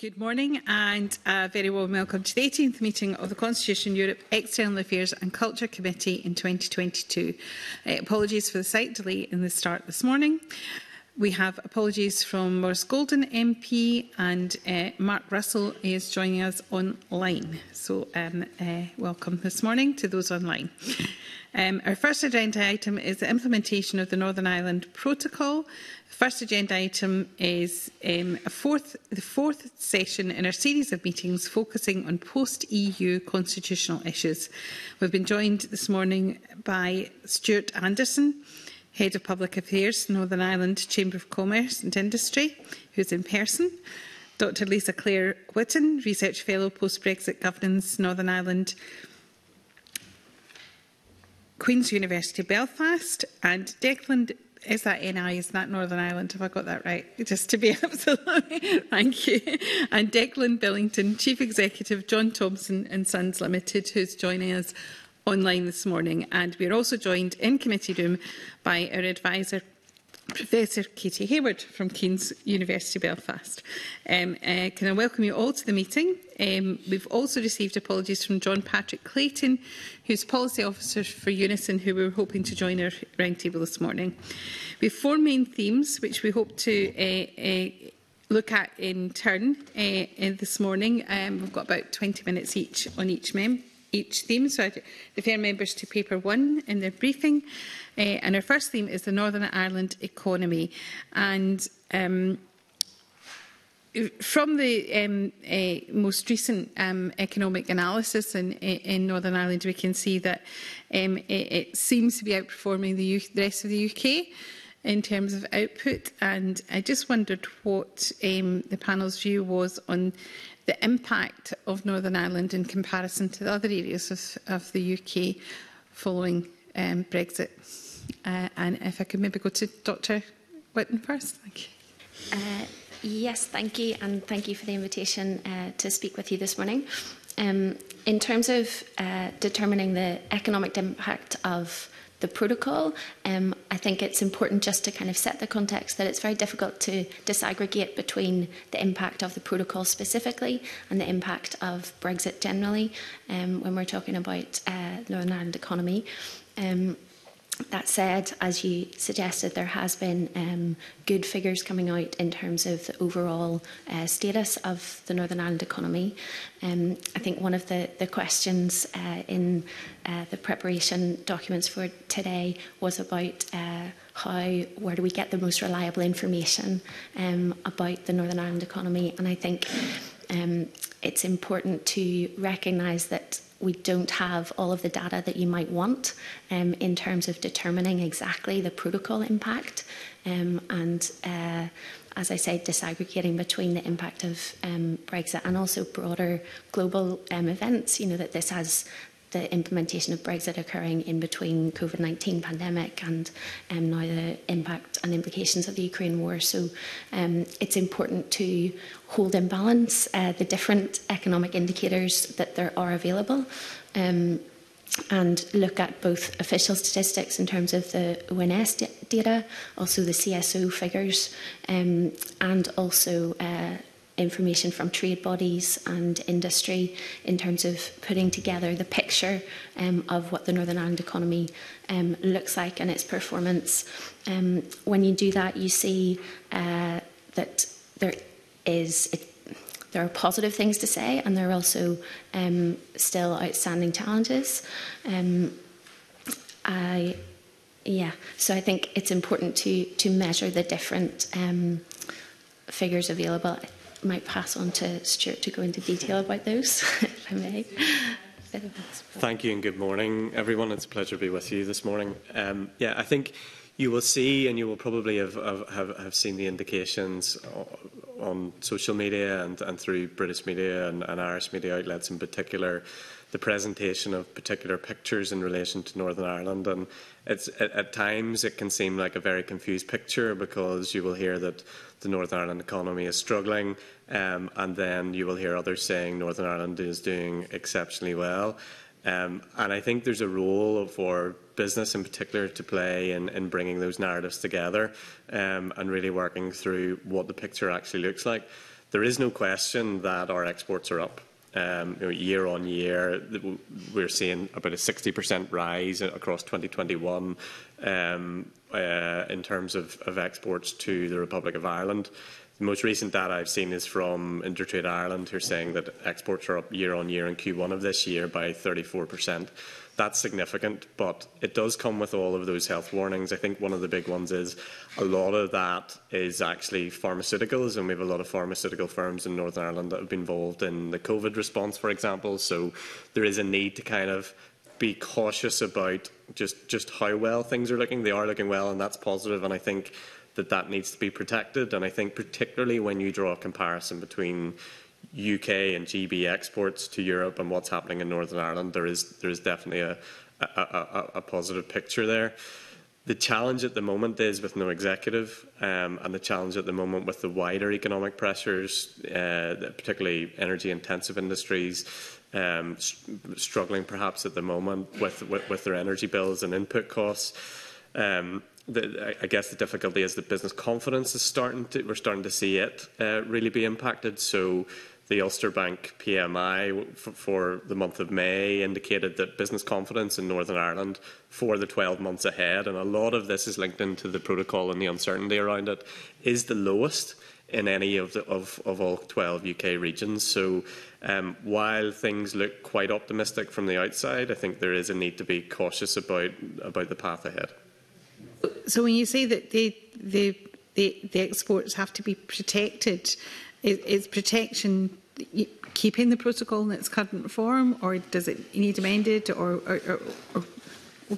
Good morning and a uh, very warm welcome to the 18th meeting of the Constitution Europe External Affairs and Culture Committee in 2022. Uh, apologies for the slight delay in the start this morning. We have apologies from Morris Golden MP and uh, Mark Russell is joining us online. So um, uh, welcome this morning to those online. Um, our first agenda item is the implementation of the Northern Ireland Protocol. The first agenda item is um, a fourth, the fourth session in our series of meetings focusing on post-EU constitutional issues. We've been joined this morning by Stuart Anderson, Head of Public Affairs, Northern Ireland Chamber of Commerce and Industry, who's in person. Dr Lisa Clare Whitten, Research Fellow, Post-Brexit Governance, Northern Ireland Queen's University Belfast and Declan is that NI? Is that Northern Ireland? Have I got that right? Just to be absolutely thank you. And Declan Billington, Chief Executive, John Thompson and Sons Limited, who's joining us online this morning. And we're also joined in committee room by our advisor, Professor Katie Hayward from Queen's University Belfast. Um, uh, can I welcome you all to the meeting? Um, we've also received apologies from John Patrick Clayton, who's policy officer for Unison, who we were hoping to join our roundtable this morning. We have four main themes which we hope to uh, uh, look at in turn uh, eh, in this morning. Um, we've got about 20 minutes each on each mem each theme. So I refer members to paper one in their briefing. Uh, and our first theme is the Northern Ireland economy. And um, from the um, uh, most recent um, economic analysis in, in Northern Ireland, we can see that um, it, it seems to be outperforming the, UK, the rest of the UK in terms of output. And I just wondered what um, the panel's view was on the impact of Northern Ireland in comparison to the other areas of, of the UK following um, Brexit. Uh, and if I could maybe go to Dr Whitten first. Thank you. Uh, Yes, thank you, and thank you for the invitation uh, to speak with you this morning. Um, in terms of uh, determining the economic impact of the protocol, um, I think it's important just to kind of set the context that it's very difficult to disaggregate between the impact of the protocol specifically and the impact of Brexit generally um, when we're talking about uh, Northern Ireland economy. Um, That said, as you suggested, there has been um, good figures coming out in terms of the overall uh, status of the Northern Ireland economy. Um, I think one of the, the questions uh, in uh, the preparation documents for today was about uh, how, where do we get the most reliable information um, about the Northern Ireland economy. And I think um, it's important to recognise that we don't have all of the data that you might want um, in terms of determining exactly the protocol impact um, and uh, as I say, disaggregating between the impact of um, Brexit and also broader global um, events, you know, that this has the implementation of Brexit occurring in between COVID-19 pandemic and um, now the impact and implications of the Ukraine war. So um, it's important to hold in balance uh, the different economic indicators that there are available. Um, and look at both official statistics in terms of the ONS data, also the CSO figures, um, and also uh, information from trade bodies and industry in terms of putting together the picture um, of what the Northern Ireland economy um, looks like and its performance. Um, when you do that, you see uh, that there is a there are positive things to say and there are also um, still outstanding challenges. Um, I, yeah, so I think it's important to to measure the different um, figures available might pass on to Stuart to go into detail about those, if I may. Thank you and good morning, everyone. It's a pleasure to be with you this morning. Um, yeah, I think you will see and you will probably have, have, have seen the indications on social media and, and through British media and, and Irish media outlets in particular, the presentation of particular pictures in relation to Northern Ireland. And it's, it, at times it can seem like a very confused picture because you will hear that the Northern Ireland economy is struggling um, and then you will hear others saying Northern Ireland is doing exceptionally well. Um, and I think there's a role for business in particular to play in, in bringing those narratives together um, and really working through what the picture actually looks like. There is no question that our exports are up um, you know, year on year, we're seeing about a 60% rise across 2021 um, uh, in terms of, of exports to the Republic of Ireland. The most recent data I've seen is from Intertrade Ireland, who are saying that exports are up year on year in Q1 of this year by 34%. That's significant, but it does come with all of those health warnings. I think one of the big ones is a lot of that is actually pharmaceuticals, and we have a lot of pharmaceutical firms in Northern Ireland that have been involved in the COVID response, for example. So there is a need to kind of be cautious about just just how well things are looking. They are looking well, and that's positive. And I think that that needs to be protected. And I think particularly when you draw a comparison between UK and GB exports to Europe and what's happening in Northern Ireland, there is there is definitely a, a, a, a positive picture there. The challenge at the moment is with no executive, um, and the challenge at the moment with the wider economic pressures, uh, particularly energy-intensive industries, um, struggling perhaps at the moment with, with, with their energy bills and input costs. Um, the, I guess the difficulty is that business confidence is starting to, we're starting to see it uh, really be impacted. So the Ulster Bank PMI for the month of May indicated that business confidence in Northern Ireland for the 12 months ahead, and a lot of this is linked into the protocol and the uncertainty around it, is the lowest in any of, the, of, of all 12 UK regions. So um, while things look quite optimistic from the outside, I think there is a need to be cautious about, about the path ahead. So when you say that the, the, the, the exports have to be protected, Is, is protection keeping the protocol in its current form, or does it need amended, or, or, or, or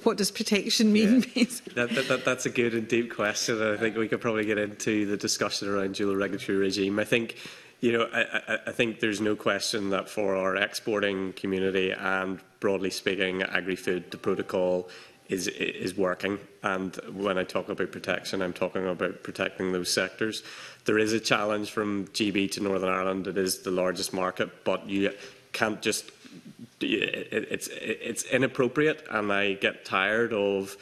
what does protection mean? Yeah. that, that, that, that's a good and deep question. I think we could probably get into the discussion around dual regulatory regime. I think, you know, I, I, I think there's no question that for our exporting community and broadly speaking, agri-food, the protocol is is working. And when I talk about protection, I'm talking about protecting those sectors there is a challenge from GB to Northern Ireland. It is the largest market, but you can't just. it's it's inappropriate, and I get tired of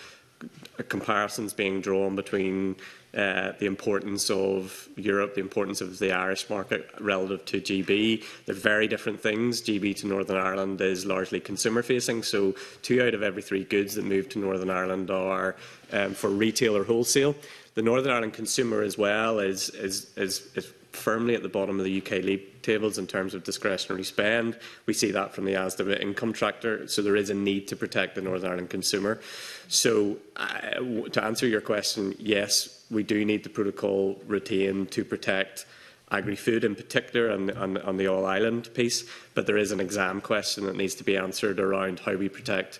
comparisons being drawn between uh, the importance of Europe, the importance of the Irish market relative to GB. They're very different things. GB to Northern Ireland is largely consumer facing, so two out of every three goods that move to Northern Ireland are um, for retail or wholesale the Northern Ireland consumer as well is, is, is, is firmly at the bottom of the UK league tables in terms of discretionary spend. We see that from the ASDA income tractor, so there is a need to protect the Northern Ireland consumer. So uh, to answer your question, yes, we do need the protocol retained to protect agri-food in particular and, and, and the all-island piece, but there is an exam question that needs to be answered around how we protect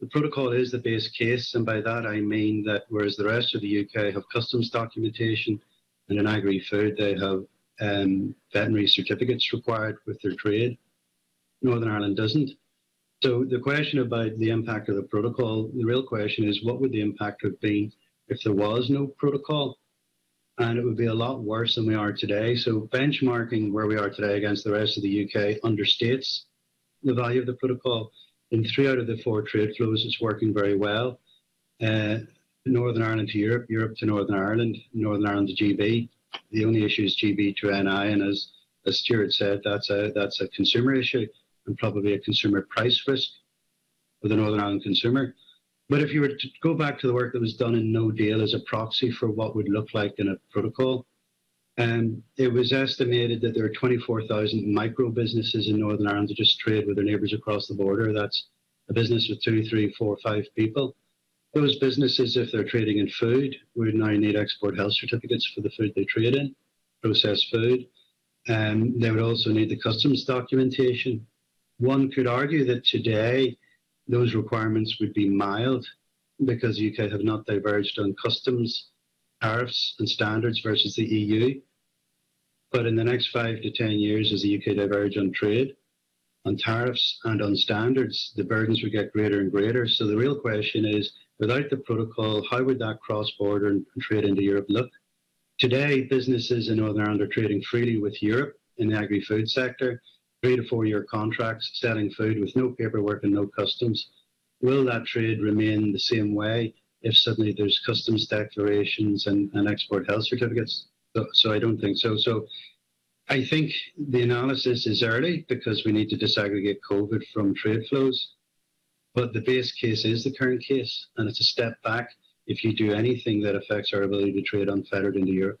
The protocol is the base case, and by that I mean that whereas the rest of the UK have customs documentation and in agri-food they have um, veterinary certificates required with their trade, Northern Ireland doesn't. So the question about the impact of the protocol, the real question is what would the impact have been if there was no protocol? And it would be a lot worse than we are today. So benchmarking where we are today against the rest of the UK understates the value of the protocol in three out of the four trade flows, it's working very well. Uh, Northern Ireland to Europe, Europe to Northern Ireland, Northern Ireland to GB. The only issue is GB to NI, and as as Stuart said, that's a that's a consumer issue and probably a consumer price risk for the Northern Ireland consumer. But if you were to go back to the work that was done in No Deal as a proxy for what would look like in a protocol, and um, it was estimated that there are 24,000 micro businesses in Northern Ireland that just trade with their neighbours across the border. That's a business with two, three, four, five people. Those businesses, if they're trading in food, would now need export health certificates for the food they trade in, processed food. and um, they would also need the customs documentation. One could argue that today those requirements would be mild because the UK have not diverged on customs, tariffs, and standards versus the EU. But in the next five to 10 years, as the UK diverge on trade, on tariffs, and on standards, the burdens will get greater and greater. So the real question is without the protocol, how would that cross border and trade into Europe look? Today, businesses in Northern Ireland are trading freely with Europe in the agri food sector, three to four year contracts selling food with no paperwork and no customs. Will that trade remain the same way if suddenly there's customs declarations and, and export health certificates? So, so I don't think so. So I think the analysis is early because we need to disaggregate COVID from trade flows. But the base case is the current case, and it's a step back if you do anything that affects our ability to trade unfettered into Europe.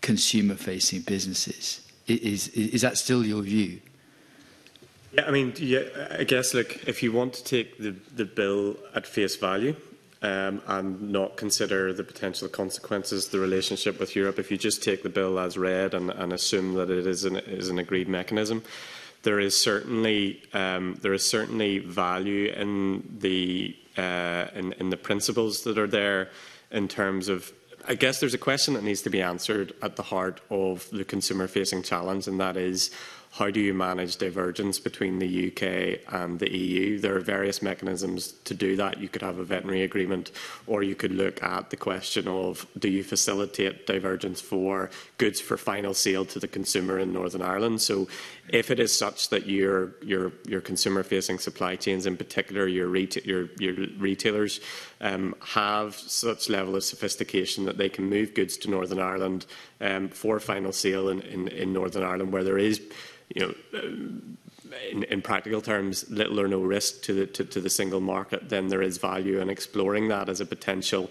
consumer-facing businesses. Is, is, is that still your view? Yeah, I mean, yeah, I guess, look, if you want to take the, the bill at face value um, and not consider the potential consequences, the relationship with Europe, if you just take the bill as read and, and assume that it is an, is an agreed mechanism, there is certainly um, there is certainly value in the uh, in, in the principles that are there in terms of I guess there's a question that needs to be answered at the heart of the consumer facing challenge and that is how do you manage divergence between the UK and the EU? There are various mechanisms to do that. You could have a veterinary agreement, or you could look at the question of do you facilitate divergence for goods for final sale to the consumer in Northern Ireland? So if it is such that your your your consumer facing supply chains in particular your reta your your retailers um, have such level of sophistication that they can move goods to Northern Ireland um, for final sale in, in, in, Northern Ireland, where there is, you know, um, in, in practical terms, little or no risk to the, to, to the single market, then there is value in exploring that as a potential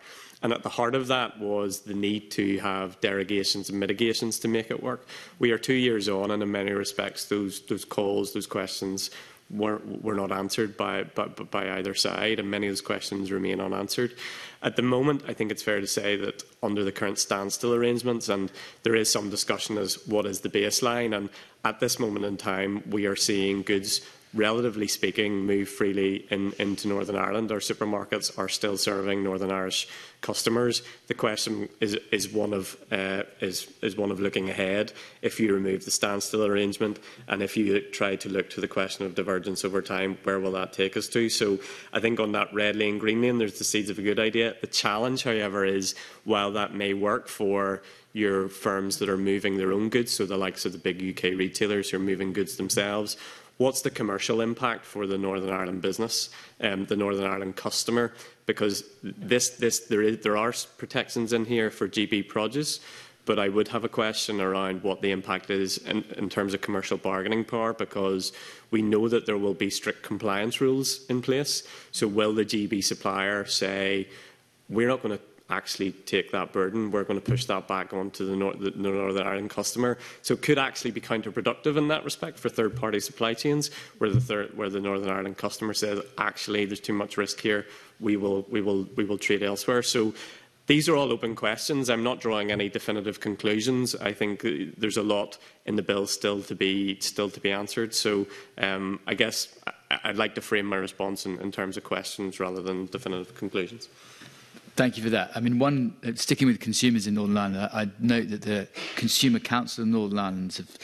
And at the heart of that was the need to have derogations and mitigations to make it work. We are two years on, and in many respects, those, those calls, those questions were, were not answered by, by, by either side, and many of those questions remain unanswered. At the moment, I think it's fair to say that under the current standstill arrangements, and there is some discussion as what is the baseline, and at this moment in time, we are seeing goods relatively speaking, move freely in, into Northern Ireland. Our supermarkets are still serving Northern Irish customers. The question is, is, one, of, uh, is, is one of looking ahead if you remove the standstill arrangement and if you try to look to the question of divergence over time, where will that take us to? So I think on that red lane, green lane, there's the seeds of a good idea. The challenge, however, is while that may work for your firms that are moving their own goods, so the likes of the big UK retailers who are moving goods themselves, what's the commercial impact for the Northern Ireland business, um, the Northern Ireland customer? Because this, this, there, is, there are protections in here for GB produce, but I would have a question around what the impact is in, in, terms of commercial bargaining power because we know that there will be strict compliance rules in place. So will the GB supplier say, we're not going to actually take that burden. We're going to push that back onto the, nor the Northern Ireland customer. So it could actually be counterproductive in that respect for third-party supply chains, where the, where the Northern Ireland customer says, actually, there's too much risk here. We will, we will, we will trade elsewhere. So these are all open questions. I'm not drawing any definitive conclusions. I think there's a lot in the bill still to be still to be answered. So um, I guess I'd like to frame my response in, in terms of questions rather than definitive conclusions. Thank you for that. I mean, one, uh, sticking with consumers in Northern Ireland, I, note that the Consumer Council of Northern Ireland have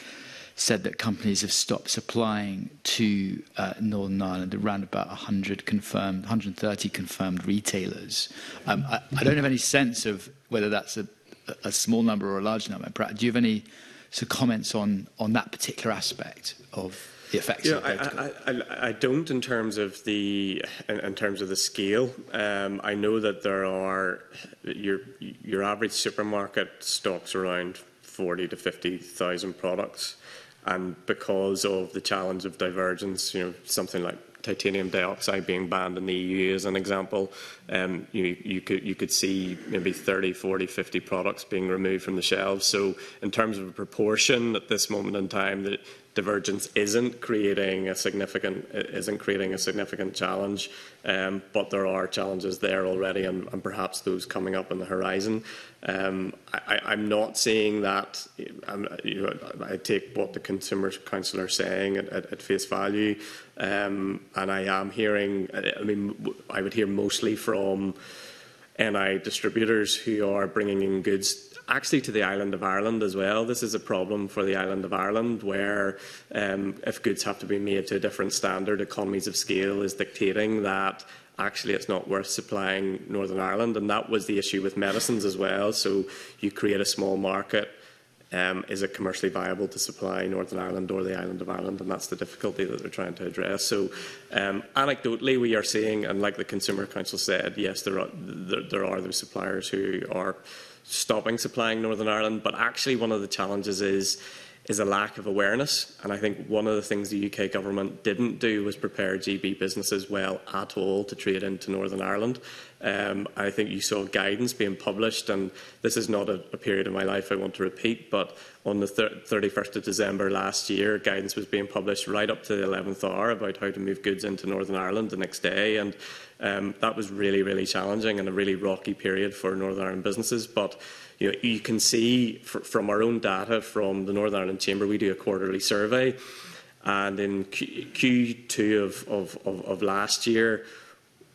said that companies have stopped supplying to uh, Northern Ireland around about 100 confirmed, 130 confirmed retailers. Um, I, I don't have any sense of whether that's a, a small number or a large number. do you have any so comments on, on that particular aspect of the effects? You know, I, I, I, don't in terms of the in, in terms of the scale. Um, I know that there are your your average supermarket stocks around 40 to 50,000 products, and because of the challenge of divergence, you know something like titanium dioxide being banned in the EU as an example, um, you, you, could, you could see maybe 30, 40, 50 products being removed from the shelves. So in terms of a proportion at this moment in time, that divergence isn't creating a significant isn't creating a significant challenge, um, but there are challenges there already, and, and perhaps those coming up on the horizon. Um, I, I'm not seeing that. I'm, you know, I take what the Consumer Council are saying at, at, at face value, um, and I am hearing. I mean, I would hear mostly from NI distributors who are bringing in goods actually to the island of Ireland as well. This is a problem for the island of Ireland where um, if goods have to be made to a different standard, economies of scale is dictating that actually it's not worth supplying Northern Ireland. And that was the issue with medicines as well. So you create a small market. Um, is it commercially viable to supply Northern Ireland or the island of Ireland? And that's the difficulty that they're trying to address. So um, anecdotally, we are seeing, and like the Consumer Council said, yes, there are, there, there are those suppliers who are stopping supplying Northern Ireland, but actually one of the challenges is is a lack of awareness. And I think one of the things the UK government didn't do was prepare GB businesses well at all to trade into Northern Ireland. Um, I think you saw guidance being published, and this is not a, a period of my life I want to repeat, but on the 31st of December last year, guidance was being published right up to the 11th hour about how to move goods into Northern Ireland the next day. And Um, that was really, really challenging and a really rocky period for Northern Ireland businesses. But you, know, you can see fr from our own data from the Northern Ireland Chamber, we do a quarterly survey. And in Q 2 of, of, of, of last year,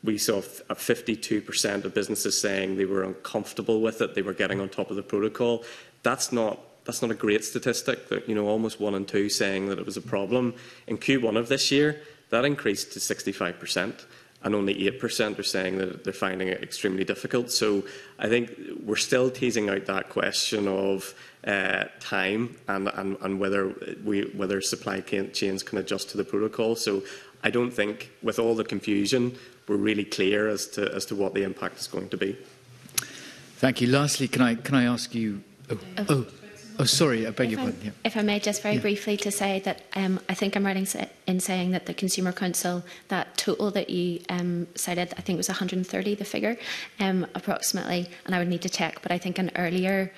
we saw a 52% of businesses saying they were uncomfortable with it, they were getting on top of the protocol. That's not that's not a great statistic. That you know, almost one in two saying that it was a problem. In Q1 of this year, that increased to 65 and only 8% are saying that they're finding it extremely difficult. So I think we're still teasing out that question of uh, time and, and, and whether, we, whether supply chains can adjust to the protocol. So I don't think, with all the confusion, we're really clear as to, as to what the impact is going to be. Thank you. Lastly, can I, can I ask you... Oh, oh. Oh, sorry, I beg your pardon. Yeah. If I may, just very yeah. briefly to say that um, I think I'm writing in saying that the Consumer Council, that total that you um, cited, I think was 130, the figure, um, approximately, and I would need to check, but I think an earlier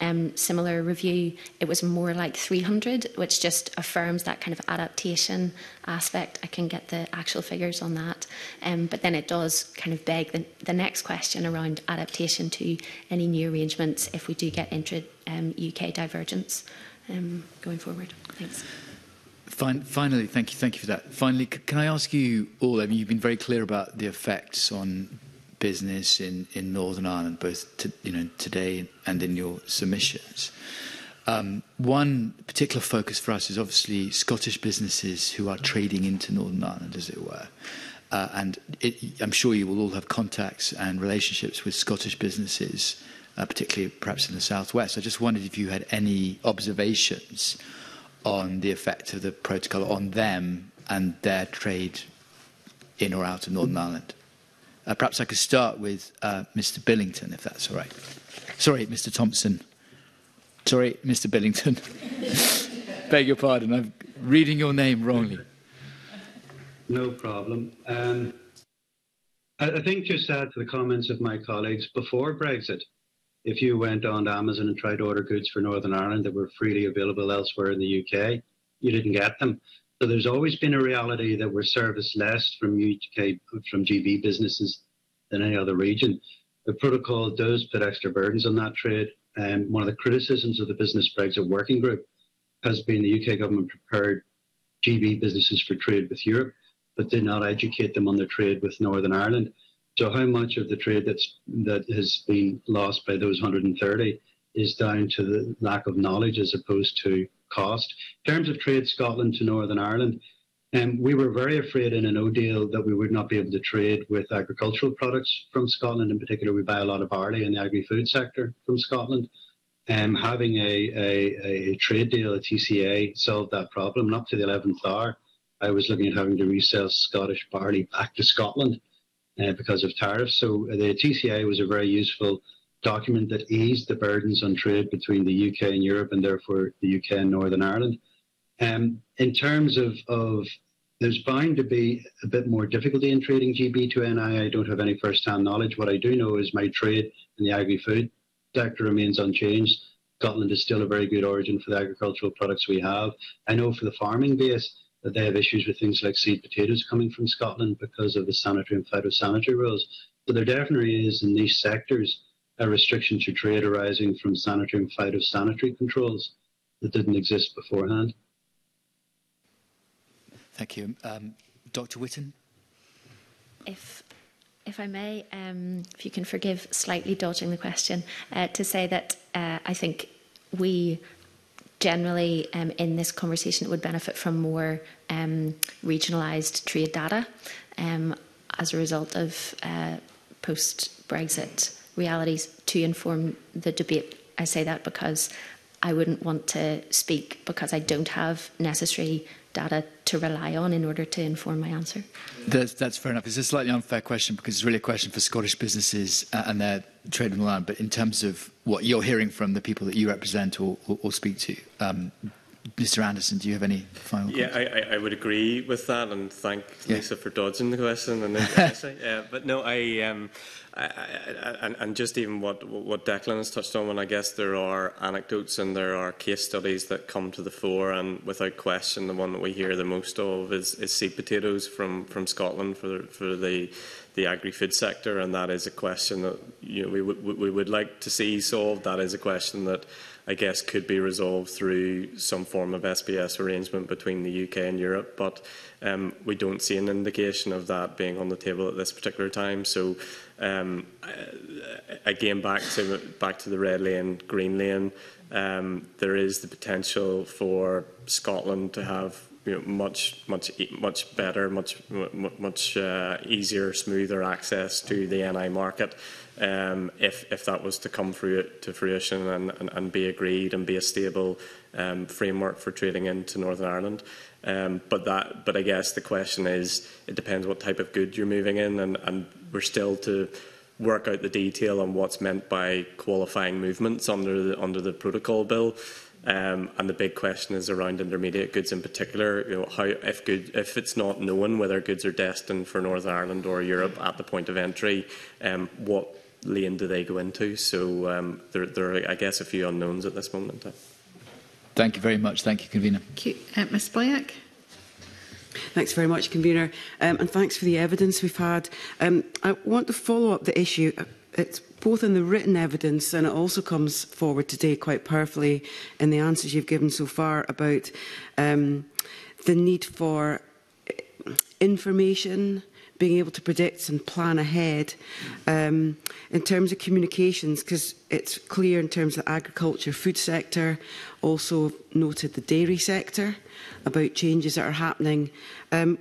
um, similar review, it was more like 300, which just affirms that kind of adaptation aspect. I can get the actual figures on that. Um, but then it does kind of beg the, the next question around adaptation to any new arrangements if we do get intra um, UK divergence um, going forward. Thanks. finally, thank you, thank you for that. Finally, can I ask you all? I mean, you've been very clear about the effects on business in, in Northern Ireland, both to, you know today and in your submissions. Um, one particular focus for us is obviously Scottish businesses who are trading into Northern Ireland, as it were. Uh, and it, I'm sure you will all have contacts and relationships with Scottish businesses, uh, particularly perhaps in the southwest. I just wondered if you had any observations on the effect of the protocol on them and their trade in or out of Northern Ireland. Uh, perhaps I could start with uh, Mr. Billington, if that's all right. Sorry, Mr. Thompson. Sorry, Mr. Billington. Beg your pardon, I'm reading your name wrongly. No problem. Um, I, I think just add to the comments of my colleagues before Brexit, if you went on Amazon and tried to order goods for Northern Ireland that were freely available elsewhere in the UK, you didn't get them. So there's always been a reality that we're serviced less from UK from GB businesses than any other region. The protocol does put extra burdens on that trade. And one of the criticisms of the Business Brexit Working Group has been the UK government prepared GB businesses for trade with Europe, but did not educate them on their trade with Northern Ireland. So how much of the trade that's that has been lost by those 130 is down to the lack of knowledge as opposed to cost. In terms of trade Scotland to Northern Ireland, um, we were very afraid in a no deal that we would not be able to trade with agricultural products from Scotland. In particular, we buy a lot of barley in the agri food sector from Scotland. Um, having a, a, a trade deal, a TCA, solved that problem. And up to the 11th hour, I was looking at having to resell Scottish barley back to Scotland uh, because of tariffs. So the TCA was a very useful document that eased the burdens on trade between the UK and Europe and therefore the UK and Northern Ireland. Um, in terms of, of, there's bound to be a bit more difficulty in trading gb to ni I don't have any first-hand knowledge. What I do know is my trade in the agri-food sector remains unchanged. Scotland is still a very good origin for the agricultural products we have. I know for the farming base that they have issues with things like seed potatoes coming from Scotland because of the sanitary and phytosanitary rules. But there definitely is in these sectors a restriction to trade arising from sanitary and phytosanitary controls that didn't exist beforehand. Thank you. Um, Dr Whitten? If if I may, um, if you can forgive slightly dodging the question, uh, to say that uh, I think we generally um, in this conversation would benefit from more um, regionalised trade data um, as a result of uh, post Brexit realities to inform the debate. I say that because I wouldn't want to speak because I don't have necessary data to rely on in order to inform my answer. That's, that's fair enough. It's a slightly unfair question because it's really a question for Scottish businesses and their trade and land. But in terms of what you're hearing from the people that you represent or, or, or speak to, um, Mr Anderson, do you have any final Yeah, I, I, I would agree with that and thank yeah. Lisa for dodging the question. And uh, Yeah, but no, I, um, I, I, and just even what, what Declan has touched on, when I guess there are anecdotes and there are case studies that come to the fore, and without question, the one that we hear the most of is, is sea potatoes from, from Scotland for for the the agri-food sector, and that is a question that you know we, we, we would like to see solved. That is a question that I guess could be resolved through some form of SPS arrangement between the UK and Europe, but um, we don't see an indication of that being on the table at this particular time. So um, again, back to back to the red lane, green lane, um, there is the potential for Scotland to have you know, much much e, much better, much much uh, easier, smoother access to the NI market. Um, if if that was to come through to fruition and, and, and be agreed and be a stable um, framework for trading into Northern Ireland. Um, but that, but I guess the question is, it depends what type of good you're moving in, and, and we're still to work out the detail on what's meant by qualifying movements under the, under the protocol bill. Um, and the big question is around intermediate goods in particular. You know, how, if, good, if it's not known whether goods are destined for Northern Ireland or Europe at the point of entry, um, what lane do they go into? So um, there, there are, I guess, a few unknowns at this moment in Thank you very much. Thank you, Convener. Thank you. Uh, Ms Boyack. Thanks very much, Convener. Um, and thanks for the evidence we've had. Um, I want to follow up the issue. Uh, it's both in the written evidence and it also comes forward today quite powerfully in the answers you've given so far about um, the need for eh, information, being able to predict and plan ahead um, in terms of communications because it's clear in terms of agriculture food sector also noted the dairy sector about changes that are happening um,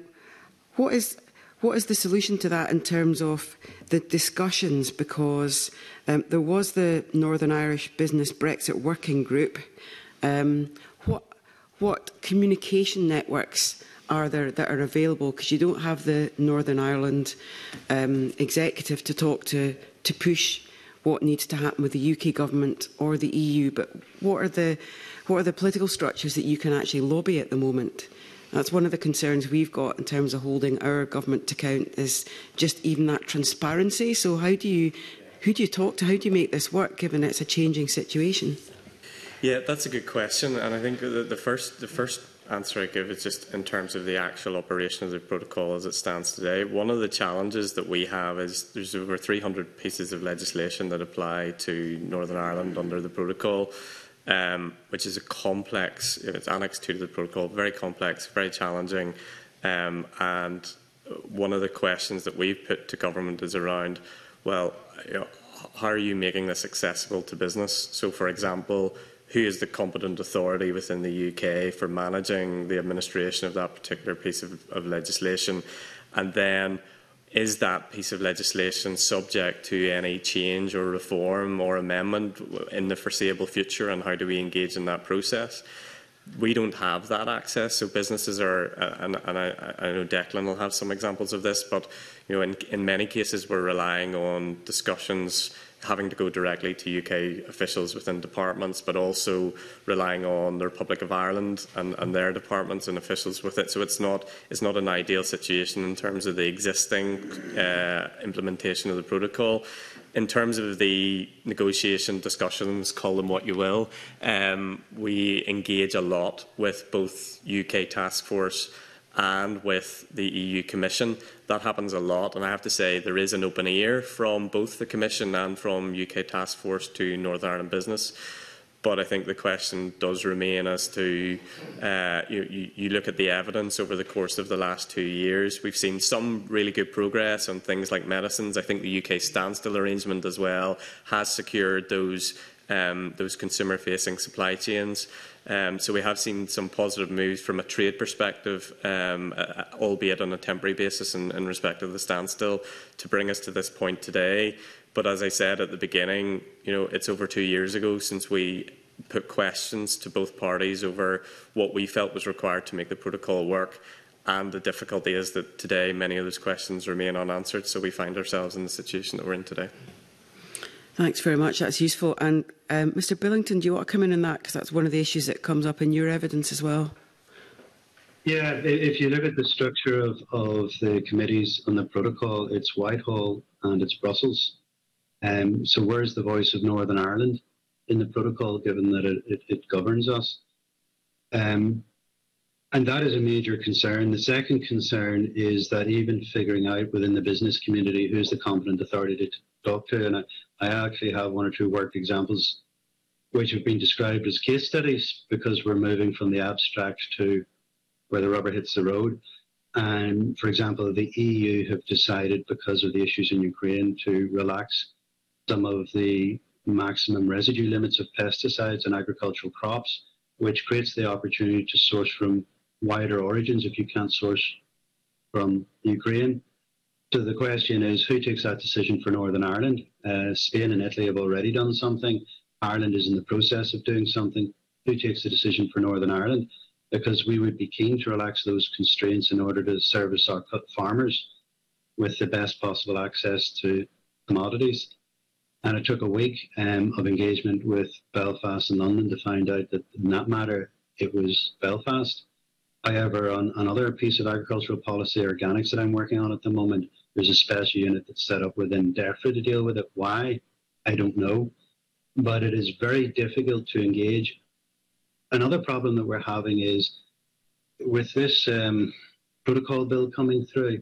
what is What is the solution to that in terms of the discussions? Because um, there was the Northern Irish Business Brexit Working Group. Um, what, what communication networks are there that are available? Because you don't have the Northern Ireland um, executive to talk to to push what needs to happen with the UK government or the EU. But what are the what are the political structures that you can actually lobby at the moment? That's one of the concerns we've got in terms of holding our government to account is just even that transparency. So how do you, who do you talk to? How do you make this work given it's a changing situation? Yeah, that's a good question. And I think the, the first, the first answer I give is just in terms of the actual operation of the protocol as it stands today. One of the challenges that we have is there's over 300 pieces of legislation that apply to Northern Ireland under the protocol um, which is a complex, it's Annex 2 to the protocol, very complex, very challenging. Um, and one of the questions that we've put to government is around, well, you know, how are you making this accessible to business? So, for example, who is the competent authority within the UK for managing the administration of that particular piece of, of legislation? And then is that piece of legislation subject to any change or reform or amendment in the foreseeable future and how do we engage in that process? We don't have that access, so businesses are, and, and I, I, know Declan will have some examples of this, but you know, in, in many cases we're relying on discussions having to go directly to UK officials within departments, but also relying on the Republic of Ireland and, and their departments and officials with it. So it's not, it's not an ideal situation in terms of the existing uh, implementation of the protocol. In terms of the negotiation discussions, call them what you will, um, we engage a lot with both UK Task Force and with the EU Commission. That happens a lot, and I have to say there is an open ear from both the Commission and from UK Task Force to Northern Ireland Business. But I think the question does remain as to uh, you, you, you look at the evidence over the course of the last two years. We've seen some really good progress on things like medicines. I think the UK standstill arrangement as well has secured those um, those consumer-facing supply chains. Um, so we have seen some positive moves from a trade perspective, um, uh, albeit on a temporary basis in, in respect of the standstill, to bring us to this point today. But as I said at the beginning, you know, it's over two years ago since we put questions to both parties over what we felt was required to make the protocol work. And the difficulty is that today many of those questions remain unanswered, so we find ourselves in the situation that we're in today. Thanks very much. That's useful. And um, Mr Billington, do you want to come in on that? Because that's one of the issues that comes up in your evidence as well. Yeah, if you look at the structure of, of the committees and the protocol, it's Whitehall and it's Brussels. Um, so where's the voice of Northern Ireland in the protocol, given that it, it, it governs us? Um, and that is a major concern. The second concern is that even figuring out within the business community who's the competent authority to talk to, and I, I actually have one or two work examples which have been described as case studies because we're moving from the abstract to where the rubber hits the road. And for example, the EU have decided, because of the issues in Ukraine, to relax some of the maximum residue limits of pesticides and agricultural crops, which creates the opportunity to source from wider origins if you can't source from Ukraine. So the question is who takes that decision for Northern Ireland? Uh, Spain and Italy have already done something. Ireland is in the process of doing something. Who takes the decision for Northern Ireland? Because we would be keen to relax those constraints in order to service our farmers with the best possible access to commodities. And it took a week um, of engagement with Belfast and London to find out that in that matter, it was Belfast. However, on another piece of agricultural policy, organics that I'm working on at the moment, there's a special unit that's set up within DEFRA to deal with it. Why? I don't know. But it is very difficult to engage. Another problem that we're having is with this um, protocol bill coming through,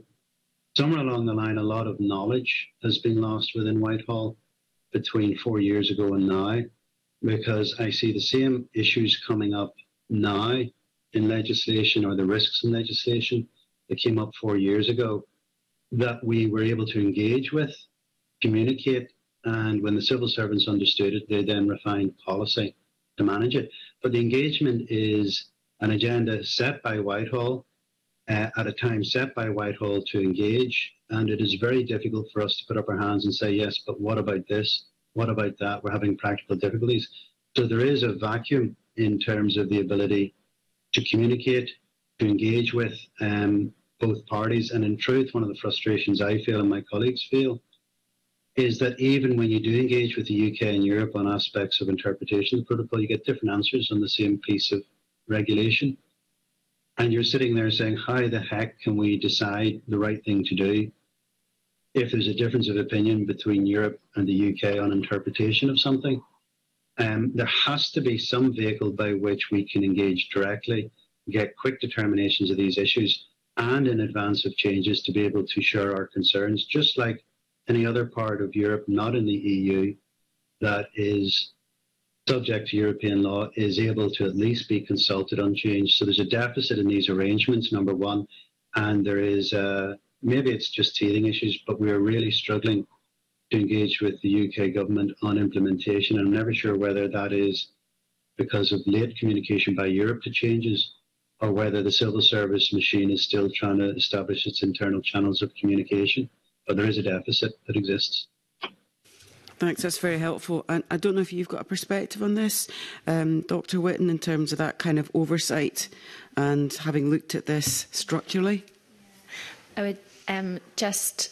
somewhere along the line, a lot of knowledge has been lost within Whitehall between four years ago and now, because I see the same issues coming up now in legislation or the risks in legislation that came up four years ago that we were able to engage with, communicate, and when the civil servants understood it, they then refined policy to manage it. But the engagement is an agenda set by Whitehall uh, at a time set by Whitehall to engage, and it is very difficult for us to put up our hands and say, yes, but what about this? What about that? We're having practical difficulties. So there is a vacuum in terms of the ability to communicate, to engage with, um, both parties. And in truth, one of the frustrations I feel and my colleagues feel is that even when you do engage with the UK and Europe on aspects of interpretation of the protocol, you get different answers on the same piece of regulation. And you're sitting there saying, how the heck can we decide the right thing to do if there's a difference of opinion between Europe and the UK on interpretation of something? Um, there has to be some vehicle by which we can engage directly, get quick determinations of these issues, and in advance of changes to be able to share our concerns, just like any other part of Europe not in the EU that is subject to European law is able to at least be consulted on change. So there's a deficit in these arrangements, number one, and there is uh, maybe it's just teething issues, but we're really struggling to engage with the UK government on implementation. I'm never sure whether that is because of late communication by Europe to changes or whether the civil service machine is still trying to establish its internal channels of communication. But there is a deficit that exists. Thanks, that's very helpful. And I don't know if you've got a perspective on this, um, Dr. Whitten, in terms of that kind of oversight and having looked at this structurally. I would um, just,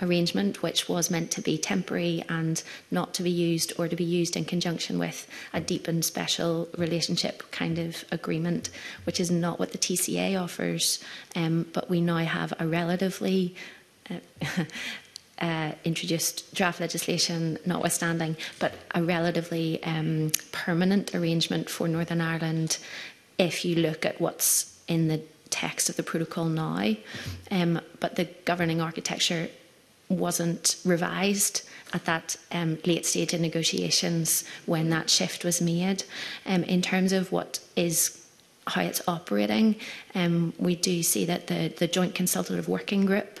arrangement, which was meant to be temporary and not to be used or to be used in conjunction with a deep and special relationship kind of agreement, which is not what the TCA offers. Um, but we now have a relatively uh, uh, introduced draft legislation notwithstanding, but a relatively um, permanent arrangement for Northern Ireland if you look at what's in the text of the protocol now, um, but the governing architecture wasn't revised at that um, late stage in negotiations when that shift was made. Um, in terms of what is how it's operating, um, we do see that the, the Joint Consultative Working Group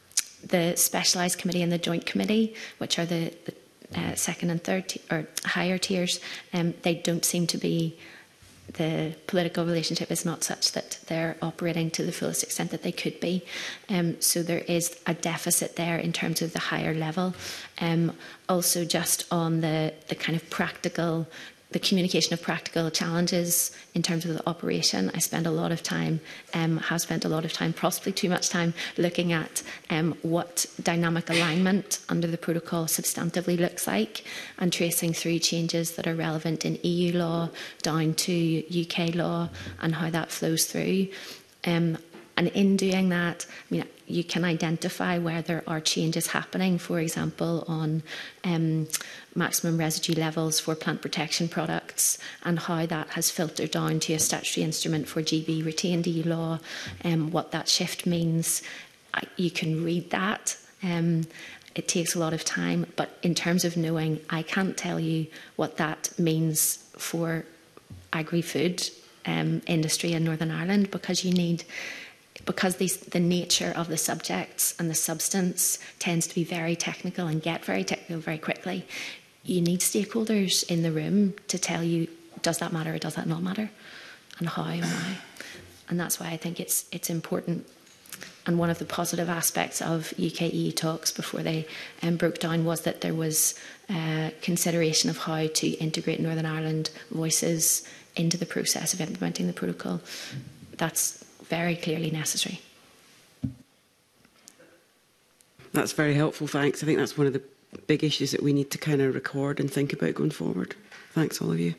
the specialised committee and the joint committee, which are the, the uh, second and third or higher tiers, um, they don't seem to be the political relationship is not such that they're operating to the fullest extent that they could be. Um, so there is a deficit there in terms of the higher level. Um, also, just on the, the kind of practical the communication of practical challenges in terms of the operation. I spend a lot of time, um, have spent a lot of time, possibly too much time, looking at um, what dynamic alignment under the protocol substantively looks like and tracing through changes that are relevant in EU law down to UK law and how that flows through. Um, and in doing that, I mean, you can identify where there are changes happening, for example, on um, maximum residue levels for plant protection products and how that has filtered down to a statutory instrument for GB retained EU law, and um, what that shift means. I, you can read that. Um, it takes a lot of time, but in terms of knowing, I can't tell you what that means for agri-food um, industry in Northern Ireland because you need because these, the nature of the subjects and the substance tends to be very technical and get very technical very quickly, you need stakeholders in the room to tell you does that matter or does that not matter, and how and why. And that's why I think it's it's important. And one of the positive aspects of UKE talks before they um, broke down was that there was uh, consideration of how to integrate Northern Ireland voices into the process of implementing the protocol. That's very clearly necessary. That's very helpful, thanks. I think that's one of the big issues that we need to kind of record and think about going forward. Thanks, all of you.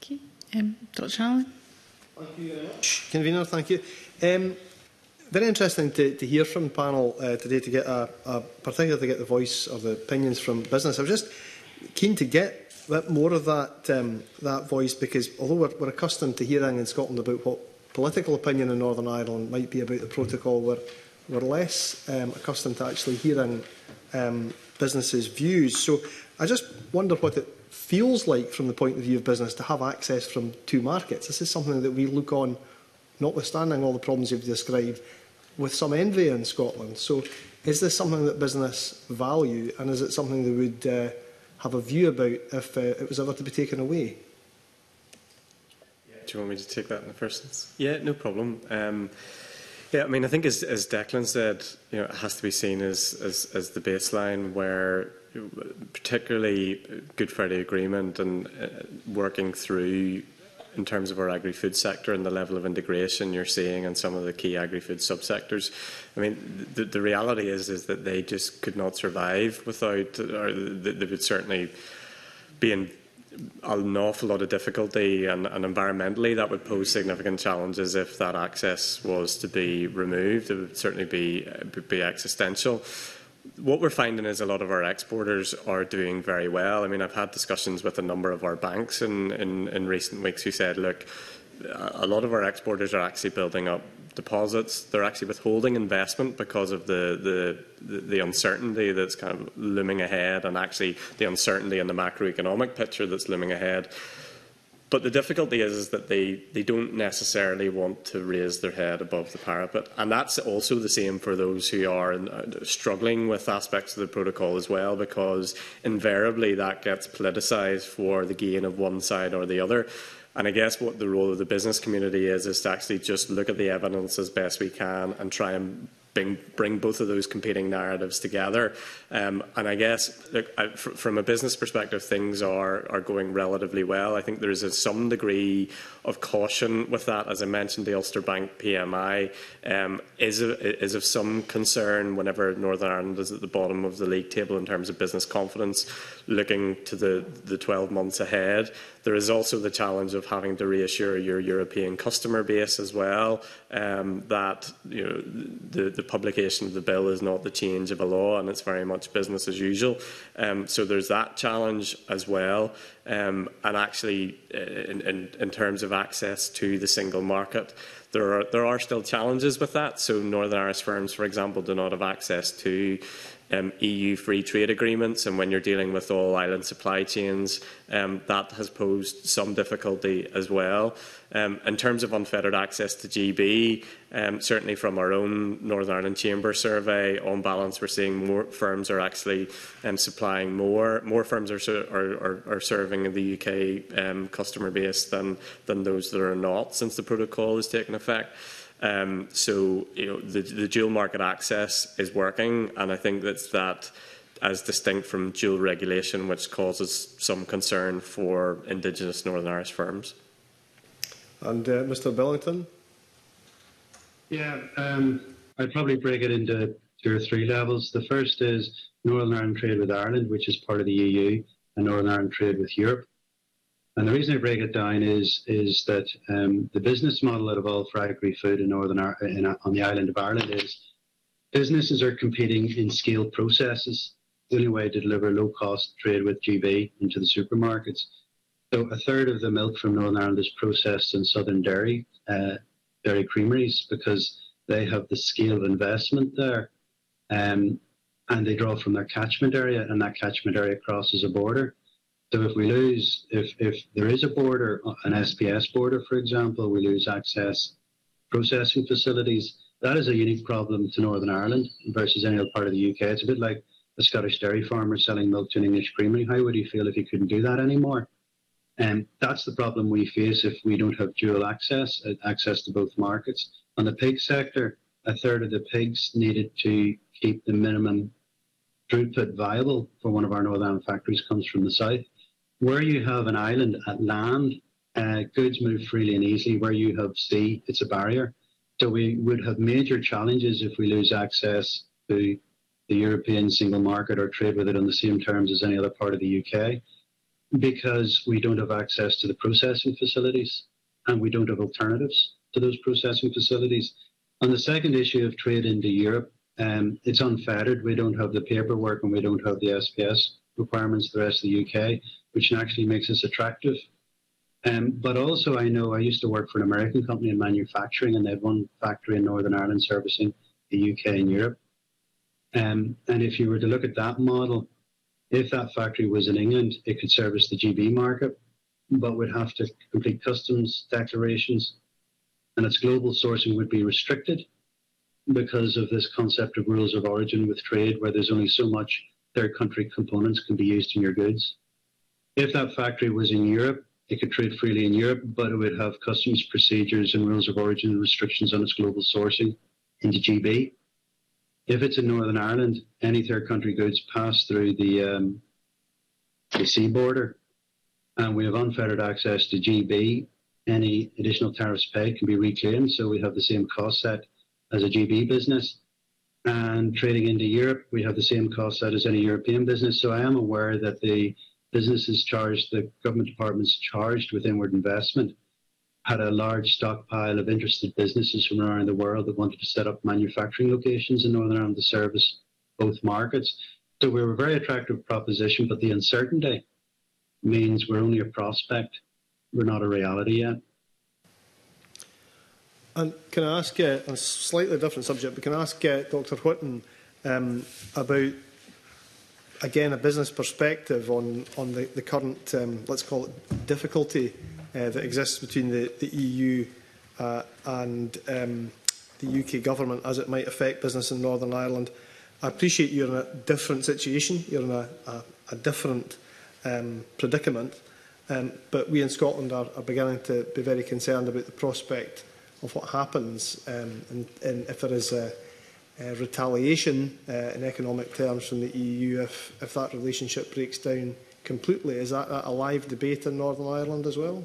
Thank you. Um, Dr Allen? Thank you very much, convener. Thank you. Um, very interesting to, to hear from the panel uh, today, to get a, a, particularly to get the voice or the opinions from business. I was just keen to get a bit more of that um, that voice because although we're, we're accustomed to hearing in Scotland about what political opinion in Northern Ireland might be about the protocol. Hmm. We're, we're less um, accustomed to actually hearing um, businesses' views. So I just wonder what it feels like from the point of view of business to have access from two markets. This is something that we look on, notwithstanding all the problems you've described, with some envy in Scotland. So is this something that business value and is it something they would uh, have a view about if uh, it was ever to be taken away? do you want me to take that in the first instance? Yeah, no problem. Um, yeah, I mean, I think as, as Declan said, you know, it has to be seen as, as, as the baseline where particularly Good Friday Agreement and uh, working through in terms of our agri-food sector and the level of integration you're seeing in some of the key agri-food subsectors. I mean, the, the reality is is that they just could not survive without, or they, they would certainly be in an awful lot of difficulty and, and environmentally that would pose significant challenges if that access was to be removed. It would certainly be, be existential. What we're finding is a lot of our exporters are doing very well. I mean, I've had discussions with a number of our banks in, in, in recent weeks who said, look, a lot of our exporters are actually building up deposits, they're actually withholding investment because of the, the, the uncertainty that's kind of looming ahead and actually the uncertainty in the macroeconomic picture that's looming ahead. But the difficulty is, is that they, they don't necessarily want to raise their head above the parapet. And that's also the same for those who are uh, struggling with aspects of the protocol as well, because invariably that gets politicised for the gain of one side or the other. And I guess what the role of the business community is, is to actually just look at the evidence as best we can and try and bring, bring both of those competing narratives together. Um, and I guess look, I, fr from a business perspective, things are, are going relatively well. I think there is a, some degree of caution with that. As I mentioned, the Ulster Bank PMI um, is, a, is of some concern whenever Northern Ireland is at the bottom of the league table in terms of business confidence, looking to the, the 12 months ahead. There is also the challenge of having to reassure your European customer base as well um, that you know, the, the publication of the bill is not the change of a law and it's very much business as usual. Um, so there's that challenge as well. Um, and actually, uh, in, in, in terms of access to the single market, there are, there are still challenges with that. So Northern Irish firms, for example, do not have access to um, EU free trade agreements and when you're dealing with all island supply chains, um, that has posed some difficulty as well. Um, in terms of unfettered access to GB, um, certainly from our own Northern Ireland Chamber survey, on balance we're seeing more firms are actually um, supplying more. More firms are, are, are, are serving the UK um, customer base than, than those that are not since the protocol has taken effect. Um, so you know the, the dual market access is working, and I think that's that as distinct from dual regulation, which causes some concern for Indigenous Northern Irish firms. And uh, Mr. Billington? Yeah, um, I'd probably break it into two or three levels. The first is Northern Ireland trade with Ireland, which is part of the EU, and Northern Ireland trade with Europe. And the reason I break it down is is that um, the business model that evolved for agri-food in Northern Ar- in, uh, on the island of Ireland is businesses are competing in scale processes. The only way to deliver low-cost trade with GB into the supermarkets. So a third of the milk from Northern Ireland is processed in Southern Dairy uh, dairy creameries because they have the scale of investment there, um, and they draw from their catchment area, and that catchment area crosses a border. So if we lose, if, if there is a border, uh, an SPS border, for example, we lose access processing facilities. That is a unique problem to Northern Ireland versus any other part of the UK. It's a bit like a Scottish dairy farmer selling milk to an English creamery. How would he feel if he couldn't do that anymore? And um, that's the problem we face if we don't have dual access, uh, access to both markets. On the pig sector, a third of the pigs needed to keep the minimum throughput viable for one of our Northern Ireland factories comes from the south. Where you have an island at land, uh, goods move freely and easily. Where you have sea, it's a barrier. So we would have major challenges if we lose access to the European single market or trade with it on the same terms as any other part of the UK because we don't have access to the processing facilities and we don't have alternatives to those processing facilities. On the second issue of trade into Europe, um, it's unfettered. We don't have the paperwork and we don't have the SPS requirements for the rest of the UK, which actually makes us attractive. Um, but also, I know I used to work for an American company in manufacturing, and they had one factory in Northern Ireland servicing the UK and Europe. Um, and if you were to look at that model, if that factory was in England, it could service the GB market, but would have to complete customs declarations, and its global sourcing would be restricted because of this concept of rules of origin with trade, where there's only so much third country components can be used in your goods. If that factory was in Europe, it could trade freely in Europe, but it would have customs procedures and rules of origin and restrictions on its global sourcing into GB. If it's in Northern Ireland, any third country goods pass through the, um, the sea border, and we have unfettered access to GB. Any additional tariffs paid can be reclaimed, so we have the same cost set as a GB business and trading into Europe, we have the same cost out as any European business. So I am aware that the businesses charged, the government departments charged with inward investment, had a large stockpile of interested businesses from around the world that wanted to set up manufacturing locations in Northern Ireland to service both markets. So we were a very attractive proposition, but the uncertainty means we're only a prospect. We're not a reality yet. And can I ask uh, a slightly different subject, but can I ask uh, Dr Whitten um, about, again, a business perspective on, on the, the current, um, let's call it, difficulty uh, that exists between the, the EU uh, and um, the UK government as it might affect business in Northern Ireland. I appreciate you're in a different situation, you're in a, a, a different um, predicament, um, but we in Scotland are, are beginning to be very concerned about the prospect of what happens um, and, in, if there is a, a retaliation uh, in economic terms from the EU if, if that relationship breaks down completely. Is that, a live debate in Northern Ireland as well?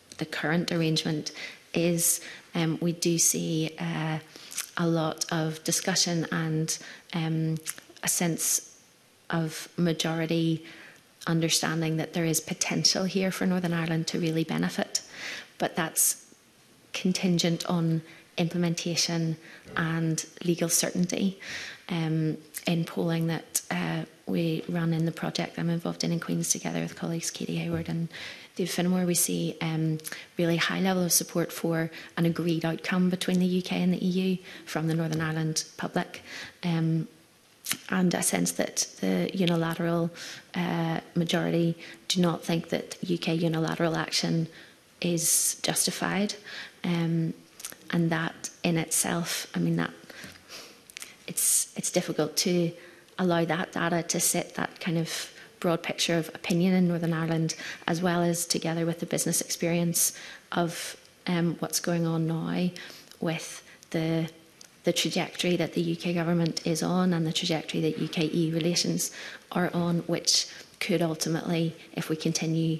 the current arrangement is um, we do see uh, a lot of discussion and um, a sense of majority understanding that there is potential here for Northern Ireland to really benefit, but that's contingent on implementation and legal certainty. Um, in polling that uh, we run in the project I'm involved in in Queens together with colleagues Katie Hayward and the Finmore, we see um, really high level of support for an agreed outcome between the UK and the EU from the Northern Ireland public. Um, and a sense that the unilateral uh, majority do not think that UK unilateral action is justified. Um, and that in itself, I mean, that it's, it's difficult to allow that data to sit that kind of broad picture of opinion in Northern Ireland, as well as together with the business experience of um, what's going on now with the the trajectory that the UK government is on and the trajectory that UK EU relations are on, which could ultimately, if we continue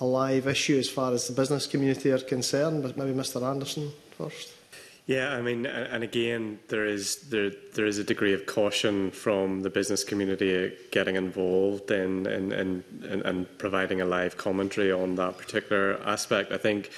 a live issue as far as the business community are concerned? Maybe Mr Anderson first. Yeah, I mean, and again, there is there there is a degree of caution from the business community getting involved in in in, in, in providing a live commentary on that particular aspect. I think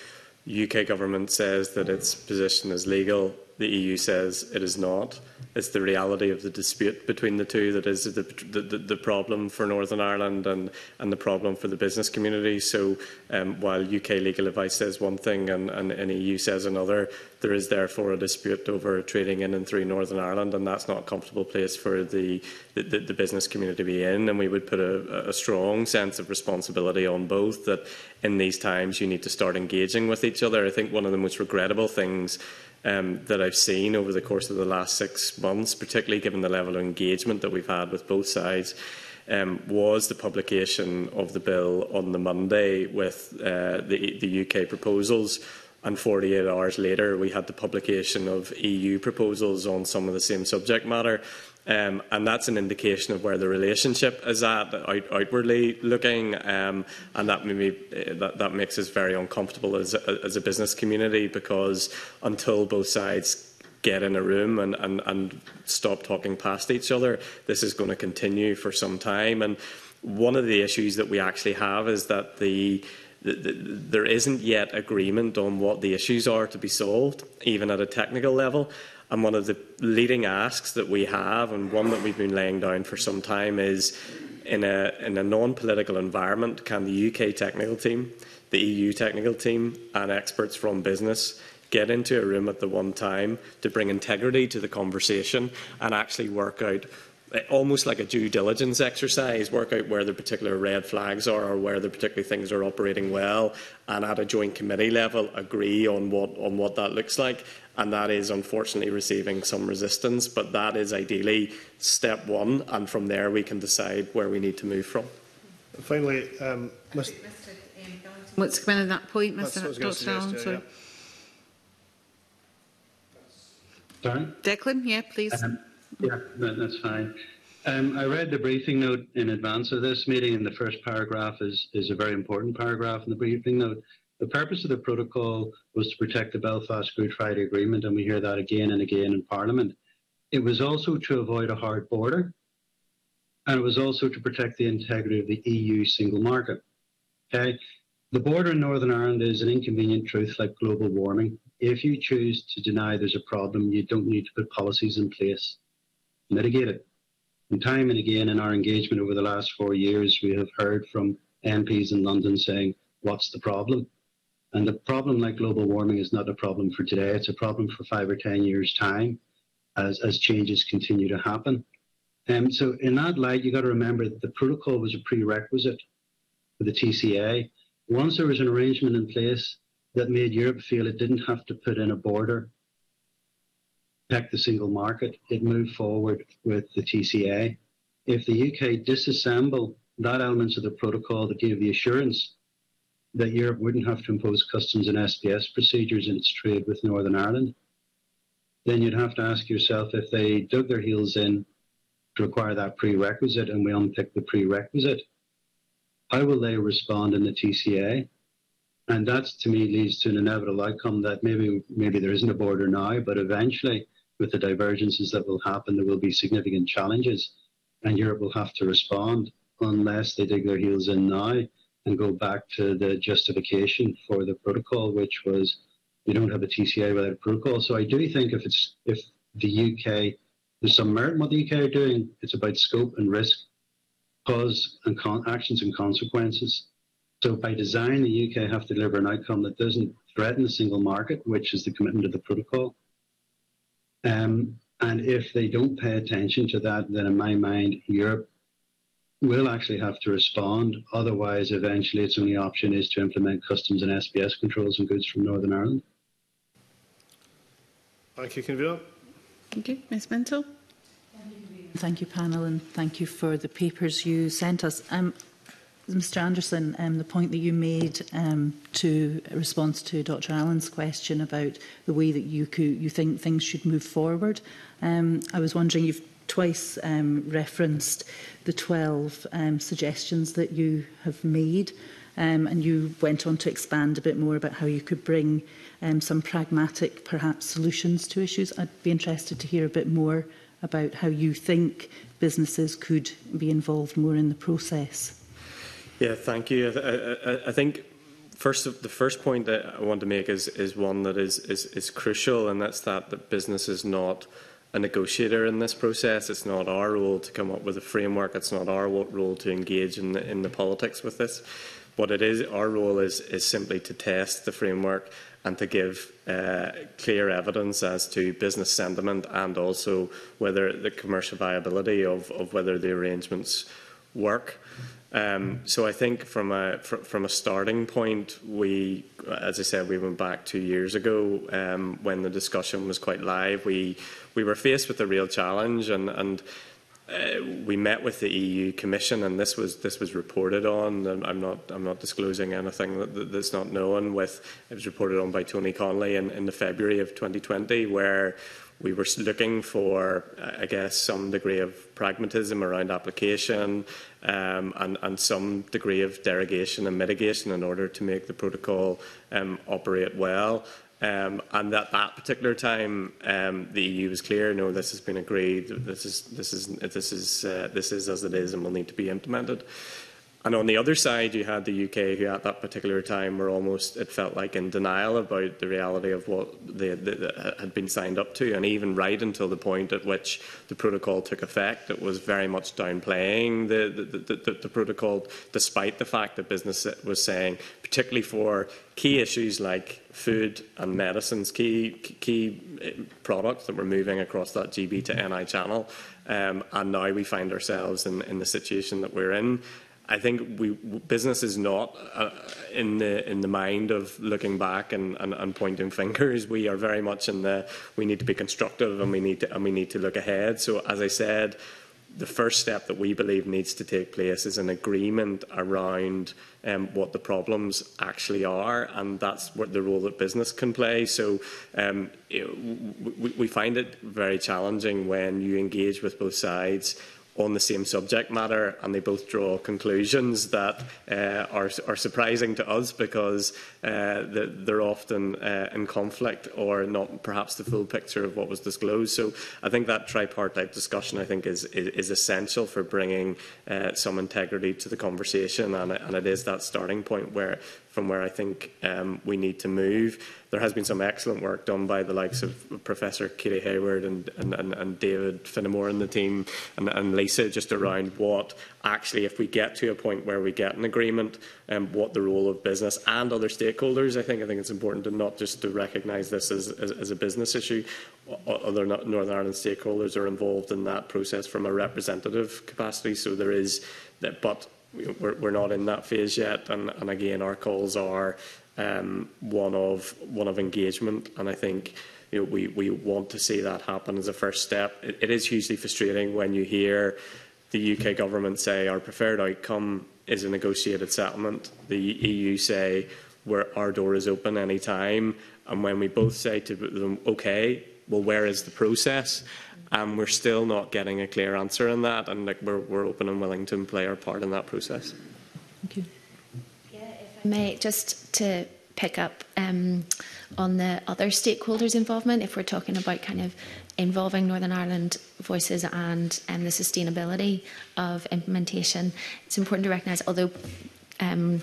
UK government says that its position is legal The EU says it is not. It's the reality of the dispute between the two that is the, the, the problem for Northern Ireland and, and the problem for the business community. So um, while UK legal advice says one thing and, and, and EU says another, there is therefore a dispute over trading in and through Northern Ireland, and that's not a comfortable place for the, the, the business community to be in. And we would put a, a strong sense of responsibility on both that in these times you need to start engaging with each other. I think one of the most regrettable things um, that I've seen over the course of the last six months, particularly given the level of engagement that we've had with both sides, um, was the publication of the bill on the Monday with uh, the, the UK proposals and 48 hours later we had the publication of EU proposals on some of the same subject matter Um, and that's an indication of where the relationship is at, out, outwardly looking, um, and that, maybe, eh, that, that makes us very uncomfortable as a, as a business community because until both sides get in a room and, and, and stop talking past each other, this is going to continue for some time. And one of the issues that we actually have is that the there isn't yet agreement on what the issues are to be solved, even at a technical level. And one of the leading asks that we have, and one that we've been laying down for some time, is in a, in a non-political environment, can the UK technical team, the EU technical team, and experts from business get into a room at the one time to bring integrity to the conversation and actually work out almost like a due diligence exercise, work out where the particular red flags are or where the particular things are operating well, and at a joint committee level agree on what, on what that looks like. And that is unfortunately receiving some resistance, but that is ideally step one, and from there we can decide where we need to move from. And finally, um, Mr. Um, What's going on that point, Mr. Dr. Allen? Yeah. Declan, yeah, please. Um, Yeah, that's fine. Um, I read the briefing note in advance of this meeting, and the first paragraph is, is a very important paragraph in the briefing note. The purpose of the protocol was to protect the Belfast Good Friday Agreement, and we hear that again and again in Parliament. It was also to avoid a hard border, and it was also to protect the integrity of the EU single market. Okay, the border in Northern Ireland is an inconvenient truth like global warming. If you choose to deny there's a problem, you don't need to put policies in place mitigate it. And time and again in our engagement over the last four years, we have heard from MPs in London saying, What's the problem? And the problem like global warming is not a problem for today, it's a problem for five or 10 years' time as, as changes continue to happen. And um, so, in that light, you've got to remember that the protocol was a prerequisite for the TCA. Once there was an arrangement in place that made Europe feel it didn't have to put in a border protect the single market, it moved forward with the TCA. If the UK disassemble that element of the protocol that gave the assurance that Europe wouldn't have to impose customs and SPS procedures in its trade with Northern Ireland, then you'd have to ask yourself if they dug their heels in to require that prerequisite and we unpick the prerequisite, how will they respond in the TCA? And that, to me, leads to an inevitable outcome that maybe maybe there isn't a border now, but eventually with the divergences that will happen, there will be significant challenges, and Europe will have to respond unless they dig their heels in now and go back to the justification for the protocol, which was we don't have a TCA without a protocol. So I do think if it's if the UK there's some merit in what the UK are doing, it's about scope and risk, cause and con- actions and consequences. So by design, the UK have to deliver an outcome that doesn't threaten the single market, which is the commitment of the protocol, um, and if they don't pay attention to that, then in my mind, Europe will actually have to respond. Otherwise, eventually, its only option is to implement customs and SPS controls on goods from Northern Ireland. Thank you, Convener. Thank you. Ms Minto. Thank you, panel, and thank you for the papers you sent us. Um, Mr Anderson, um, the point that you made um, to response to Dr Allen's question about the way that you, could, you think things should move forward, um, I was wondering, you've twice um, referenced the 12 um, suggestions that you have made. Um, and you went on to expand a bit more about how you could bring um, some pragmatic, perhaps, solutions to issues. I'd be interested to hear a bit more about how you think businesses could be involved more in the process. Yeah, thank you. I, I, I think first of, the first point that I want to make is is one that is is is crucial, and that's that the business is not a negotiator in this process. It's not our role to come up with a framework. It's not our role to engage in the, in the politics with this. What it is, our role is is simply to test the framework and to give uh, clear evidence as to business sentiment and also whether the commercial viability of, of whether the arrangements work. Um, so I think from a fr from a starting point, we, as I said, we went back two years ago um, when the discussion was quite live. We we were faced with a real challenge, and and uh, we met with the EU Commission, and this was this was reported on. And I'm not I'm not disclosing anything that, that's not known. With it was reported on by Tony Connolly in, in the February of 2020, where we were looking for, I guess, some degree of pragmatism around application um, and, and some degree of derogation and mitigation in order to make the protocol um, operate well. Um, and at that particular time, um, the EU was clear: no, this has been agreed. This is this is this is uh, this is as it is, and will need to be implemented. And on the other side, you had the UK, who at that particular time were almost, it felt like, in denial about the reality of what they, they, they, had been signed up to. And even right until the point at which the protocol took effect, it was very much downplaying the, the, the, the protocol, despite the fact that business was saying, particularly for key issues like food and medicines, key, key products that were moving across that GB to NI channel. Um, and now we find ourselves in, in the situation that we're in. I think we, business is not uh, in the in the mind of looking back and, and, and, pointing fingers. We are very much in the we need to be constructive and we need to and we need to look ahead. So as I said, the first step that we believe needs to take place is an agreement around um, what the problems actually are, and that's what the role that business can play. So um, it, we, we find it very challenging when you engage with both sides on the same subject matter, and they both draw conclusions that uh, are, are surprising to us because uh, they're often uh, in conflict or not perhaps the full picture of what was disclosed. So I think that tripartite discussion I think is, is, is essential for bringing uh, some integrity to the conversation, and, and it is that starting point where from where I think um, we need to move there has been some excellent work done by the likes of Professor Katie Hayward and, and, and, and David Finnemore and the team and, and Lisa just around what actually if we get to a point where we get an agreement um, what the role of business and other stakeholders I think I think it's important to not just to recognize this as, as, as a business issue other Northern Ireland stakeholders are involved in that process from a representative capacity so there is that but we're, we're not in that phase yet and, and again our calls are um, one of one of engagement. And I think you know, we, we want to see that happen as a first step. It, it is hugely frustrating when you hear the UK government say our preferred outcome is a negotiated settlement. The EU say where our door is open any time. And when we both say to them, okay, well, where is the process? And we're still not getting a clear answer on that. And like, we're, we're open and willing to play our part in that process. Thank you. May, just to pick up um, on the other stakeholders' involvement, if we're talking about kind of involving Northern Ireland voices and um, the sustainability of implementation, it's important to recognise, although um,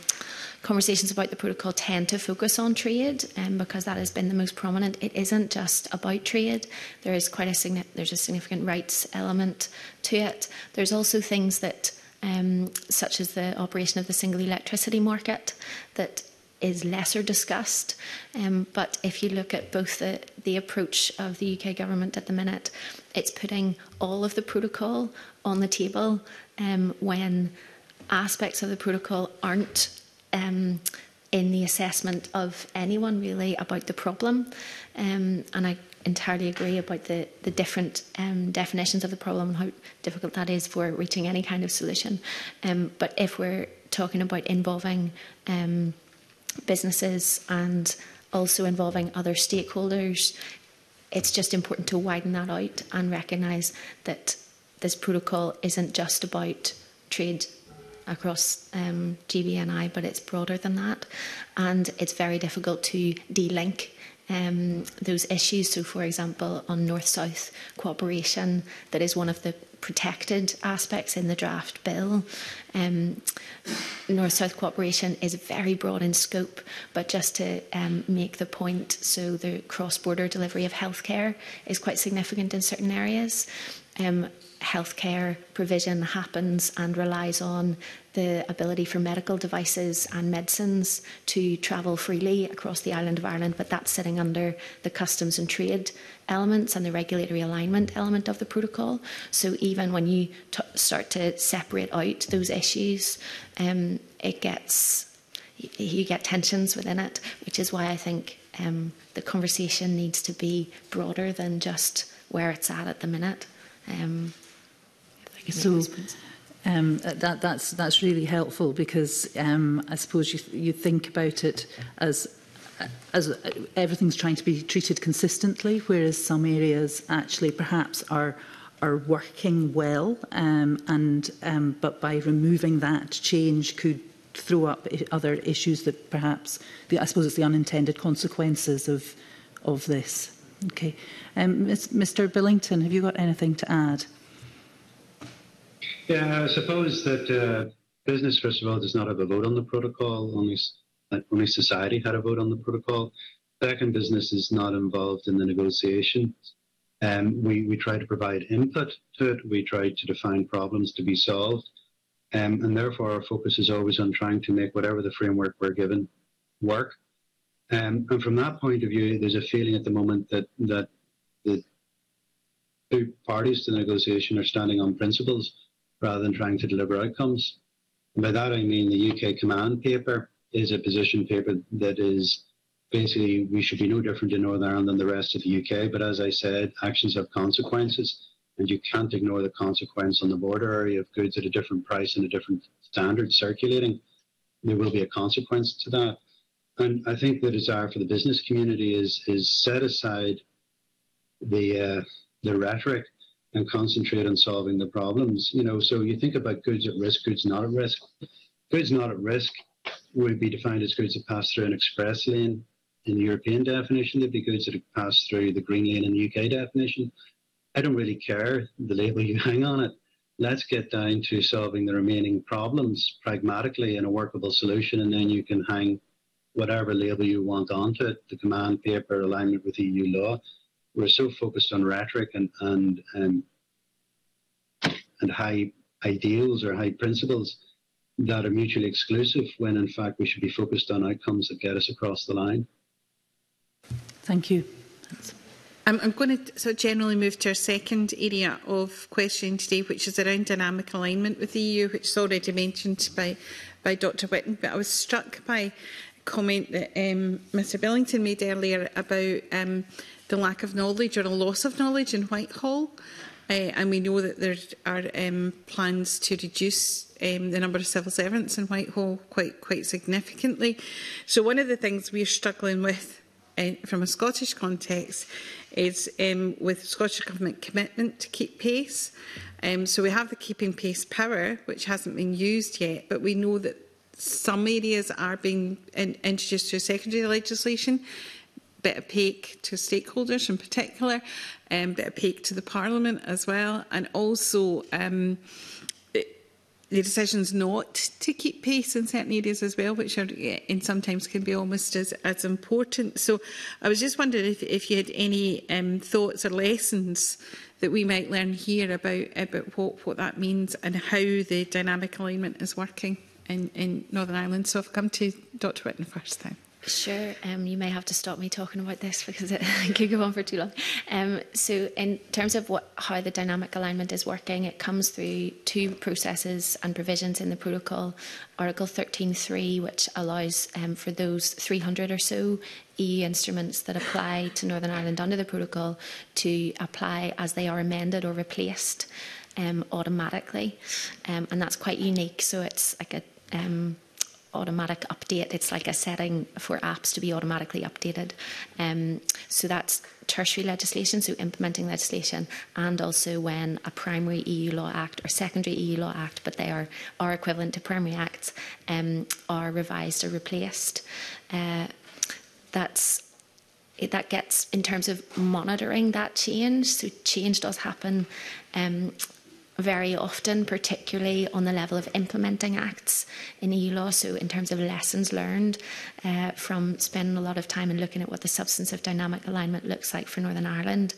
conversations about the protocol tend to focus on trade um, because that has been the most prominent. It isn't just about trade. There is quite a, there's a significant rights element to it. There's also things that um, such as the operation of the single electricity market that is lesser discussed. Um, but if you look at both the, the approach of the UK government at the minute, it's putting all of the protocol on the table um, when aspects of the protocol aren't um, in the assessment of anyone really about the problem. Um, and I entirely agree about the, the different um, definitions of the problem and how difficult that is for reaching any kind of solution. Um, but if we're talking about involving um, businesses and also involving other stakeholders, it's just important to widen that out and recognise that this protocol isn't just about trade across um, GBNI, but it's broader than that. And it's very difficult to de-link um, those issues. So, for example, on north south cooperation, that is one of the protected aspects in the draft bill. Um, north south cooperation is very broad in scope, but just to um, make the point, so the cross border delivery of healthcare is quite significant in certain areas. Um, healthcare provision happens and relies on the ability for medical devices and medicines to travel freely across the island of Ireland, but that's sitting under the customs and trade elements and the regulatory alignment element of the protocol. So even when you start to separate out those issues, um, it gets you get tensions within it, which is why I think um, the conversation needs to be broader than just where it's at at the minute. Um, you so, Um, uh, that, that's, that's really helpful because um, I suppose you, you think about it as as everything's trying to be treated consistently, whereas some areas actually perhaps are are working well, um, and um, but by removing that change could throw up other issues that perhaps the, I suppose it's the unintended consequences of of this. Okay, um, Mr. Billington, have you got anything to add? Yeah, I suppose that uh, business, first of all, does not have a vote on the protocol. Only, only society had a vote on the protocol. Second, business is not involved in the negotiations. Um, we, we try to provide input to it. We try to define problems to be solved. Um, and therefore, our focus is always on trying to make whatever the framework we're given work. Um, and from that point of view, there's a feeling at the moment that, that the two parties to the negotiation are standing on principles rather than trying to deliver outcomes. And by that I mean the UK Command paper is a position paper that is basically we should be no different in Northern Ireland than the rest of the UK. But as I said, actions have consequences, and you can't ignore the consequence on the border area of goods at a different price and a different standard circulating. There will be a consequence to that. And I think the desire for the business community is is set aside the uh, the rhetoric and concentrate on solving the problems. You know, so you think about goods at risk, goods not at risk. Goods not at risk would be defined as goods that pass through an express lane in the European definition. They'd be goods that pass through the green lane in the UK definition. I don't really care the label you hang on it. Let's get down to solving the remaining problems pragmatically in a workable solution, and then you can hang whatever label you want onto it, the command paper, alignment with EU law we're so focused on rhetoric and and um, and high ideals or high principles that are mutually exclusive when in fact we should be focused on outcomes that get us across the line. Thank you. I'm, I'm going to so generally move to our second area of questioning today, which is around dynamic alignment with the EU, which is already mentioned by, by Dr Whitten. But I was struck by a comment that um, Mr Billington made earlier about um, the lack of knowledge or a loss of knowledge in Whitehall. Uh, and we know that there are um, plans to reduce um, the number of civil servants in Whitehall quite quite significantly. So one of the things we're struggling with uh, from a Scottish context is um, with Scottish Government commitment to keep pace. Um, so we have the keeping pace power, which hasn't been used yet, but we know that some areas are being in introduced through secondary legislation bit opaque to stakeholders in particular, um, bit opaque to the Parliament as well, and also um, the decisions not to keep pace in certain areas as well, which are eh, in sometimes can be almost as, as important. So I was just wondering if, if you had any um, thoughts or lessons that we might learn here about, about what, what that means and how the dynamic alignment is working in, in Northern Ireland. So I've come to Dr Whitten first then. Sure. Um, you may have to stop me talking about this because it could go on for too long. Um, so in terms of what, how the dynamic alignment is working, it comes through two processes and provisions in the protocol. Article 13.3, which allows um, for those 300 or so EU instruments that apply to Northern Ireland under the protocol to apply as they are amended or replaced um, automatically. Um, and that's quite unique. So it's like a... Um, automatic update. It's like a setting for apps to be automatically updated. Um, so that's tertiary legislation, so implementing legislation, and also when a primary EU law act or secondary EU law act, but they are, are equivalent to primary acts, um, are revised or replaced. Uh, that's it, that gets in terms of monitoring that change. So change does happen um, very often, particularly on the level of implementing acts in EU law. So, in terms of lessons learned uh, from spending a lot of time and looking at what the substance of dynamic alignment looks like for Northern Ireland.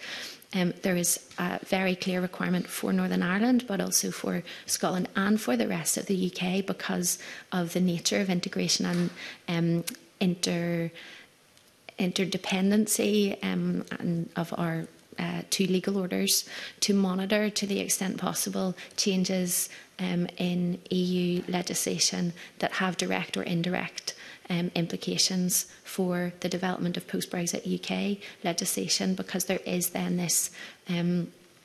Um, there is a very clear requirement for Northern Ireland, but also for Scotland and for the rest of the UK because of the nature of integration and um, inter interdependency um, and of our uh, to legal orders to monitor to the extent possible changes um, in EU legislation that have direct or indirect um, implications for the development of post-Brexit UK legislation because there is then this um,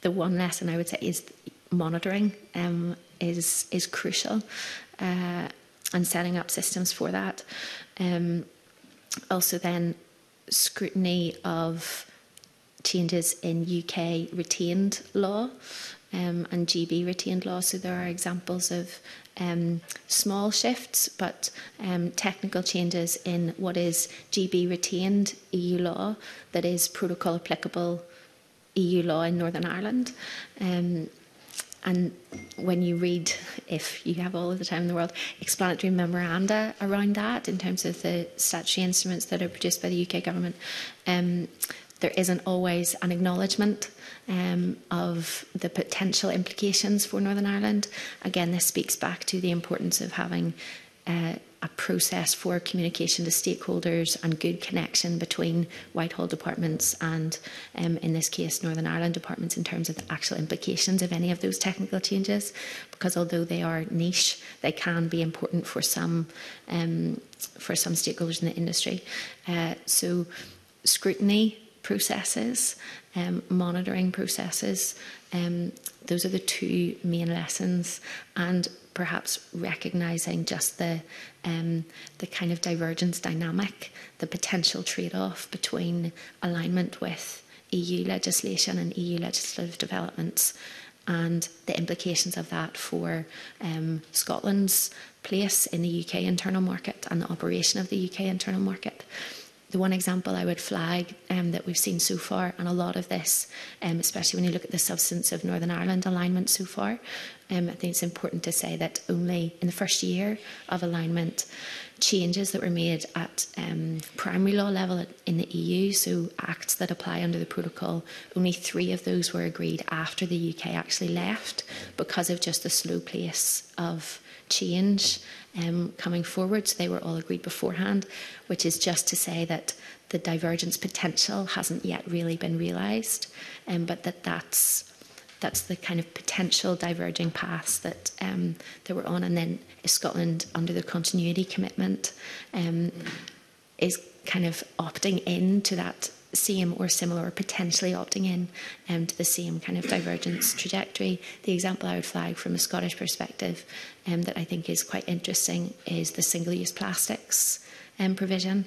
the one lesson I would say is monitoring um, is is crucial, uh, and setting up systems for that. Um, also, then scrutiny of changes in UK retained law um, and GB retained law. So there are examples of um, small shifts but um, technical changes in what is GB retained EU law that is protocol applicable EU law in Northern Ireland. Um, and when you read, if you have all of the time in the world, explanatory memoranda around that in terms of the statutory instruments that are produced by the UK government, um, there isn't always an acknowledgement um, of the potential implications for Northern Ireland. Again, this speaks back to the importance of having uh, a process for communication to stakeholders and good connection between Whitehall departments and, um, in this case, Northern Ireland departments in terms of the actual implications of any of those technical changes. Because although they are niche, they can be important for some um, for some stakeholders in the industry. Uh, so, scrutiny processes um, monitoring processes. Um, those are the two main lessons, and perhaps recognizing just the um, the kind of divergence dynamic, the potential trade-off between alignment with EU legislation and EU legislative developments and the implications of that for um, Scotland's place in the UK internal market and the operation of the UK internal market the one example I would flag um, that we've seen so far, and a lot of this, um, especially when you look at the substance of Northern Ireland alignment so far, um, I think it's important to say that only in the first year of alignment, changes that were made at um, primary law level in the EU, so acts that apply under the protocol, only three of those were agreed after the UK actually left because of just the slow pace of change um, coming forward. So they were all agreed beforehand, which is just to say that the divergence potential hasn't yet really been realised, um, but that that's that's the kind of potential diverging paths that um, that we're on. And then Scotland, under the continuity commitment, um, is kind of opting in to that same or similar or potentially opting in um, to the same kind of divergence trajectory. The example I would flag from a Scottish perspective um, that I think is quite interesting is the single-use plastics um, provision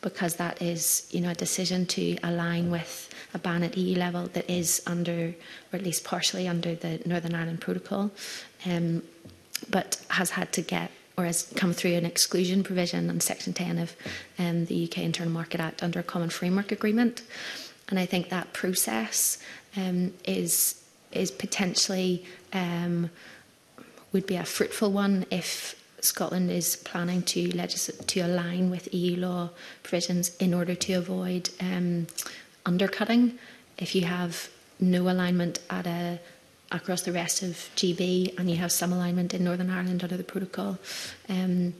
because that is you know a decision to align with a ban at EU level that is under or at least partially under the Northern Ireland Protocol um, but has had to get or has come through an exclusion provision in Section 10 of um, the UK Internal Market Act under a Common Framework Agreement. And I think that process um, is is potentially um, would be a fruitful one if Scotland is planning to to align with EU law provisions in order to avoid um, undercutting. If you have no alignment at a across the rest of GB, and you have some alignment in Northern Ireland under the protocol. Um,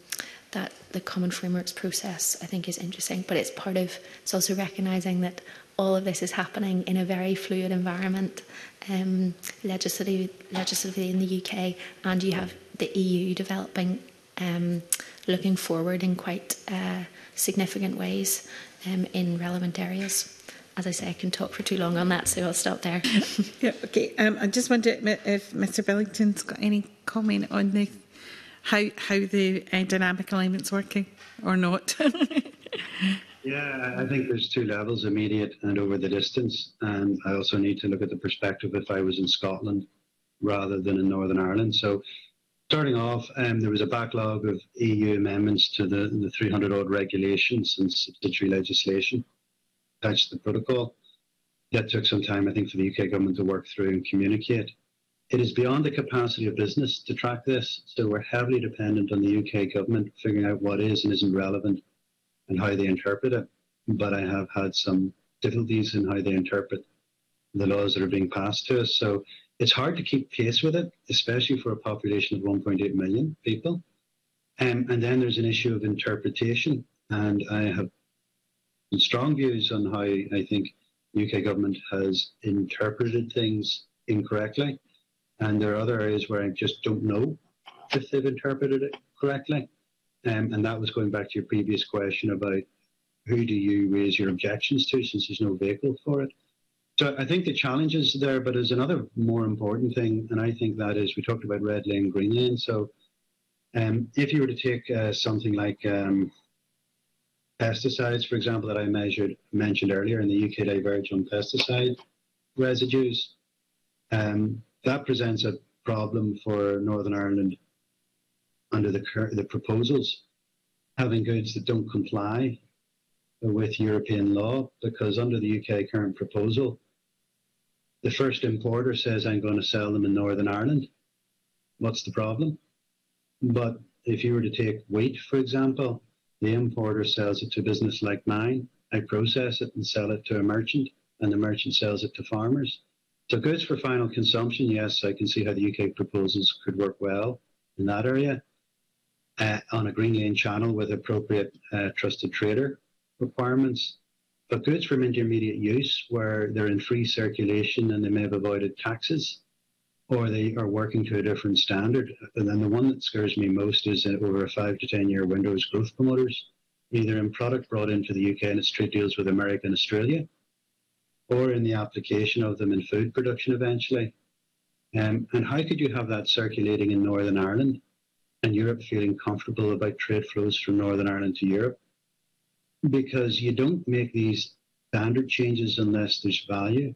that the common frameworks process, I think, is interesting, but it's part of it's also recognizing that all of this is happening in a very fluid environment, um, legislative, legislatively in the UK, and you have the EU developing, um, looking forward in quite uh, significant ways um, in relevant areas. as I say, I can talk for too long on that, so I'll stop there. yeah, okay. Um, I just wonder if Mr. Billington's got any comment on the how how the uh, dynamic alignment's working or not. yeah, I think there's two levels: immediate and over the distance. And I also need to look at the perspective if I was in Scotland rather than in Northern Ireland. So. Starting off, um, there was a backlog of EU amendments to the, the 300 odd regulations and subsidiary legislation that's the protocol. That took some time, I think, for the UK government to work through and communicate. It is beyond the capacity of business to track this, so we're heavily dependent on the UK government figuring out what is and isn't relevant and how they interpret it. But I have had some difficulties in how they interpret the laws that are being passed to us. So it's hard to keep pace with it, especially for a population of 1.8 million people. Um, and then there's an issue of interpretation. And I have and strong views on how I think UK government has interpreted things incorrectly. And there are other areas where I just don't know if they've interpreted it correctly. Um, and that was going back to your previous question about who do you raise your objections to since there's no vehicle for it. So I think the challenge is there, but there's another more important thing, and I think that is we talked about red lane, green lane. So um, if you were to take uh, something like um, pesticides, for example, that I measured mentioned earlier in the UK diverge on pesticide residues. Um, that presents a problem for Northern Ireland under the, the proposals, having goods that don't comply with European law, because under the UK current proposal, the first importer says, I'm going to sell them in Northern Ireland. What's the problem? But if you were to take wheat, for example, the importer sells it to a business like mine. I process it and sell it to a merchant, and the merchant sells it to farmers. So goods for final consumption, yes, I can see how the UK proposals could work well in that area. Uh, on a green lane channel with appropriate uh, trusted trader requirements. But goods from intermediate use, where they're in free circulation and they may have avoided taxes, or they are working to a different standard. And then the one that scares me most is over a five to 10 year window is growth promoters, either in product brought into the UK and its trade deals with America and Australia, or in the application of them in food production eventually. Um, and how could you have that circulating in Northern Ireland and Europe feeling comfortable about trade flows from Northern Ireland to Europe? Because you don't make these standard changes unless there's value,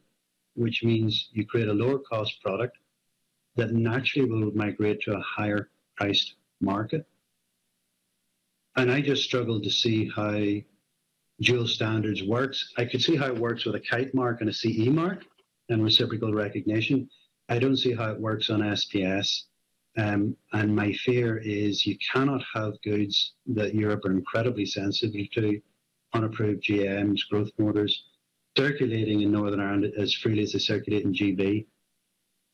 which means you create a lower cost product that naturally will migrate to a higher priced market. And I just struggled to see how dual standards works. I could see how it works with a kite mark and a CE mark and reciprocal recognition. I don't see how it works on SPS. Um, and my fear is you cannot have goods that Europe are incredibly sensitive to, unapproved GMs, growth motors, circulating in Northern Ireland as freely as they circulate in GB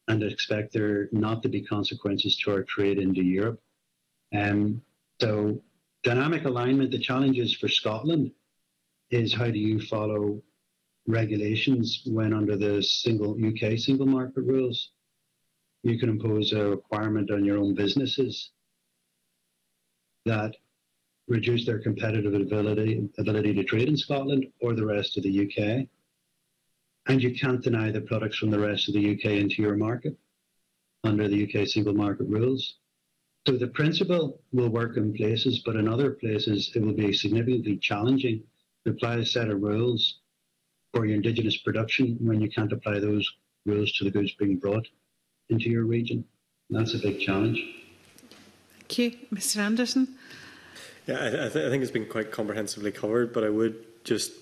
and expect there not to be consequences to our trade into Europe. Um, so, dynamic alignment, the challenges for Scotland is how do you follow regulations when under the single UK single market rules? You can impose a requirement on your own businesses that reduce their competitive ability, ability to trade in Scotland or the rest of the UK and you can't deny the products from the rest of the UK into your market under the UK single market rules. So the principle will work in places, but in other places it will be significantly challenging to apply a set of rules for your indigenous production when you can't apply those rules to the goods being brought into your region. And that's a big challenge. Thank you. Mr Anderson? Yeah, I, th I think it's been quite comprehensively covered, but I would just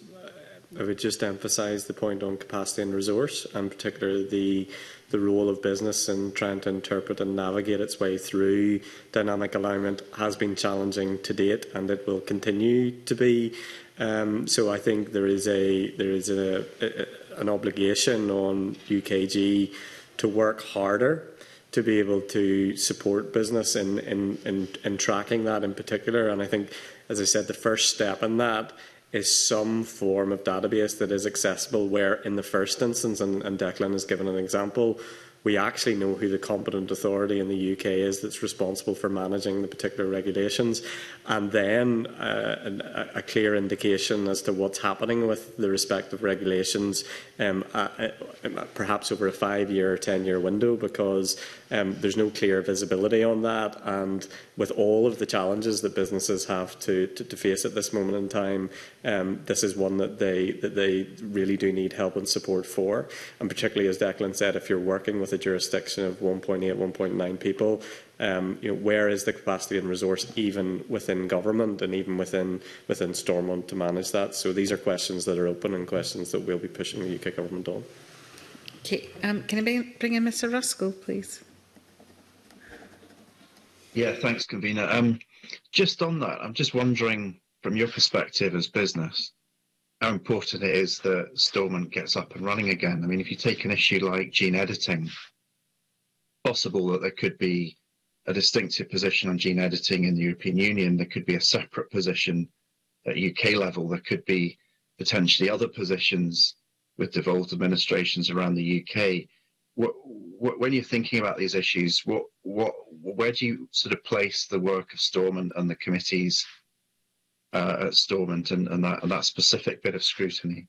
I would just emphasise the point on capacity and resource, and particularly the the role of business in trying to interpret and navigate its way through dynamic alignment has been challenging to date, and it will continue to be. Um, so I think there is a there is a, a an obligation on UKG to work harder to be able to support business in in in, in tracking that in particular, and I think. As I said, the first step in that is some form of database that is accessible where in the first instance, and, and Declan has given an example, we actually know who the competent authority in the UK is that's responsible for managing the particular regulations, and then uh, a, a clear indication as to what's happening with the respective regulations, um, uh, uh, perhaps over a 5 year or ten-year window, because um, there's no clear visibility on that, and with all of the challenges that businesses have to, to, to face at this moment in time, um, this is one that they that they really do need help and support for, and particularly as Declan said, if you're working with with a jurisdiction of 1.8, 1.9 people, um, you know, where is the capacity and resource even within government and even within, within Stormont to manage that? So these are questions that are open and questions that we'll be pushing the UK government on. Okay. Um, can I bring in Mr Ruskell, please? Yeah, thanks, Convener. Um, just on that, I'm just wondering, from your perspective as business, how important it is that Stormont gets up and running again. I mean, if you take an issue like gene editing, possible that there could be a distinctive position on gene editing in the European Union. There could be a separate position at UK level. There could be potentially other positions with devolved administrations around the UK. What, what, when you're thinking about these issues, what, what, where do you sort of place the work of Storm and the committees? uh, at Stormont and, and, that, and that specific bit of scrutiny.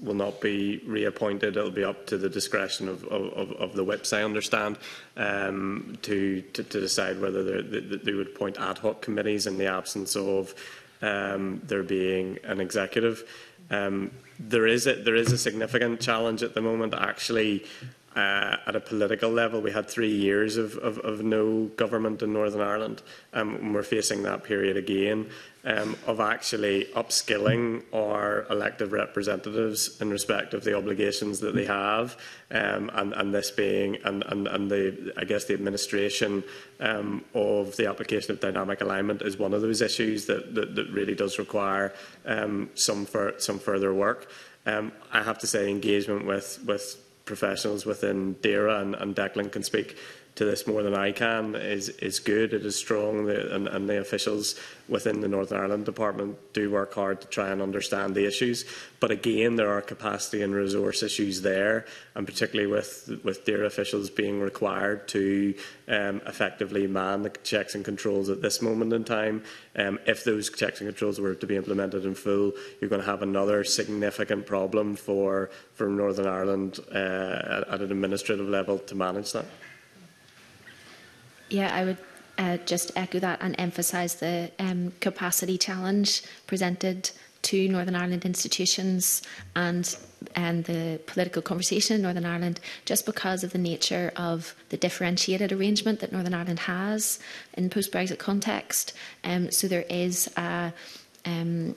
will not be reappointed. It'll be up to the discretion of, of, of the whips, I understand, um, to, to, to decide whether they, they would appoint ad hoc committees in the absence of um, there being an executive. Um, there is a, there is a significant challenge at the moment actually uh, at a political level, we had three years of, of, of no government in Northern Ireland, um, and we're facing that period again um, of actually upskilling our elected representatives in respect of the obligations that they have, um, and, and this being and, and, and the I guess the administration um, of the application of dynamic alignment is one of those issues that, that, that really does require um, some, for, some further work. Um, I have to say engagement with, with professionals within DERA and, and Declan can speak to this more than I can is is good. It is strong, the, and, and the officials within the Northern Ireland Department do work hard to try and understand the issues. But again, there are capacity and resource issues there, and particularly with with their officials being required to um, effectively man the checks and controls at this moment in time. Um, if those checks and controls were to be implemented in full, you're going to have another significant problem for for Northern Ireland uh, at, at an administrative level to manage that. Yeah, I would uh, just echo that and emphasise the um, capacity challenge presented to Northern Ireland institutions and and um, the political conversation in Northern Ireland just because of the nature of the differentiated arrangement that Northern Ireland has in post-Brexit context. Um, so there is a, um,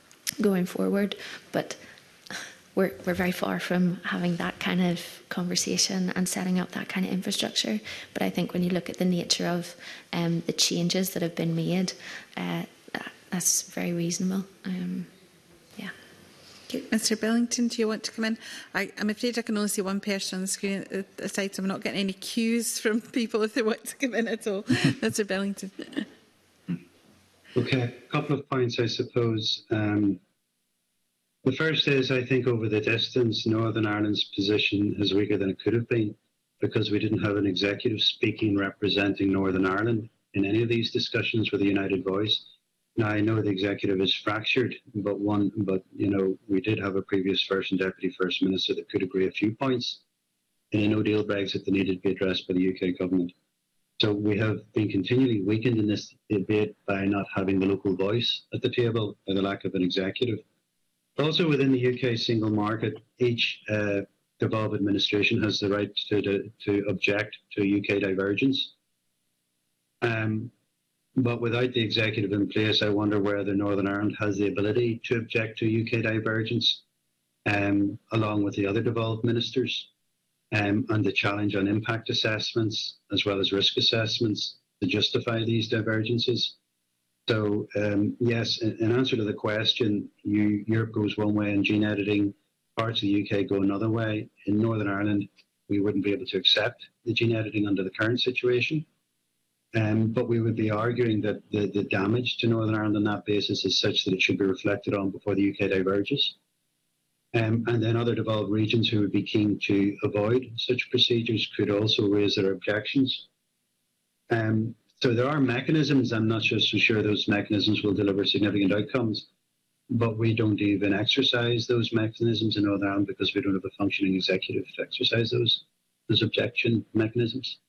going forward. But we're, we're very far from having that kind of conversation and setting up that kind of infrastructure. But I think when you look at the nature of um, the changes that have been made, uh, that's very reasonable. Um, yeah. Mr. Billington, do you want to come in? I, I'm afraid I can only see one person on the screen at the side, so I'm not getting any cues from people if they want to come in at all. Mr. Billington. Okay, a couple of points, I suppose. Um, The first is, I think, over the distance, Northern Ireland's position is weaker than it could have been because we didn't have an executive speaking representing Northern Ireland in any of these discussions with the United Voice. Now I know the executive is fractured, but one, but you know, we did have a previous first and deputy first minister that could agree a few points in a no deal Brexit that needed to be addressed by the UK government. So we have been continually weakened in this debate by not having the local voice at the table, by the lack of an executive. Also within the UK single market, each uh, devolved administration has the right to, to, to object to UK divergence. Um, but without the executive in place, I wonder whether Northern Ireland has the ability to object to UK divergence, um, along with the other devolved ministers, um, and the challenge on impact assessments as well as risk assessments to justify these divergences. So um, yes, in answer to the question, you, Europe goes one way in gene editing, parts of the UK go another way. In Northern Ireland, we wouldn't be able to accept the gene editing under the current situation. Um, but we would be arguing that the, the damage to Northern Ireland on that basis is such that it should be reflected on before the UK diverges. Um, and then other developed regions who would be keen to avoid such procedures could also raise their objections. Um, so there are mechanisms. I'm not just so sure those mechanisms will deliver significant outcomes, but we don't even exercise those mechanisms in Northern Ireland because we don't have a functioning executive to exercise those those objection mechanisms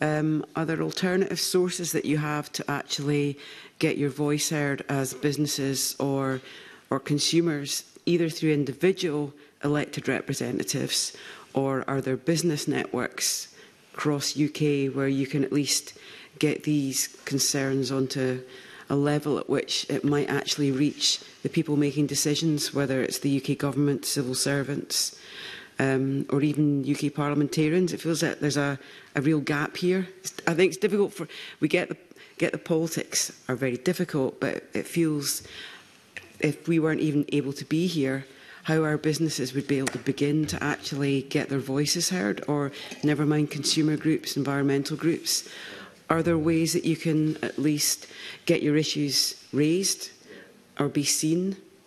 Um, are there alternative sources that you have to actually get your voice heard as businesses or, or consumers, either through individual elected representatives or are there business networks across UK where you can at least get these concerns onto a level at which it might actually reach the people making decisions, whether it's the UK government, civil servants, um, or even UK parliamentarians. It feels that there's a, a real gap here. I think it's difficult for we get the get the politics are very difficult, but it feels if we weren't even able to be here, how our businesses would be able to begin to actually get their voices heard, or never mind consumer groups, environmental groups. Are there ways that you can at least get your issues raised or be seen?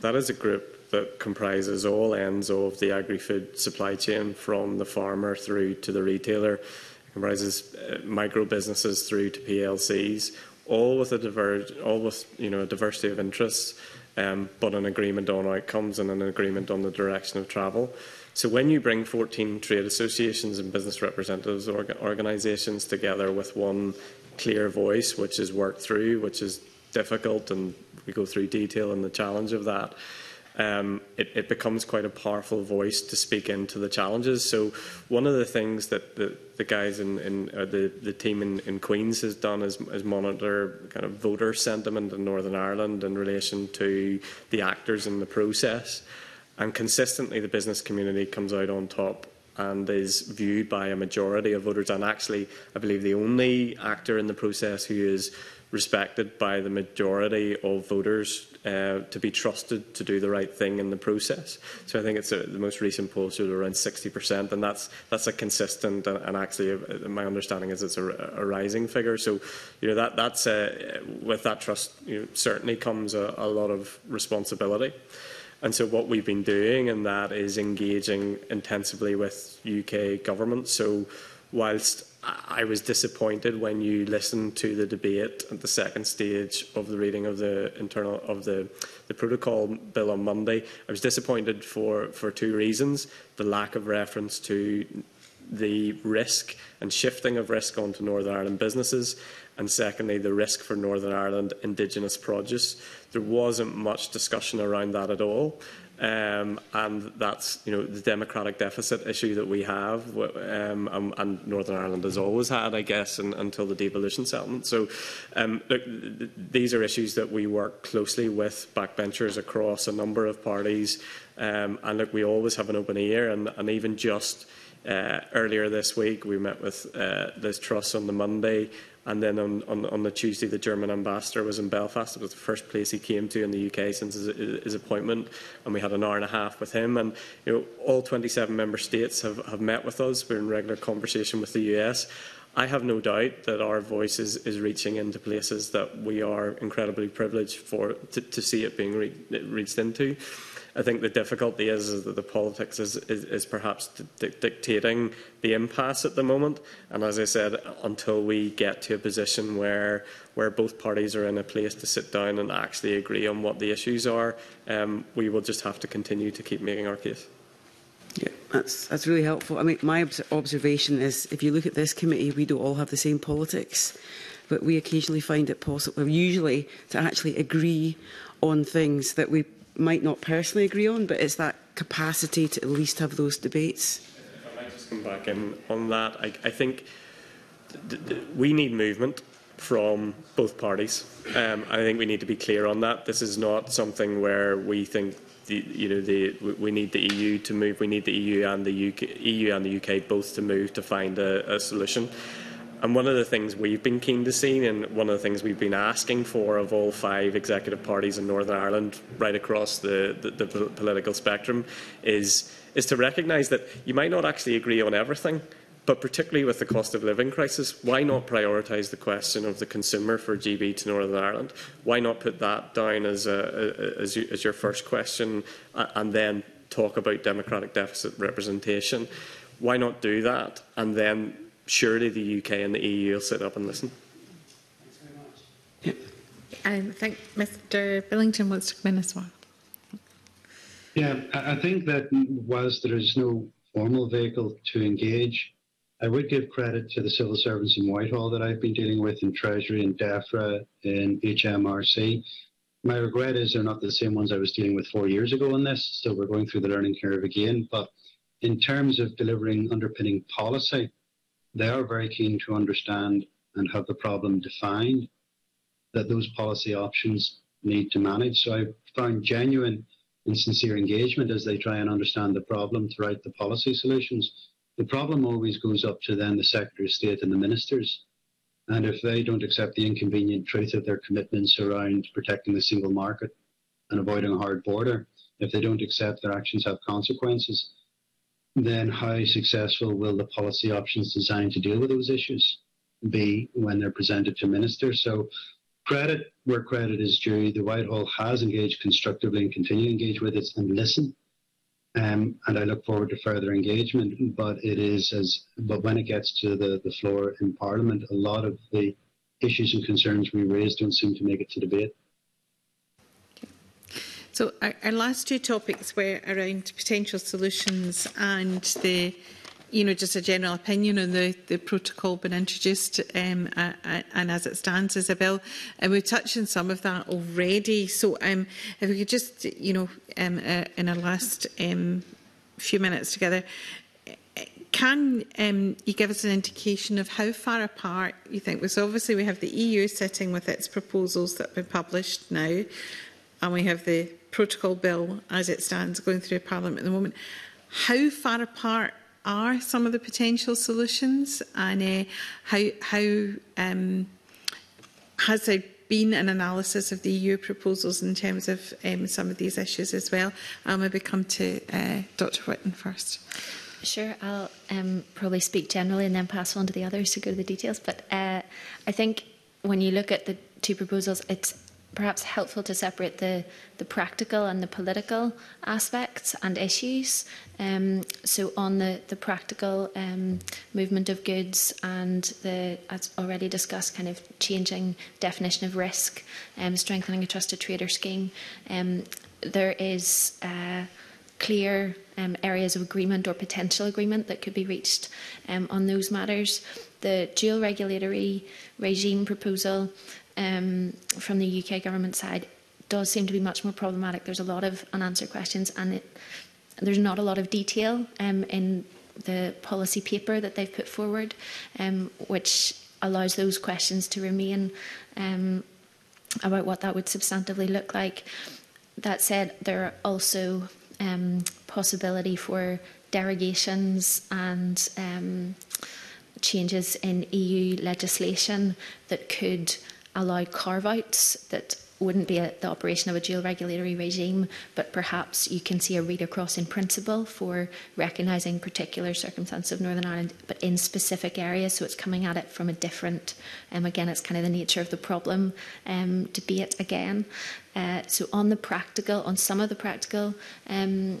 That is a group that comprises all ends of the agri-food supply chain from the farmer through to the retailer. It comprises uh, micro businesses through to PLCs, all with a, diver all with, you know, a diversity of interests, um, but an agreement on outcomes and an agreement on the direction of travel. So when you bring 14 trade associations and business representatives or organisations together with one clear voice, which is worked through, which is difficult, and we go through detail and the challenge of that, um, it, it becomes quite a powerful voice to speak into the challenges. So one of the things that the, the guys in, in or the, the team in, in Queens has done is, is monitor kind of voter sentiment in Northern Ireland in relation to the actors in the process. And consistently the business community comes out on top and is viewed by a majority of voters and actually I believe the only actor in the process who is respected by the majority of voters uh, to be trusted to do the right thing in the process. So I think it's a, uh, the most recent poll showed around 60%, and that's that's a consistent and, uh, and actually a, uh, my understanding is it's a, a rising figure. So you know that that's a, with that trust you know, certainly comes a, a lot of responsibility. And so what we've been doing and that is engaging intensively with UK government. So whilst I was disappointed when you listened to the debate at the second stage of the reading of the internal of the, the protocol bill on Monday. I was disappointed for, for two reasons. The lack of reference to the risk and shifting of risk onto Northern Ireland businesses, and secondly, the risk for Northern Ireland Indigenous produce. There wasn't much discussion around that at all um, and that's you know the democratic deficit issue that we have, um, and Northern Ireland has always had, I guess, and, until the devolution settlement. So, um, look, th these are issues that we work closely with backbenchers across a number of parties, um, and look, we always have an open ear, and, and even just. Uh, earlier this week, we met with uh, Liz Truss on the Monday And then on, on, on the Tuesday, the German ambassador was in Belfast. It was the first place he came to in the UK since his, his appointment. And we had an hour and a half with him. And you know, all 27 member states have, have met with us. We're in regular conversation with the US. I have no doubt that our voice is, is reaching into places that we are incredibly privileged for to, to see it being re reached into. I think the difficulty is, is that the politics is, is, is perhaps di dictating the impasse at the moment. And as I said, until we get to a position where where both parties are in a place to sit down and actually agree on what the issues are, um, we will just have to continue to keep making our case. Yeah, that's that's really helpful. I mean, my obs observation is if you look at this committee, we don't all have the same politics, but we occasionally find it possible, usually, to actually agree on things that we might not personally agree on, but it's that capacity to at least have those debates. If I might just come back in on that. I, I think we need movement from both parties. Um, I think we need to be clear on that. This is not something where we think the, you know, the, we need the EU to move. We need the EU and the UK, EU and the UK both to move to find a, a solution. And one of the things we've been keen to see, and one of the things we've been asking for of all five executive parties in Northern Ireland, right across the, the, the political spectrum, is, is to recognise that you might not actually agree on everything, but particularly with the cost of living crisis, why not prioritise the question of the consumer for GB to Northern Ireland? Why not put that down as, a, as, you, as your first question and then talk about democratic deficit representation? Why not do that and then surely the UK and the EU will sit up and listen. I think Mr Billington wants to come in as well. Yeah, I think that whilst there is no formal vehicle to engage, I would give credit to the civil servants in Whitehall that I've been dealing with in Treasury and DAFRA and HMRC. My regret is they're not the same ones I was dealing with four years ago on this, so we're going through the learning curve again. But in terms of delivering underpinning policy, they are very keen to understand and have the problem defined that those policy options need to manage. So I found genuine and sincere engagement as they try and understand the problem throughout the policy solutions. The problem always goes up to then the Secretary of State and the ministers. And if they don't accept the inconvenient truth of their commitments around protecting the single market and avoiding a hard border, if they don't accept their actions have consequences, then how successful will the policy options designed to deal with those issues be when they're presented to ministers? So, credit where credit is due. The Whitehall has engaged constructively and continue to engage with us and listen. Um, and I look forward to further engagement. But it is as but when it gets to the, the floor in Parliament, a lot of the issues and concerns we raise don't seem to make it to debate. So our, our last two topics were around potential solutions and the you know, just a general opinion on the, the protocol been introduced um, uh, uh, and as it stands, Isabel. And we've touched on some of that already. So um, if we could just, you know, um, uh, in our last um, few minutes together, can um, you give us an indication of how far apart you think? Because obviously we have the EU sitting with its proposals that have been published now, and we have the protocol bill as it stands going through Parliament at the moment. How far apart are some of the potential solutions and uh, how, how um, has there been an analysis of the EU proposals in terms of um, some of these issues as well? I'll maybe come to uh, eh, Dr Whitten first. Sure, I'll um, probably speak generally and then pass on to the others to go to the details. But uh, I think when you look at the two proposals, it's perhaps helpful to separate the, the practical and the political aspects and issues. Um, so on the, the practical um, movement of goods and the, as already discussed, kind of changing definition of risk, um, strengthening a trusted trader scheme, um, there is uh, clear um, areas of agreement or potential agreement that could be reached um, on those matters. The dual regulatory regime proposal um, from the UK government side does seem to be much more problematic. There's a lot of unanswered questions and it, there's not a lot of detail um, in the policy paper that they've put forward, um, which allows those questions to remain um, about what that would substantively look like. That said, there are also um, possibility for derogations and um, changes in EU legislation that could allow carve-outs that wouldn't be a, the operation of a dual regulatory regime, but perhaps you can see a read across in principle for recognising particular circumstances of Northern Ireland, but in specific areas. So it's coming at it from a different, um, again, it's kind of the nature of the problem um, debate again. Uh, so on the practical, on some of the practical um,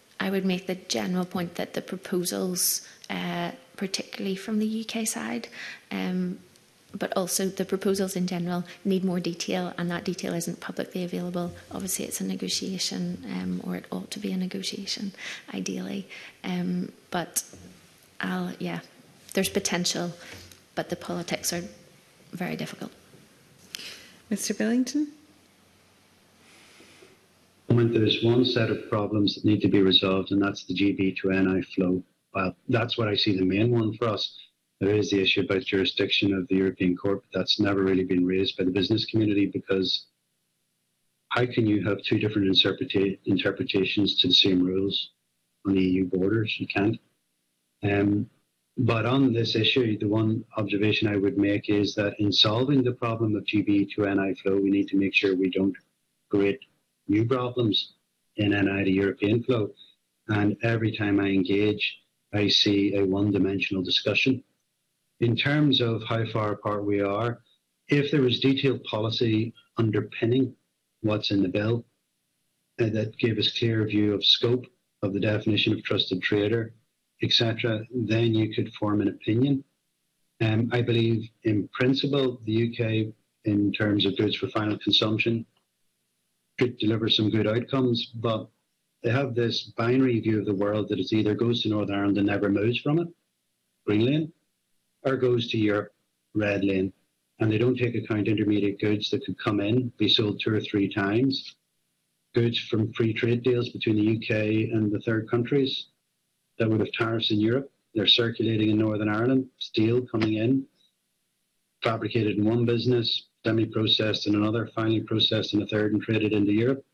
I would make the general point that the proposals, uh, particularly from the UK side, um, but also the proposals in general need more detail, and that detail isn't publicly available. Obviously, it's a negotiation, um, or it ought to be a negotiation, ideally. Um, but I'll, yeah, there's potential, but the politics are very difficult. Mr. Billington? There's one set of problems that need to be resolved, and that's the GB to NI flow. Well, that's what I see the main one for us there is the issue about jurisdiction of the European Court, but that's never really been raised by the business community because how can you have two different interpreta interpretations to the same rules on the EU borders? You can't. Um, but on this issue, the one observation I would make is that in solving the problem of GB to NI flow, we need to make sure we don't create new problems in NI to European flow. And every time I engage, I see a one dimensional discussion in terms of how far apart we are, if there was detailed policy underpinning what's in the bill uh, that gave us clear view of scope of the definition of trusted trader, etc., then you could form an opinion. Um, I believe, in principle, the UK, in terms of goods for final consumption, could deliver some good outcomes, but they have this binary view of the world that it either goes to Northern Ireland and never moves from it, Greenland or goes to Europe, red lane. And they don't take account intermediate goods that could come in, be sold two or three times, goods from free trade deals between the UK and the third countries that would have tariffs in Europe. They're circulating in Northern Ireland, steel coming in, fabricated in one business, semi processed in another, finally processed in a third, and traded into Europe.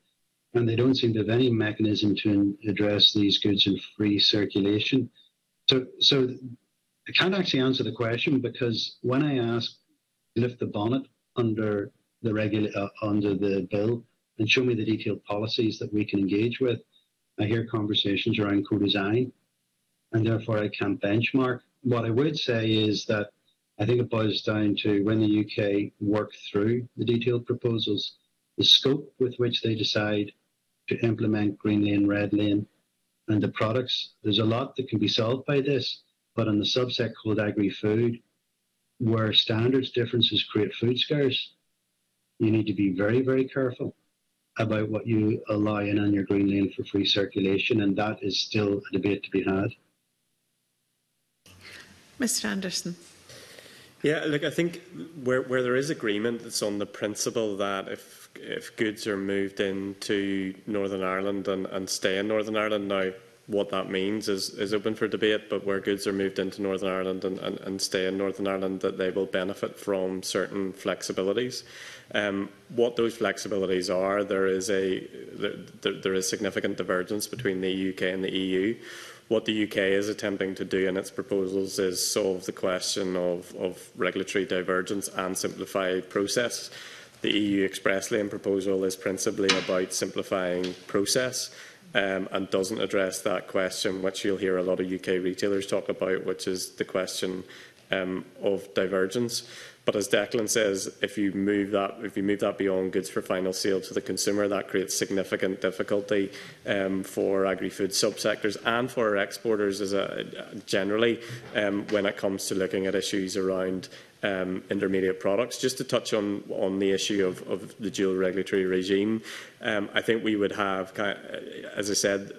And they don't seem to have any mechanism to address these goods in free circulation. So, so I can't actually answer the question because when I ask lift the bonnet under the regula- uh, under the bill and show me the detailed policies that we can engage with, I hear conversations around co-design, and therefore I can't benchmark. What I would say is that I think it boils down to when the UK work through the detailed proposals, the scope with which they decide to implement green lane, red lane, and the products. There's a lot that can be solved by this. But in the subset called agri-food, where standards differences create food scarce, you need to be very, very careful about what you allow in on your green lane for free circulation, and that is still a debate to be had. Mr Anderson. Yeah, look, I think where, where there is agreement, it's on the principle that if if goods are moved into Northern Ireland and, and stay in Northern Ireland now, what that means is, is open for debate, but where goods are moved into Northern Ireland and, and, and stay in Northern Ireland, that they will benefit from certain flexibilities. Um, what those flexibilities are, there is, a, there, there is significant divergence between the UK and the EU what the UK is attempting to do in its proposals is solve the question of, of regulatory divergence and simplify process. The EU expressly in proposal is principally about simplifying process um, and doesn't address that question, which you'll hear a lot of UK retailers talk about, which is the question um, of divergence. But as Declan says, if you move that if you move that beyond goods for final sale to the consumer, that creates significant difficulty um, for agri-food subsectors and for our exporters as a, generally um, when it comes to looking at issues around um, intermediate products. Just to touch on, on the issue of, of the dual regulatory regime, um, I think we would have, uh, as I said,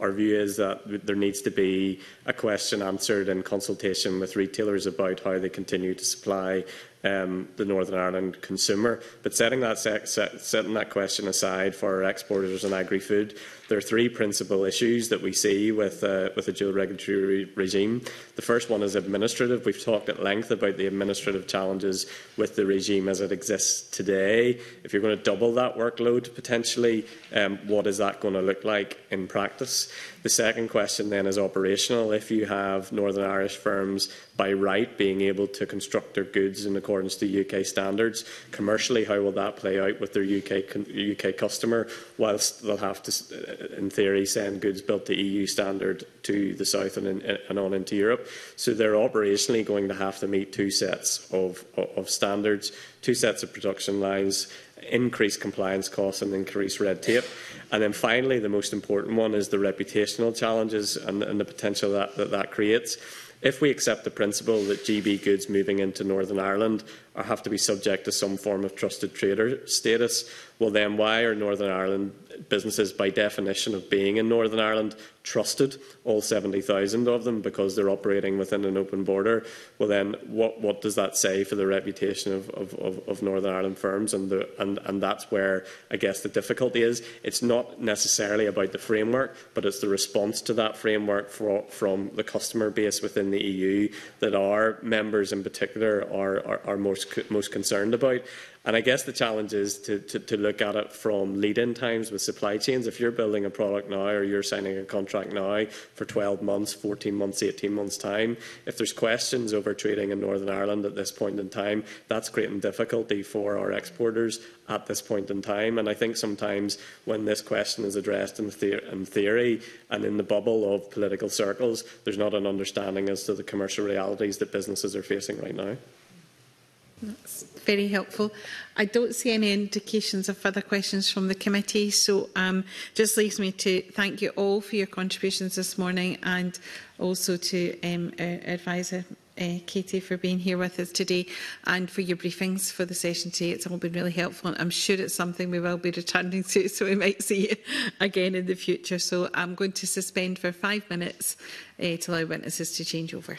our view is that there needs to be a question answered in consultation with retailers about how they continue to supply um, the Northern Ireland consumer. But setting that, set, setting that question aside for our exporters and agri-food, there are three principal issues that we see with, uh, with the dual regulatory re regime. The first one is administrative. We've talked at length about the administrative challenges with the regime as it exists today. If you're going to double that workload potentially, um, what is that going to look like in practice? The second question then is operational. If you have Northern Irish firms by right being able to construct their goods in accordance accordance to UK standards. Commercially, how will that play out with their UK, UK customer, whilst they'll have to, uh, in theory, send goods built to EU standard to the south and, in, and on into Europe. So they're operationally going to have to meet two sets of, of standards, two sets of production lines, increase compliance costs and increase red tape. And then finally, the most important one is the reputational challenges and, and the potential that, that that creates. If we accept the principle that GB goods moving into Northern Ireland have to be subject to some form of trusted trader status, well then why are Northern Ireland businesses by definition of being in Northern Ireland trusted, all 70,000 of them, because they're operating within an open border? Well then what, what does that say for the reputation of, of, of, of Northern Ireland firms? And, the, and, and that's where I guess the difficulty is. It's not necessarily about the framework, but it's the response to that framework for, from the customer base within the EU that our members in particular are, are, are more most, most concerned about. And I guess the challenge is to, to, to look at it from lead-in times with supply chains. If you're building a product now or you're signing a contract now for 12 months, 14 months, 18 months' time, if there's questions over trading in Northern Ireland at this point in time, that's creating difficulty for our exporters at this point in time. And I think sometimes when this question is addressed in, the in theory and in the bubble of political circles, there's not an understanding as to the commercial realities that businesses are facing right now. That's very helpful. I don't see any indications of further questions from the committee, so um, just leaves me to thank you all for your contributions this morning and also to um, our advisor uh, Katie for being here with us today and for your briefings for the session today. It's all been really helpful and I'm sure it's something we will be returning to so we might see you again in the future. So I'm going to suspend for five minutes uh, to allow witnesses to change over.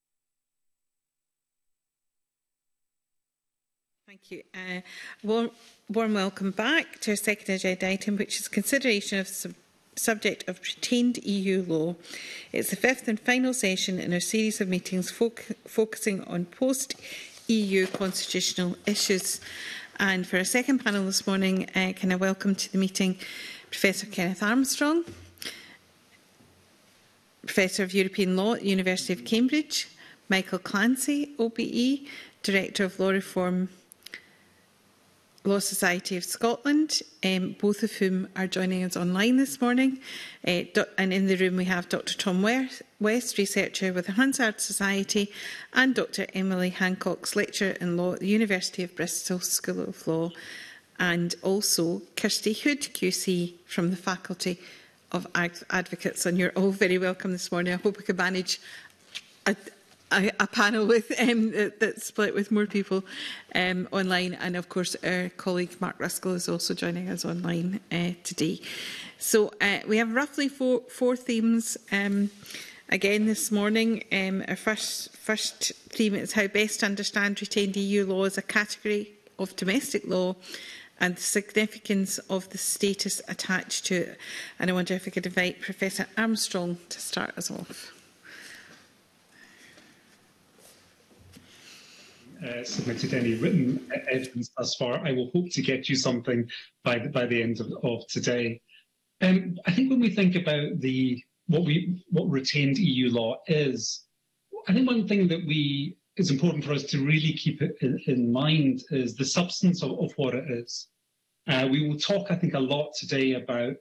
Thank you. Uh, warm, warm welcome back to our second agenda item, which is consideration of sub subject of retained EU law. It's the fifth and final session in our series of meetings foc focusing on post-EU constitutional issues. And for our second panel this morning, uh, can I welcome to the meeting Professor Kenneth Armstrong, Professor of European Law at the University of Cambridge, Michael Clancy, OBE, Director of Law Reform Law Society of Scotland, um, both of whom are joining us online this morning. Uh, and in the room we have Dr Tom West, researcher with the Hansard Society, and Dr Emily Hancock's lecturer in law at the University of Bristol School of Law, and also Kirsty Hood QC from the Faculty of Advocates. And you're all very welcome this morning. I hope we can manage a, a, a panel with um, that, that split with more people um, online. And of course, our colleague Mark Ruskell is also joining us online uh, today. So uh, we have roughly four, four themes um, again this morning. Um, our first, first theme is how best to understand retained EU law as a category of domestic law and the significance of the status attached to it. And I wonder if we could invite Professor Armstrong to start us off. uh, submitted any written evidence thus far. I will hope to get you something by the, by the end of, of today. Um, I think when we think about the what we what retained EU law is, I think one thing that we is important for us to really keep in, in mind is the substance of, of what it is. Uh, we will talk, I think, a lot today about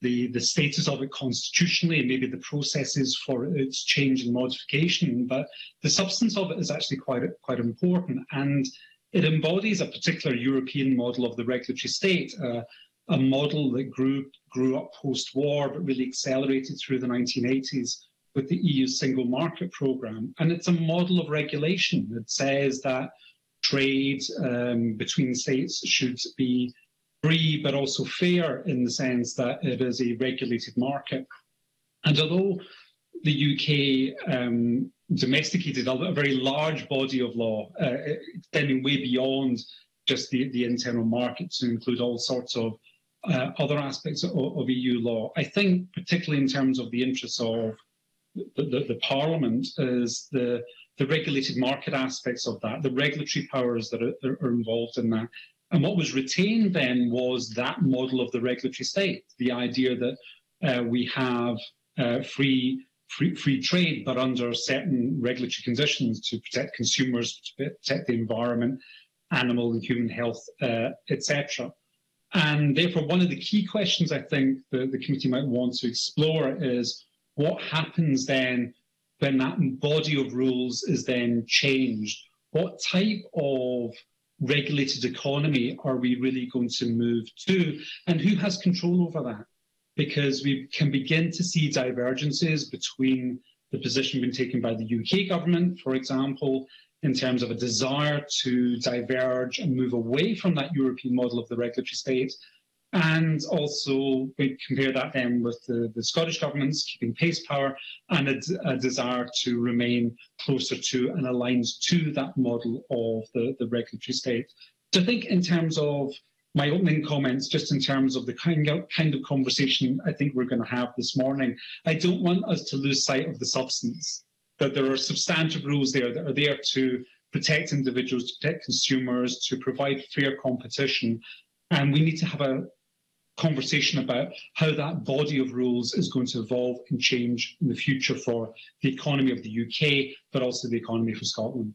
the, the status of it constitutionally and maybe the processes for its change and modification, but the substance of it is actually quite quite important, and it embodies a particular European model of the regulatory state, uh, a model that grew grew up post-war but really accelerated through the 1980s with the EU single market program, and it's a model of regulation that says that trade um, between states should be free but also fair in the sense that it is a regulated market. And although the UK um, domesticated a, very large body of law, uh, extending way beyond just the, the internal market to include all sorts of uh, other aspects of, of, EU law. I think, particularly in terms of the interests of the, the, the Parliament, is the the regulated market aspects of that, the regulatory powers that are, are, involved in that, and what was retained then was that model of the regulatory state, the idea that uh, we have uh, free, free, free trade, but under certain regulatory conditions to protect consumers, to protect the environment, animal and human health, uh, etc. And therefore, one of the key questions I think that the committee might want to explore is what happens then when that body of rules is then changed? What type of regulated economy are we really going to move to? And who has control over that? Because we can begin to see divergences between the position being taken by the UK government, for example, in terms of a desire to diverge and move away from that European model of the regulatory state and also, we compare that then with the, the Scottish government's keeping pace power and a, a, desire to remain closer to and aligned to that model of the, the regulatory state. So I think, in terms of my opening comments, just in terms of the kind of, kind of conversation I think we're going to have this morning, I don't want us to lose sight of the substance, that there are substantive rules there that are there to protect individuals, to protect consumers, to provide fair competition. And we need to have a conversation about how that body of rules is going to evolve and change in the future for the economy of the UK, but also the economy for Scotland.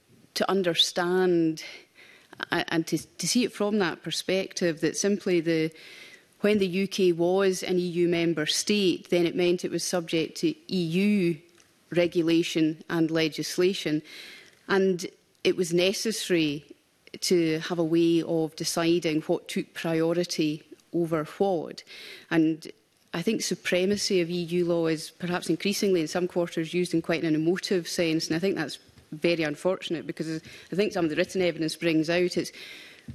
to understand and to, to see it from that perspective that simply the when the UK was an EU member state, then it meant it was subject to EU regulation and legislation. And it was necessary to have a way of deciding what took priority over what. And I think supremacy of EU law is perhaps increasingly in some quarters used in quite an emotive sense, and I think that's very unfortunate because I think some of the written evidence brings out it's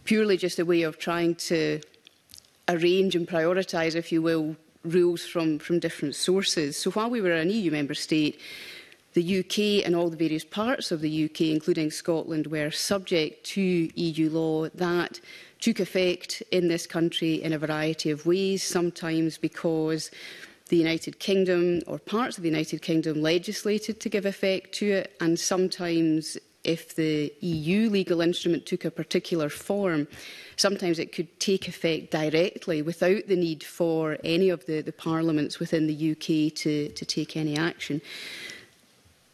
purely just a way of trying to arrange and prioritise, if you will, rules from, from different sources. So while we were an EU member state, the UK and all the various parts of the UK, including Scotland, were subject to EU law that took effect in this country in a variety of ways, sometimes because the United Kingdom or parts of the United Kingdom legislated to give effect to it, and sometimes if the EU legal instrument took a particular form, sometimes it could take effect directly without the need for any of the, the parliaments within the UK to, to take any action.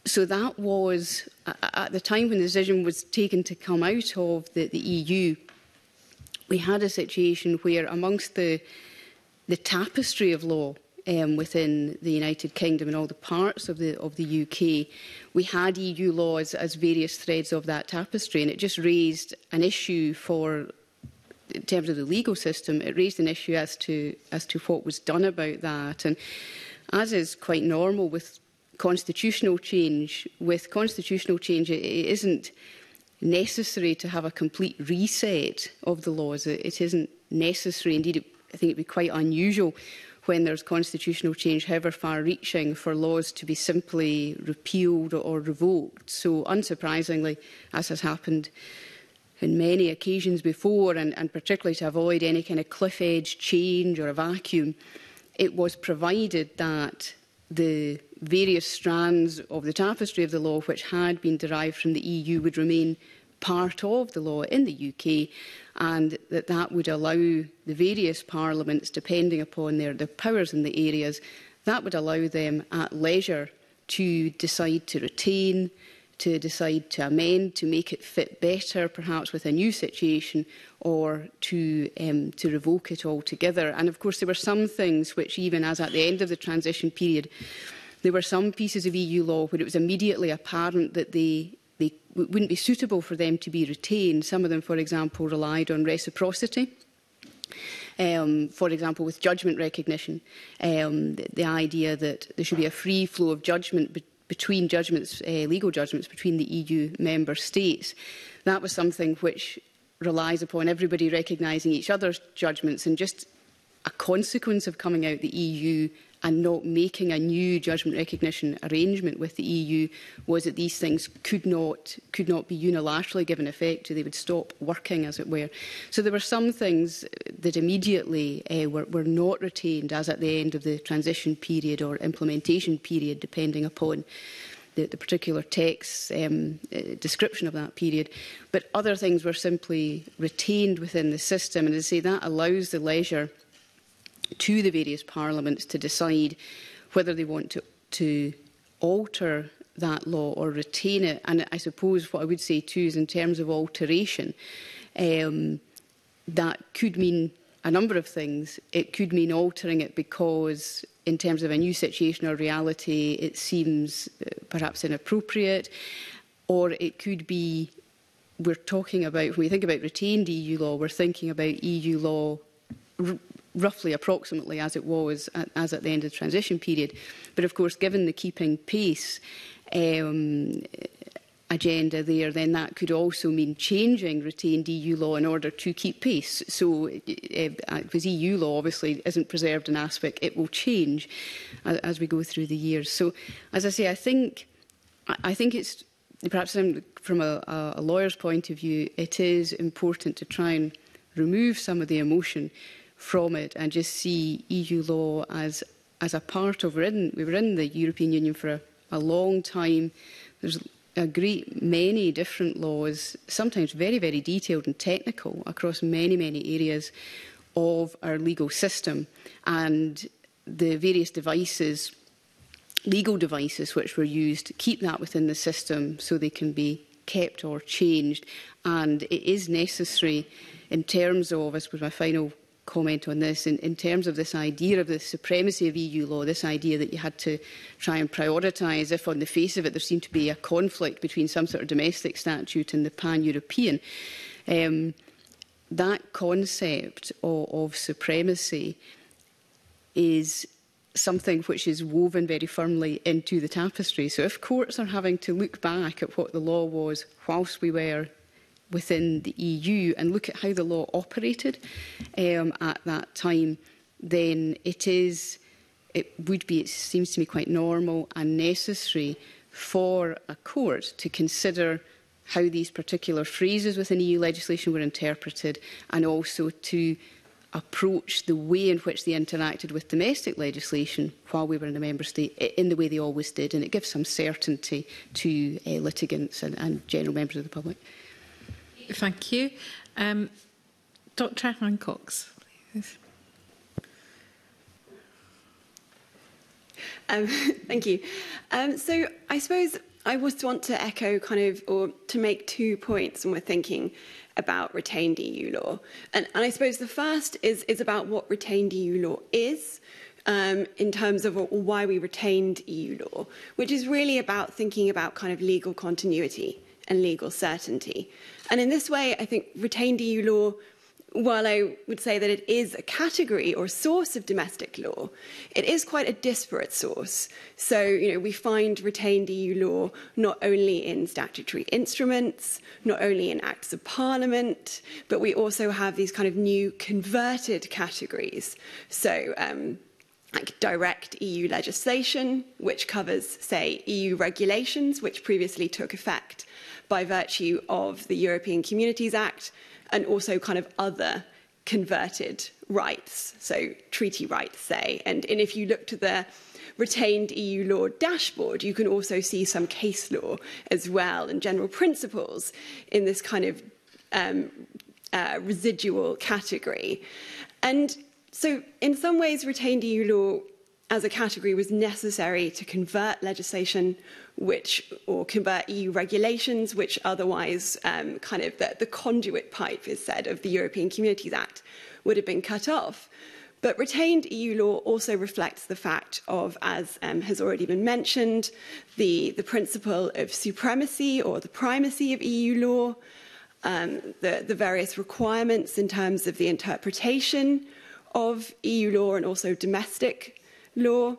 So that was, at the time when the decision was taken to come out of the, the EU, we had a situation where amongst the, the tapestry of law um, within the United Kingdom and all the parts of the, of the UK, we had EU laws as various threads of that tapestry, and it just raised an issue for, in terms of the legal system, it raised an issue as to, as to what was done about that. And as is quite normal with constitutional change, with constitutional change, it, it isn't necessary to have a complete reset of the laws. It, isn't necessary. Indeed, it, I think it would be quite unusual when there's constitutional change, however far-reaching, for laws to be simply repealed or revoked. So, unsurprisingly, as has happened in many occasions before, and, and particularly to avoid any kind of cliff edge change or a vacuum, it was provided that the various strands of the tapestry of the law which had been derived from the EU would remain part of the law in the UK and that that would allow the various parliaments, depending upon their, their powers in the areas, that would allow them at leisure to decide to retain, to decide to amend, to make it fit better, perhaps with a new situation, or to um, to revoke it altogether. And of course, there were some things which, even as at the end of the transition period, There were some pieces of EU law where it was immediately apparent that they they wouldn't be suitable for them to be retained. Some of them, for example, relied on reciprocity. Um, for example, with judgment recognition, um, the, the, idea that there should be a free flow of judgment be between judgments, uh, legal judgments between the EU member states. That was something which relies upon everybody recognising each other's judgments and just a consequence of coming out the EU and not making a new judgment recognition arrangement with the EU was that these things could not, could not be unilaterally given effect to. They would stop working, as it were. So there were some things that immediately uh, were, were not retained as at the end of the transition period or implementation period, depending upon the, the particular text um, eh, description of that period. But other things were simply retained within the system. And as I say, that allows the leisure to the various parliaments to decide whether they want to, to alter that law or retain it. And I suppose what I would say too is in terms of alteration, um, that could mean a number of things. It could mean altering it because in terms of a new situation or reality, it seems uh, perhaps inappropriate, or it could be we're talking about, when we think about retained EU law, we're thinking about EU law roughly approximately as it was at, as at the end of the transition period. But of course, given the keeping pace um, agenda there, then that could also mean changing retained EU law in order to keep pace. So, uh, eh, EU eh, e law obviously isn't preserved in aspect, it will change as, as we go through the years. So, as I say, I think, I think it's perhaps from a, a lawyer's point of view, it is important to try and remove some of the emotion from it and just see EU law as as a part of. We're in, we were in the European Union for a, a long time. There's a great many different laws, sometimes very, very detailed and technical across many, many areas of our legal system and the various devices, legal devices which were used, to keep that within the system so they can be kept or changed. And it is necessary in terms of, I suppose my final comment on this. In, in terms of this idea of the supremacy of EU law, this idea that you had to try and prioritise, if on the face of it there seemed to be a conflict between some sort of domestic statute and the pan-European, um, that concept of, of supremacy is something which is woven very firmly into the tapestry. So if courts are having to look back at what the law was whilst we were within the EU and look at how the law operated um, at that time, then it is, it would be, it seems to me quite normal and necessary for a court to consider how these particular phrases within EU legislation were interpreted and also to approach the way in which they interacted with domestic legislation while we were in a member state in the way they always did and it gives some certainty to uh, litigants and, and general members of the public. Thank you. Um, Dr Hancox, please. Um, thank you. Um, so I suppose I was want to echo kind of or to make two points when we're thinking about retained EU law. And, and I suppose the first is, is about what retained EU law is. Um, in terms of why we retained EU law, which is really about thinking about kind of legal continuity and legal certainty. And in this way, I think retained EU law while I would say that it is a category or source of domestic law, it is quite a disparate source. So, you know, we find retained EU law not only in statutory instruments, not only in acts of parliament, but we also have these kind of new converted categories. So, um, like direct EU legislation, which covers, say, EU regulations, which previously took effect by virtue of the European Communities Act and also kind of other converted rights, so treaty rights, say. And, and if you look to the retained EU law dashboard, you can also see some case law as well and general principles in this kind of um, uh, residual category. And so, in some ways, retained EU law as a category was necessary to convert legislation which or convert EU regulations, which otherwise um, kind of the, the conduit pipe is said of the European Communities Act would have been cut off. But retained EU law also reflects the fact of, as um, has already been mentioned, the, the principle of supremacy or the primacy of EU law, um, the, the various requirements in terms of the interpretation of EU law and also domestic law.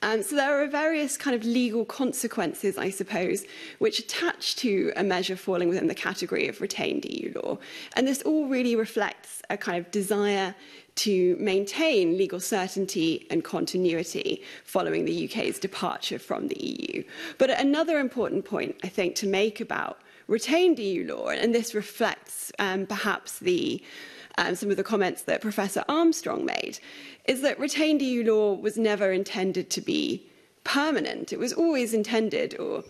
Um, so there are various kind of legal consequences, I suppose, which attach to a measure falling within the category of retained EU law. And this all really reflects a kind of desire to maintain legal certainty and continuity following the UK's departure from the EU. But another important point, I think, to make about retained EU law, and this reflects um, perhaps the um, some of the comments that Professor Armstrong made, is that retained EU law was never intended to be permanent. It was always intended, or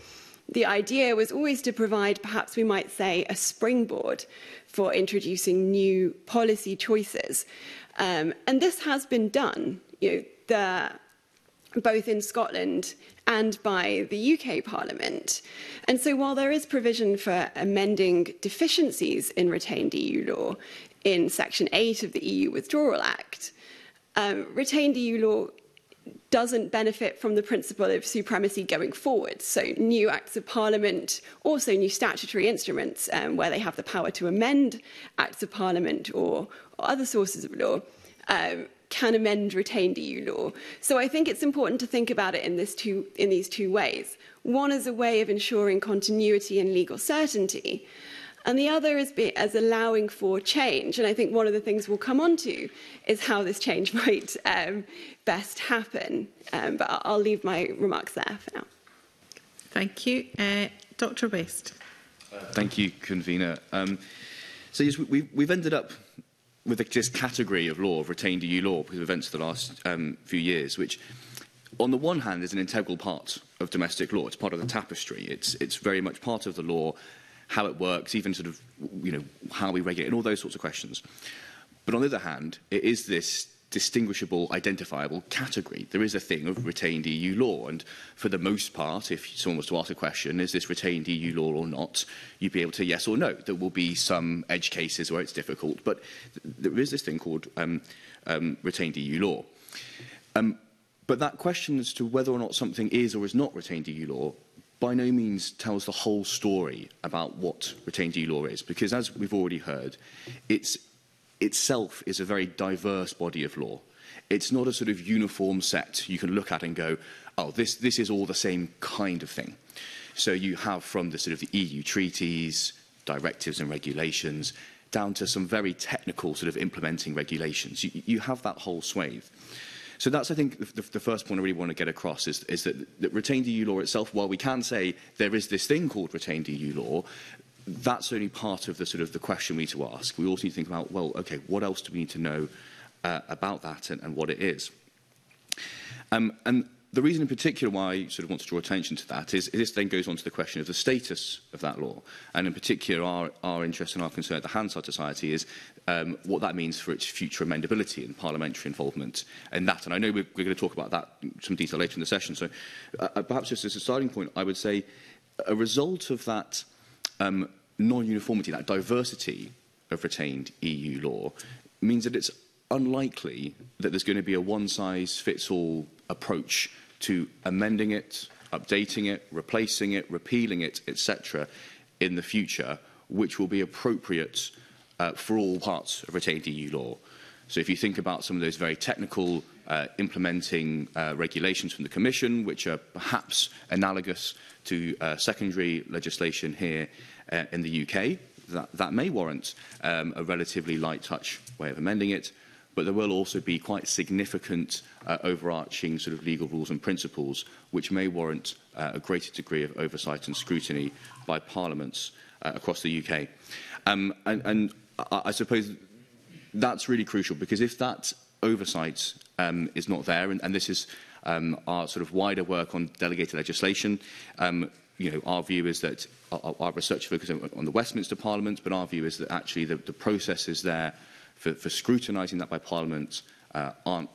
the idea was always to provide, perhaps we might say, a springboard for introducing new policy choices. Um, and this has been done. You know, the both in Scotland and by the UK Parliament. And so while there is provision for amending deficiencies in retained EU law in Section 8 of the EU Withdrawal Act, um, retained EU law doesn't benefit from the principle of supremacy going forward. So new acts of parliament, also new statutory instruments um, where they have the power to amend acts of parliament or, or other sources of law, um, can amend retained EU law. So I think it's important to think about it in, this two, in these two ways. One is a way of ensuring continuity and legal certainty, and the other is be, as allowing for change. And I think one of the things we'll come on to is how this change might um, best happen. Um, but I'll, I'll leave my remarks there for now. Thank you. Uh, Dr West. Uh, thank you, convener. Um, so yes, we, we've ended up with this category of law, of retained EU law, because of events of the last um, few years, which on the one hand is an integral part of domestic law. It's part of the tapestry. It's, it's very much part of the law, how it works, even sort of, you know, how we regulate, and all those sorts of questions. But on the other hand, it is this distinguishable, identifiable category. There is a thing of retained EU law, and for the most part, if someone was to ask a question, is this retained EU law or not, you'd be able to yes or no. There will be some edge cases where it's difficult, but there is this thing called um, um, retained EU law. Um, but that question as to whether or not something is or is not retained EU law by no means tells the whole story about what retained EU law is, because as we've already heard, it's itself is a very diverse body of law. It's not a sort of uniform set you can look at and go, oh, this, this is all the same kind of thing. So you have from the sort of the EU treaties, directives and regulations, down to some very technical sort of implementing regulations. You, you have that whole swathe. So that's, I think, the, the first point I really want to get across is, is that, that retained EU law itself, while we can say there is this thing called retained EU law, that's only part of the sort of the question we need to ask. We also need to think about, well, okay, what else do we need to know uh, about that and, and what it is? Um, and the reason in particular why I sort of want to draw attention to that is this then goes on to the question of the status of that law. And in particular, our, our interest and our concern at the Hansard Society is um, what that means for its future amendability and parliamentary involvement in that. And I know we're, we're going to talk about that in some detail later in the session. So uh, uh, perhaps just as a starting point, I would say a result of that um, non-uniformity, that diversity of retained EU law means that it's unlikely that there's going to be a one-size-fits-all approach to amending it, updating it, replacing it, repealing it, etc., in the future, which will be appropriate uh, for all parts of retained EU law. So if you think about some of those very technical uh, implementing uh, regulations from the Commission, which are perhaps analogous to uh, secondary legislation here uh, in the UK. That, that may warrant um, a relatively light touch way of amending it, but there will also be quite significant uh, overarching sort of legal rules and principles which may warrant uh, a greater degree of oversight and scrutiny by parliaments uh, across the UK. Um, and and I, I suppose that's really crucial because if that oversight um, is not there, and, and this is um, our sort of wider work on delegated legislation, um, you know, our view is that our, our research focuses on the Westminster Parliament, but our view is that actually the, the processes there for, for scrutinising that by Parliament uh, aren't,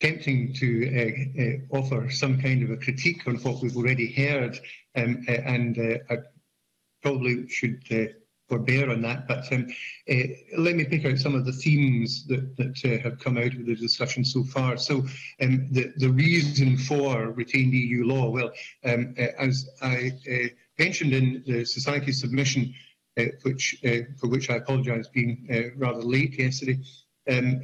tempting to uh, uh offer some kind of a critique on what we've already heard, um, uh, and uh, I probably should forbear on that. But um, let me pick out some of the themes that, that have come out of the discussion so far. So, um, the, the, reason for retained EU law, well, um, as I mentioned in the Society's submission, uh, which uh, for which I apologise being uh, rather late yesterday. Um,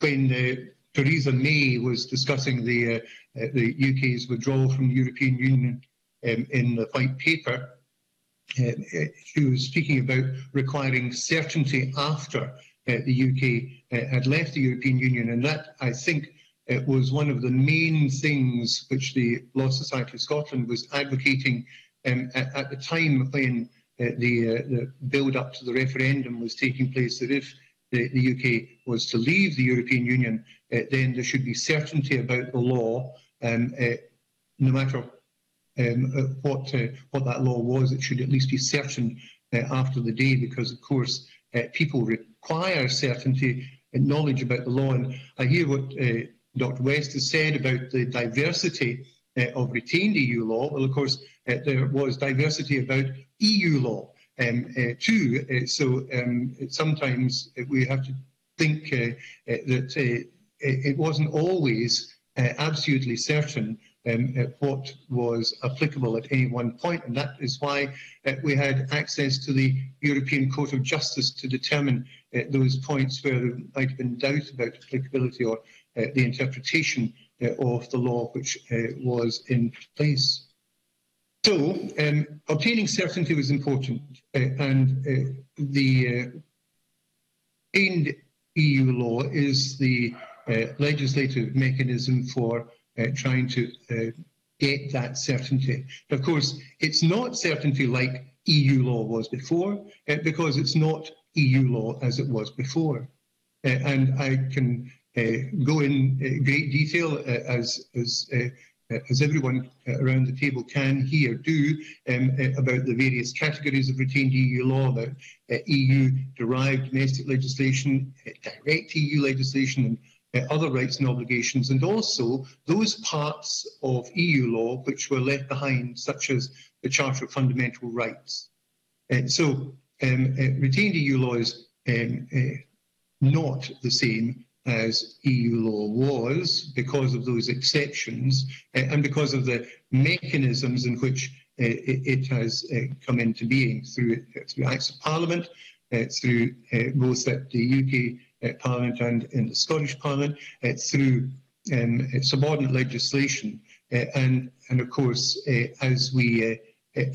when Theresa May was discussing the, the UK's withdrawal from the European Union um, in the white paper, um, she was speaking about requiring certainty after uh, the UK uh, had left the European Union. And that, I think, was one of the main things which the Law Society of Scotland was advocating um, at, at, the time when uh, the, uh, the build up to the referendum was taking place that if the, the UK was to leave the European Union, uh, then there should be certainty about the law, um, no matter um, what uh, what that law was. It should at least be certain uh, after the day, because of course uh, people require certainty and knowledge about the law. And I hear what Dr. West has said about the diversity of retained EU law. Well, of course, uh, there was diversity about EU law um, uh, too. Uh, so um, sometimes we have to think uh, uh, that it, uh, it, wasn't always absolutely certain um, what was applicable at any one point, and that is why we had access to the European Court of Justice to determine those points where there might have been doubt about applicability or the interpretation of the law which was in place. So um, obtaining certainty was important, uh, and uh, the uh, in EU law is the uh, legislative mechanism for uh, trying to get that certainty. But of course, it's not certainty like EU law was before, because it's not EU law as it was before. and I can go in great detail as as uh, as everyone uh, around the table can hear, do, um, uh, about the various categories of retained EU law, about EU-derived domestic legislation, direct EU legislation, and other rights and obligations, and also those parts of EU law which were left behind, such as the Charter of Fundamental Rights. Uh, so, um, uh, retained EU law is um, uh, not the same as EU law was because of those exceptions eh, and because of the mechanisms in which eh, it has eh, come into being through, through Acts of Parliament, through both at the UK Parliament and in the Scottish Parliament, through um, subordinate legislation. and, and of course, as we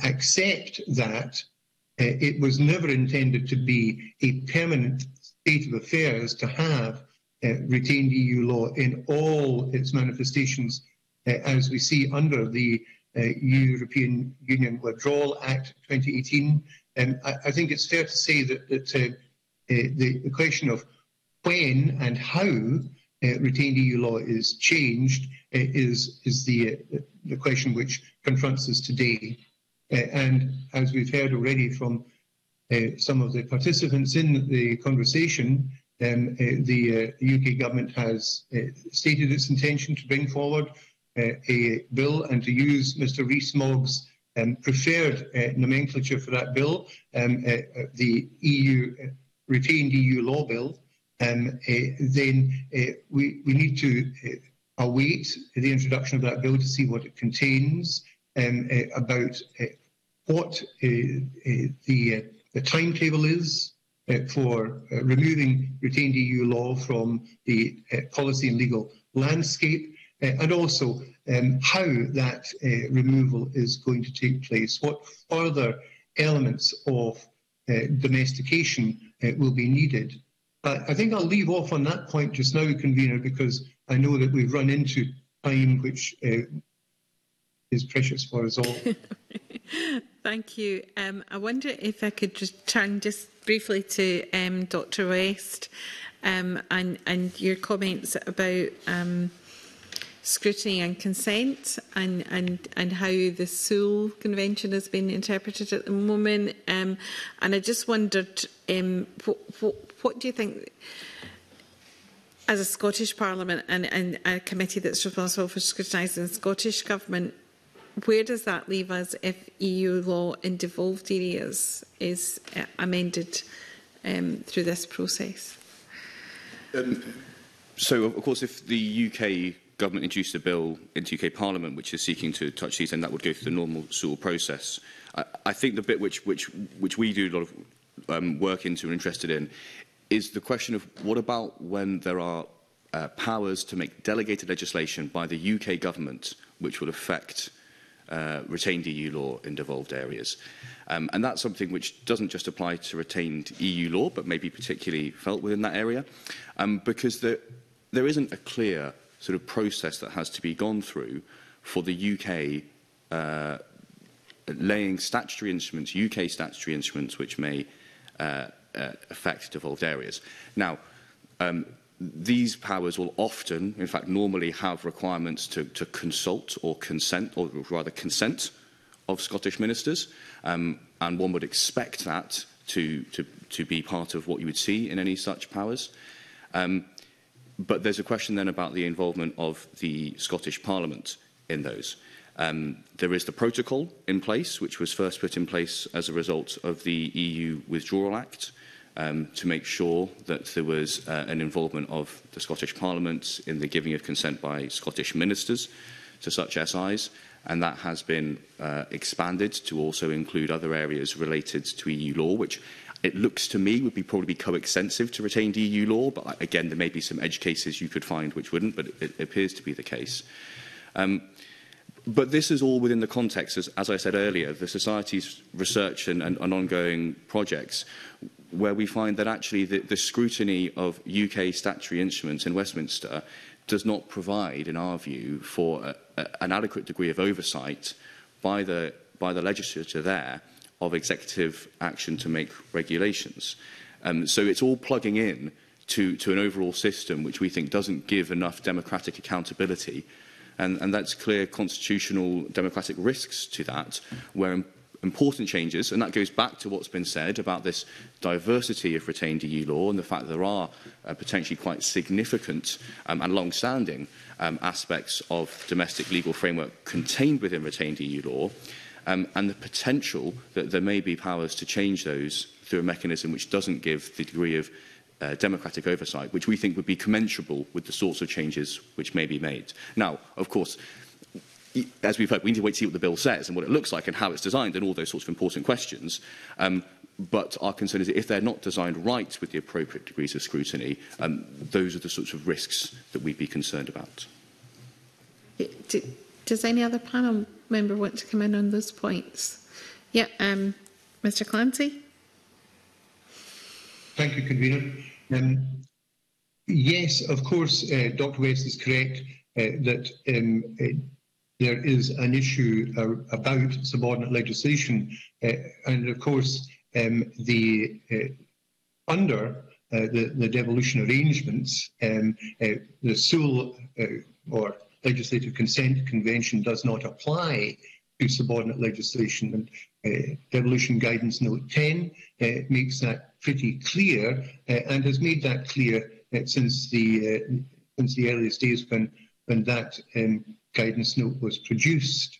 accept that, it was never intended to be a permanent state of affairs to have uh, retained EU law in all its manifestations, uh, as we see under the uh, European Union Withdrawal Act 2018. Um, I, I, think it's fair to say that, that the, the question of when and how uh, retained EU law is changed uh, is is the uh, the question which confronts us today. and as we've heard already from some of the participants in the conversation, um, the UK uh, government has uh, stated its intention to bring forward a bill and to use Mr. Rees-Mogg's um, preferred nomenclature for that bill, um, the EU retained EU law bill. Um, then we we need to await the introduction of that bill to see what it contains um, about what the the timetable is uh, for uh, removing retained EU law from the uh, policy and legal landscape, and also um, how that removal is going to take place, what further elements of domestication will be needed. I think I'll leave off on that point just now, convener, because I know that we've run into time, which is precious for us all. Thank you. Um, I wonder if I could just turn just briefly to um, Dr West um, and, and your comments about um, scrutiny and consent and, and, and how the Sewell Convention has been interpreted at the moment. Um, and I just wondered, um, what, what, what do you think, as a Scottish Parliament and, and a committee that's responsible for scrutinising the Scottish Government, where does that leave us if EU law in devolved areas is uh, amended um, through this process? Um, so, of course, if the UK government introduced a bill into UK Parliament which is seeking to touch these, then that would go through the normal sort process. I, I think the bit which, which, which we do a lot of um, work into and interested in is the question of what about when there are uh, powers to make delegated legislation by the UK government which would affect uh, retained EU law in devolved areas. Um, and that's something which doesn't just apply to retained EU law, but maybe particularly felt within that area, um, because the, there isn't a clear sort of process that has to be gone through for the UK uh, laying statutory instruments, UK statutory instruments, which may uh, uh, affect devolved areas. Now, um, these powers will often, in fact normally, have requirements to, to consult or consent, or rather consent of Scottish ministers, um, and one would expect that to, to, to be part of what you would see in any such powers. Um, but there's a question then about the involvement of the Scottish Parliament in those. Um, there is the protocol in place, which was first put in place as a result of the EU Withdrawal Act, um, to make sure that there was uh, an involvement of the Scottish Parliament in the giving of consent by Scottish ministers to such SIs, and that has been uh, expanded to also include other areas related to EU law, which it looks to me would be probably be coextensive to retained EU law, but again, there may be some edge cases you could find which wouldn't, but it, it appears to be the case. Um, but this is all within the context, as, as I said earlier, the Society's research and, and, and ongoing projects where we find that actually the, the scrutiny of UK statutory instruments in Westminster does not provide, in our view, for a, a, an adequate degree of oversight by the, by the legislature there of executive action to make regulations. Um, so it's all plugging in to, to an overall system which we think doesn't give enough democratic accountability and, and that's clear constitutional democratic risks to that, where important changes, and that goes back to what's been said about this diversity of retained EU law and the fact that there are uh, potentially quite significant um, and long-standing um, aspects of domestic legal framework contained within retained EU law, um, and the potential that there may be powers to change those through a mechanism which doesn't give the degree of uh, democratic oversight, which we think would be commensurable with the sorts of changes which may be made. Now, of course, as we've heard, we need to wait to see what the bill says and what it looks like and how it's designed and all those sorts of important questions. Um, but our concern is that if they're not designed right with the appropriate degrees of scrutiny, um, those are the sorts of risks that we'd be concerned about. does any other panel member want to come in on those points? Yeah, um, Mr Clancy. Thank you, Convener. Um, yes, of course, uh, Dr West is correct uh, that um, there is an issue uh, about subordinate legislation. Uh, and of course, um, the uh, under uh, the, the, devolution arrangements, um, uh, the Sewell uh, or Legislative Consent Convention does not apply to subordinate legislation. And Devolution Guidance Note 10 makes that pretty clear and has made that clear since the since the earliest days when when that um, guidance note was produced.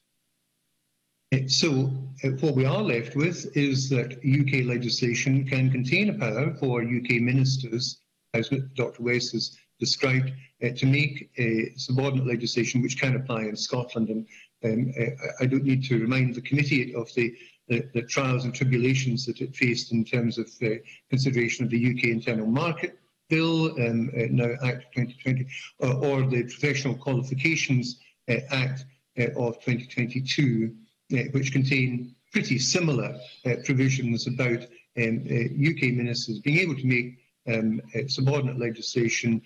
So what we are left with is that UK legislation can contain a power for UK ministers, as Dr. West has described, uh, to make a subordinate legislation which can apply in Scotland. And um, I, eh, I don't need to remind the committee of the, the, the, trials and tribulations that it faced in terms of uh, consideration of the UK internal market bill, um, now Act 2020, or the professional qualifications uh, Act uh, of 2022, uh, which contain pretty similar provisions about um, UK ministers being able to make um, subordinate legislation,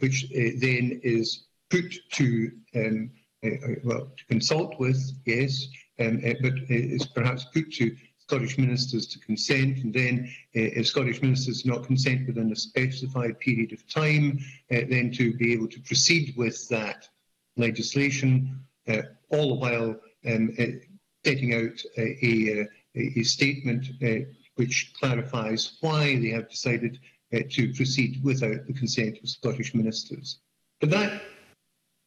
which then is put to um, well to consult with, yes, um, but is perhaps put to Scottish ministers to consent, and then uh, if Scottish ministers do not consent within a specified period of time, uh, then to be able to proceed with that legislation, uh, all the while um, uh, out a, a, uh, a statement which clarifies why they have decided to proceed without the consent of Scottish ministers. But that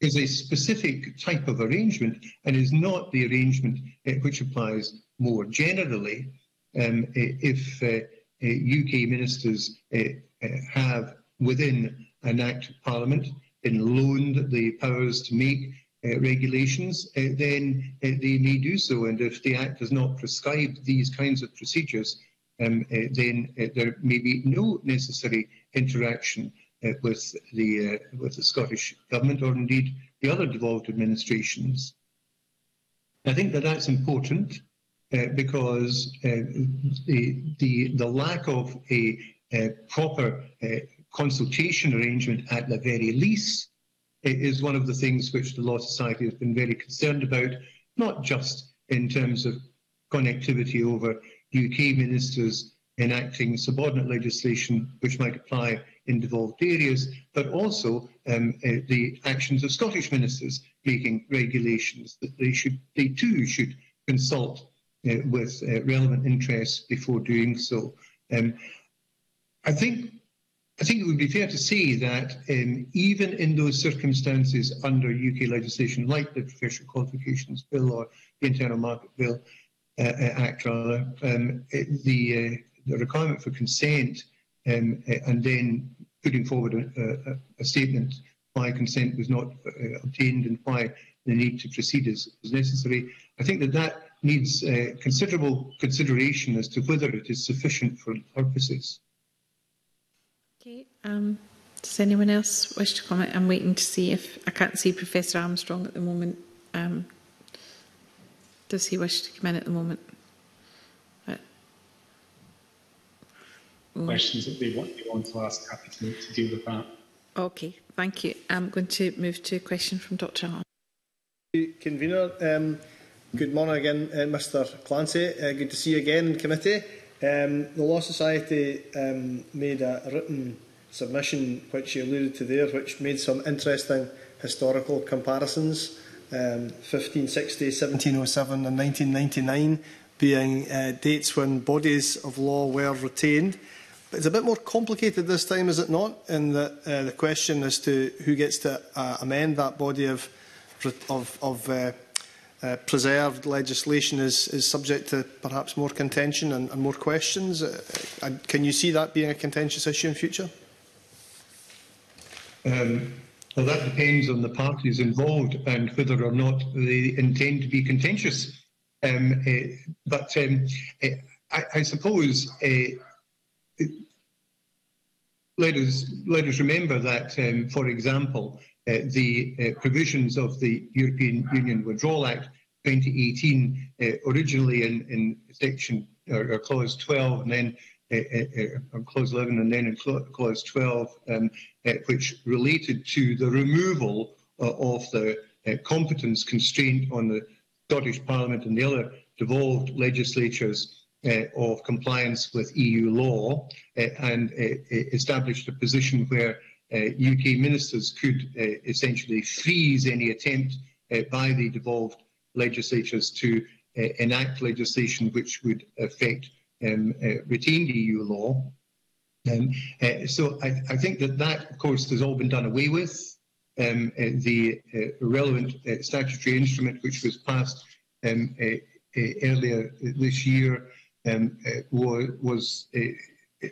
is a specific type of arrangement and is not the arrangement uh, which applies more generally um, if uh, UK ministers uh, have within an Act of Parliament in loaned the powers to make uh, regulations, uh, then uh, they may do so. And if the Act does not prescribe these kinds of procedures, um, uh, then uh, there may be no necessary interaction uh, with the with the Scottish government or indeed the other devolved administrations. I think that that's important because the the the lack of a proper consultation arrangement at the very least is one of the things which the Law Society has been very concerned about, not just in terms of connectivity over UK ministers enacting subordinate legislation which might apply in devolved areas, but also um, uh, the actions of Scottish ministers making regulations that they should, they too should consult uh, with uh, relevant interests before doing so. Um, I think I think it would be fair to say that um, even in those circumstances under UK legislation, like the Professional Qualifications Bill or the Internal Market Bill uh, uh Act, rather, um, it, the, uh, the, requirement for consent um, uh, and then putting forward a, a, a, statement why consent was not uh, obtained and why the need to proceed is, is necessary, I think that that needs uh, considerable consideration as to whether it is sufficient for purposes Okay. Um, does anyone else wish to comment? I'm waiting to see if I can't see Professor Armstrong at the moment. Um, does he wish to come in at the moment? Uh, mm. Questions that they want, they want to ask, happy to, to deal with that. Okay, thank you. I'm going to move to a question from Dr. Armstrong. Convener, um, good morning again, uh, Mr. Clancy. Uh, good to see you again in committee. Um, the Law Society um, made a written submission, which you alluded to there, which made some interesting historical comparisons. Um, 1560, 1707 and 1999 being uh, dates when bodies of law were retained. But it's a bit more complicated this time, is it not? In that uh, the question as to who gets to uh, amend that body of, of, of uh, uh, preserved legislation is, is subject to perhaps more contention and, and more questions. Uh, and can you see that being a contentious issue in future? Um, well, that depends on the parties involved and whether or not they intend to be contentious. Um, uh, but um, eh, I, I, suppose it, eh, let us let us remember that, um, for example, uh, the uh, provisions of the European Union Withdrawal Act 2018, uh, originally in, in section or, or, clause 12, and then clause 11, and then in clause 12, um, which related to the removal of the competence constraint on the Scottish Parliament and the other devolved legislatures uh, of compliance with EU law uh, and uh, established a position where UK uh, ministers could uh, essentially freeze any attempt uh, by the devolved legislatures to enact legislation which would affect um, retained EU law. Um, so I, I, think that that, of course, has all been done away with. Um, the relevant statutory instrument which was passed um, earlier this year um, was,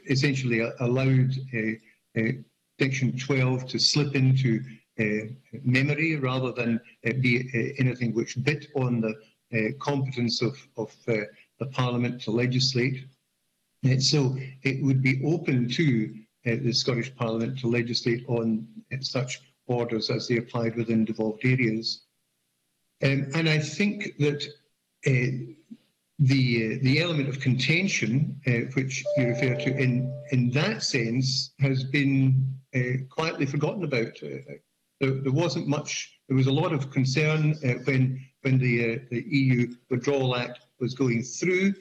essentially allowed Section 12 to slip into uh, memory rather than uh, be uh, anything which bit on the uh, competence of, of uh, the Parliament to legislate. so it would be open to the Scottish Parliament to legislate on such orders as they applied within devolved areas. Um, and I think that the uh, the element of contention, uh, which you refer to in in that sense, has been uh, quietly forgotten about. Uh, there, there, wasn't much. There was a lot of concern uh, when when the the EU Withdrawal Act was going through,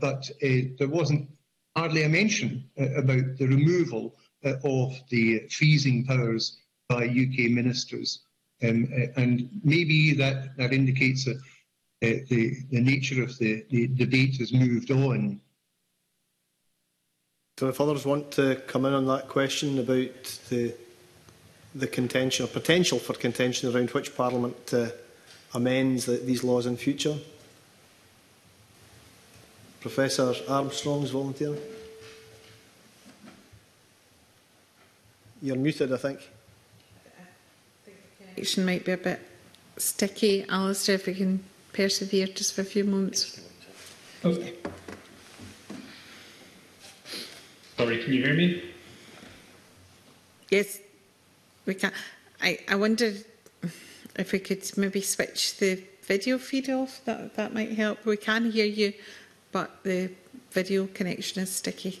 but there wasn't hardly a mention about the removal of the freezing powers by UK ministers. Um, and maybe that, that indicates that uh, the, the nature of the, the debate has moved on Do if fathers want to come in on that question about the the contention or potential for contention around which Parliament uh, amends the, these laws in future? Professor Armstrong's volunteering. You're muted, I think. Connection might be a bit sticky. Alistair, if we can persevere just for a few moments. Okay. Sorry, can you hear me? Yes, we can. I, I wondered if we could maybe switch the video feed off. That, that might help. We can hear you, but the video connection is sticky.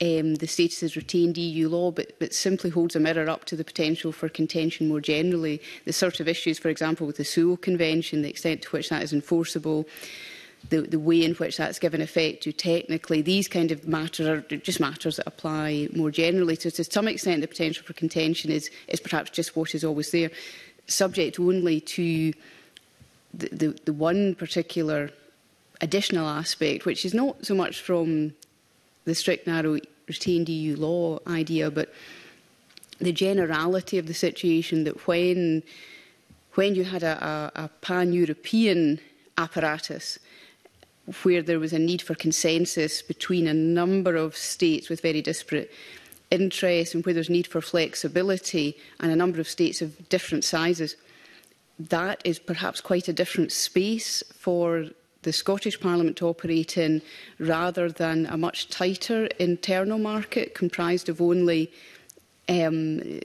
um, the status as retained EU law, but, but simply holds a mirror up to the potential for contention more generally. The sort of issues, for example, with the Sewell Convention, the extent to which that is enforceable, the, the way in which that's given effect to technically, these kind of matters are just matters that apply more generally. So to some extent, the potential for contention is, is perhaps just what is always there, subject only to the, the, the one particular additional aspect, which is not so much from the strict, narrow, retained EU law idea, but the generality of the situation that when when you had a, a, a pan-European apparatus where there was a need for consensus between a number of states with very disparate interests and where there's need for flexibility and a number of states of different sizes. That is perhaps quite a different space for the Scottish Parliament to operate in rather than a much tighter internal market comprised of only um,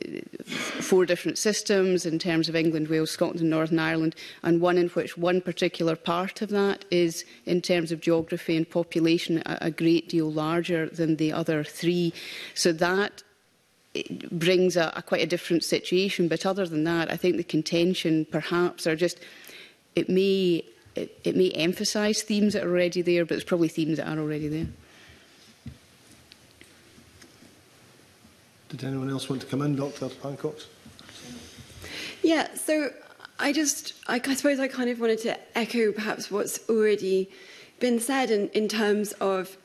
four different systems in terms of England, Wales, Scotland and Northern Ireland, and one in which one particular part of that is, in terms of geography and population, a, a great deal larger than the other three. So that it brings a, a quite a different situation. But other than that, I think the contention perhaps are just, it may, it, it may emphasise themes that are already there, but it's probably themes that are already there. Did anyone else want to come in, Dr. Hancock? Yeah, so I just, I, I suppose I kind of wanted to echo perhaps what's already been said in, in terms of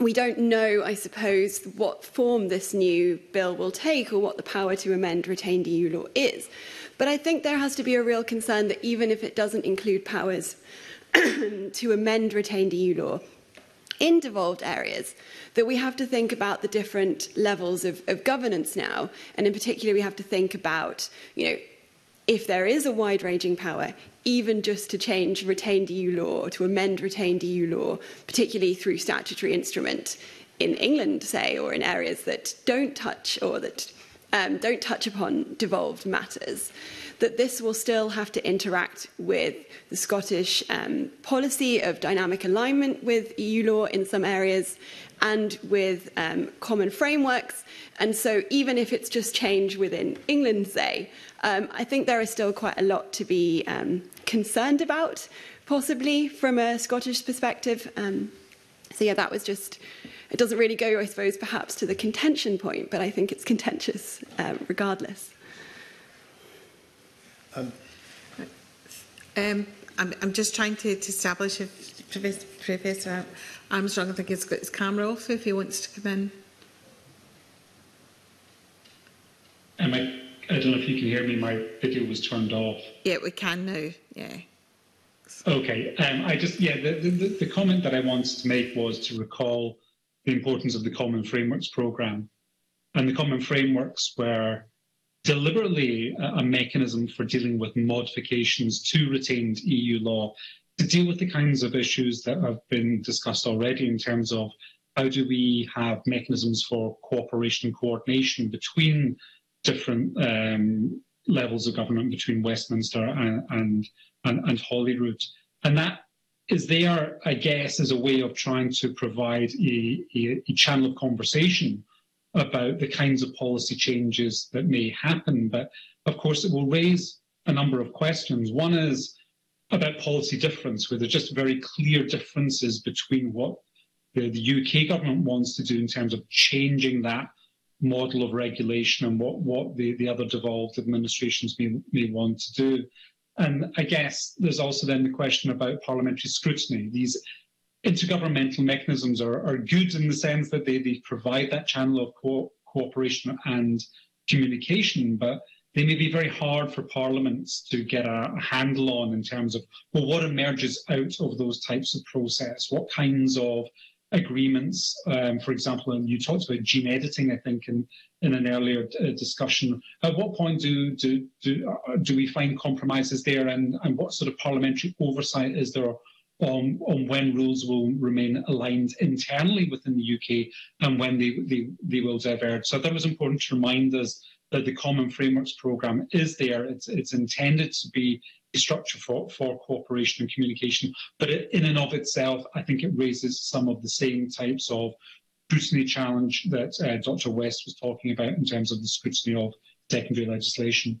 we don't know, I suppose, what form this new bill will take or what the power to amend retained EU law is. But I think there has to be a real concern that even if it doesn't include powers to amend retained EU law, in devolved areas that we have to think about the different levels of, of governance now. And in particular, we have to think about, you know, if there is a wide-ranging power, even just to change retained EU law, to amend retained EU law, particularly through statutory instrument in England, say, or in areas that don't touch or that um, don't touch upon devolved matters. that this will still have to interact with the Scottish um, policy of dynamic alignment with EU law in some areas and with um, common frameworks. And so, even if it's just change within England, say, um, I think there is still quite a lot to be um, concerned about, possibly from a Scottish perspective. Um, so, yeah, that was just, it doesn't really go, I suppose, perhaps to the contention point, but I think it's contentious um, regardless. Um, um, I'm, I'm just trying to, to establish if Professor, Professor Armstrong, I think he's got his camera off if he wants to come in. Um, I, I don't know if you can hear me, my video was turned off. Yeah, we can now, yeah. Okay, um, I just, yeah, the, the, the comment that I wanted to make was to recall the importance of the Common Frameworks Programme. And the Common Frameworks were deliberately uh, a mechanism for dealing with modifications to retained EU law to deal with the kinds of issues that have been discussed already in terms of how do we have mechanisms for cooperation and coordination between different um, levels of government, between Westminster and, and, and, and Holyrood. And that is there, I guess, as a way of trying to provide a, a, a channel of conversation about the kinds of policy changes that may happen. But of course, it will raise a number of questions. One is about policy difference, where there's just very clear differences between what the, the UK government wants to do in terms of changing that model of regulation and what, what the, the other devolved administrations may, may want to do. And I guess there's also then the question about parliamentary scrutiny, these intergovernmental mechanisms are, are good in the sense that they, they provide that channel of co- cooperation and communication, but they may be very hard for parliaments to get a, a handle on in terms of, well, what emerges out of those types of process? What kinds of agreements, um, for example, and you talked about gene editing, I think, in, in an earlier uh, discussion. At what point do do do, uh, do we find compromises there, and, and what sort of parliamentary oversight is there on, on when rules will remain aligned internally within the UK and when they, they, they will diverge. So that was important to remind us that the Common Frameworks Programme is there. It's, it's intended to be a structure for, for cooperation and communication, but it, in and of itself, I think it raises some of the same types of scrutiny challenge that uh, Dr. West was talking about in terms of the scrutiny of secondary legislation.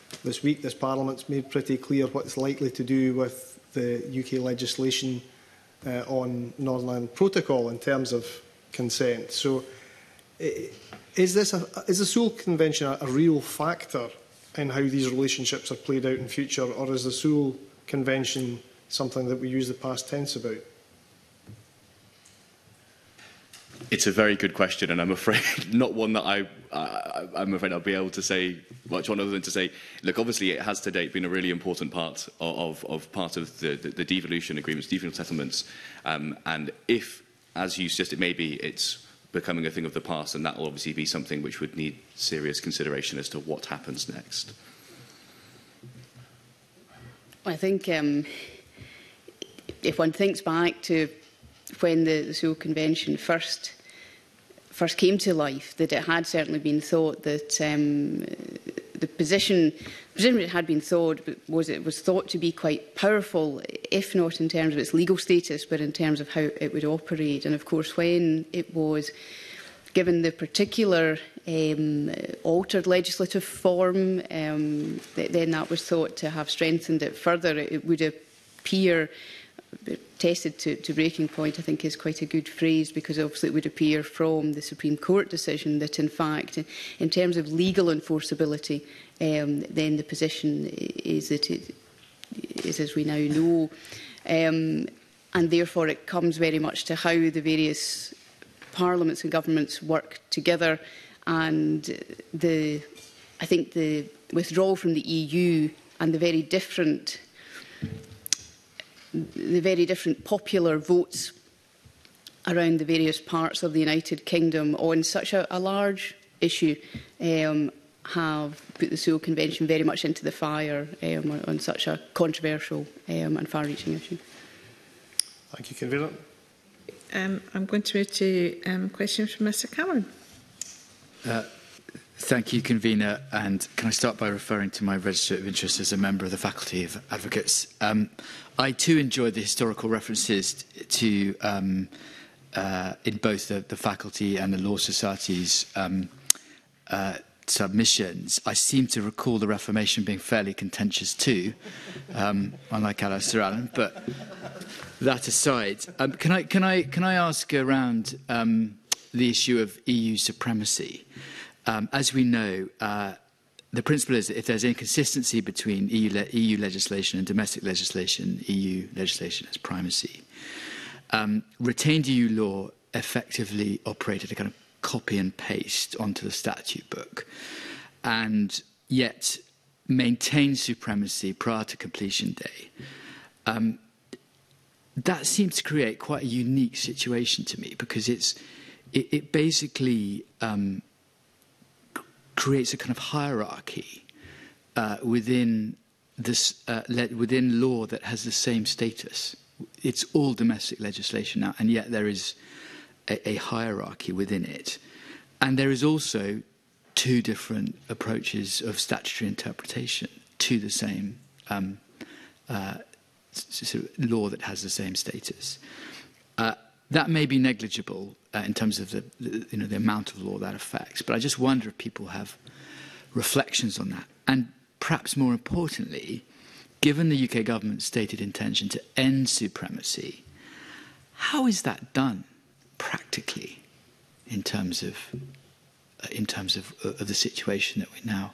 this week, this Parliament's made pretty clear what it's likely to do with the UK legislation – uh, on Ireland Protocol in terms of consent. So is this a, is the Sewell Convention a, a real factor in how these relationships are played out in future, or is the Sewell Convention something that we use the past tense about? It's a very good question, and I'm afraid not one that I, I, I'm afraid I'll be able to say much on other than to say, look, obviously it has to date been a really important part of, of part of the, the, the devolution agreements, devolution settlements, um, and if, as you suggested, maybe it's becoming a thing of the past, and that will obviously be something which would need serious consideration as to what happens next. I think um, if one thinks back to when the, the Seoul Convention first first came to life, that it had certainly been thought that um, the position, presumably it had been thought, was it was thought to be quite powerful, if not in terms of its legal status, but in terms of how it would operate. And of course, when it was given the particular um, altered legislative form, um, th then that was thought to have strengthened it further. It would appear tested to, to breaking point, I think is quite a good phrase because obviously it would appear from the Supreme Court decision that in fact, in terms of legal enforceability, um, then the position is that it is as we now know. Um, and therefore it comes very much to how the various parliaments and governments work together and the I think the withdrawal from the EU and the very different the very different popular votes around the various parts of the United Kingdom on oh, such a, a large issue um, have put the Seoul Convention very much into the fire um, on, on, such a controversial um, and far-reaching issue. Thank you, Convener. Um, I'm going to move to um, question from Mr Cameron. Uh, Thank you, Convener. And can I start by referring to my register of interest as a member of the Faculty of Advocates? Um, I too enjoy the historical references to um, uh, in both the, the faculty and the Law Society's um, uh, submissions. I seem to recall the Reformation being fairly contentious too, um, unlike Alan Sir But that aside, um, can I can I can I ask around um, the issue of EU supremacy? Uh, Um, as we know, uh, the principle is that if there's inconsistency between EU, le EU legislation and domestic legislation, EU legislation has primacy. Um, retained EU law effectively operated a kind of copy and paste onto the statute book and yet maintained supremacy prior to completion day. Um, that seems to create quite a unique situation to me because it's it, it basically um, creates a kind of hierarchy uh, within this uh, within law that has the same status. It's all domestic legislation now, and yet there is a, a hierarchy within it, and there is also two different approaches of statutory interpretation to the same um, uh, sort of law that has the same status. Uh, that may be negligible uh, in terms of the, the, you know, the amount of law that affects, but I just wonder if people have reflections on that. And perhaps more importantly, given the UK government's stated intention to end supremacy, how is that done practically in terms of, uh, in terms of, uh, of the situation that we now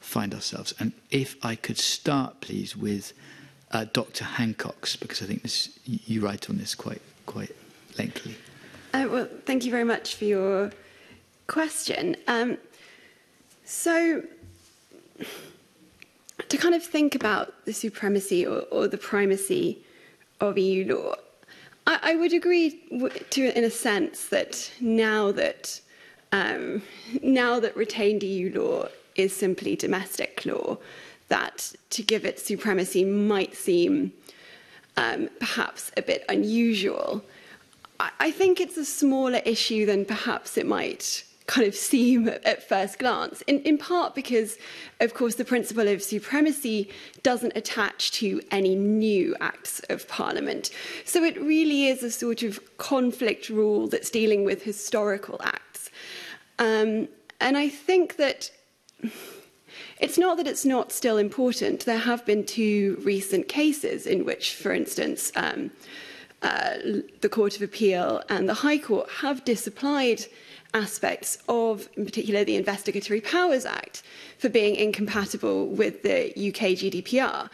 find ourselves? And if I could start, please, with uh, Dr. Hancock's, because I think this, you write on this quite, quite lengthily. Uh, well, thank you very much for your question. Um, so, to kind of think about the supremacy or, or the primacy of EU law, I, I would agree to, in a sense, that now that um, now that retained EU law is simply domestic law, that to give it supremacy might seem um, perhaps a bit unusual. I, think it's a smaller issue than perhaps it might kind of seem at first glance, in, in part because, of course, the principle of supremacy doesn't attach to any new acts of parliament. So it really is a sort of conflict rule that's dealing with historical acts. Um, and I think that. It's not that it's not still important. There have been two recent cases in which, for instance, um, uh, the Court of Appeal and the High Court have disapplied aspects of, in particular, the Investigatory Powers Act for being incompatible with the UK GDPR.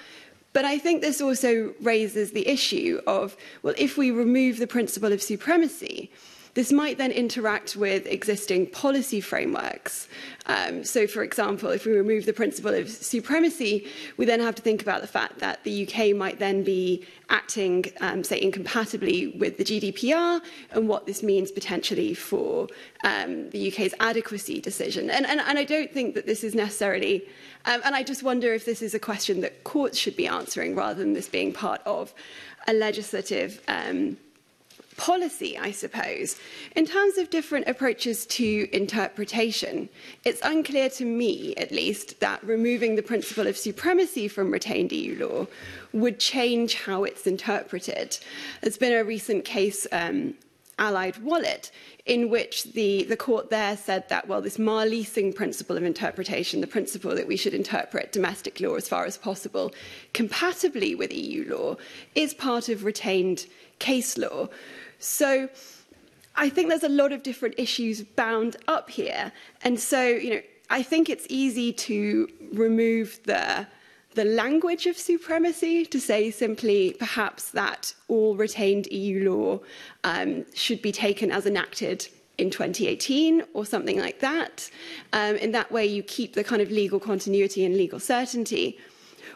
But I think this also raises the issue of, well, if we remove the principle of supremacy, This might then interact with existing policy frameworks. Um, so, for example, if we remove the principle of supremacy, we then have to think about the fact that the UK might then be acting, um, say, incompatibly with the GDPR and what this means potentially for um, the UK's adequacy decision. And, and, and I don't think that this is necessarily, um, and I just wonder if this is a question that courts should be answering rather than this being part of a legislative um, policy, I suppose. In terms of different approaches to interpretation, it's unclear to me, at least, that removing the principle of supremacy from retained EU law would change how it's interpreted. There's been a recent case um, Allied Wallet, in which the, the court there said that, well, this Mar principle of interpretation, the principle that we should interpret domestic law as far as possible compatibly with EU law, is part of retained case law. So I think there's a lot of different issues bound up here. And so, you know, I think it's easy to remove the the language of supremacy to say simply perhaps that all retained EU law um, should be taken as enacted in 2018 or something like that. Um, in that way, you keep the kind of legal continuity and legal certainty.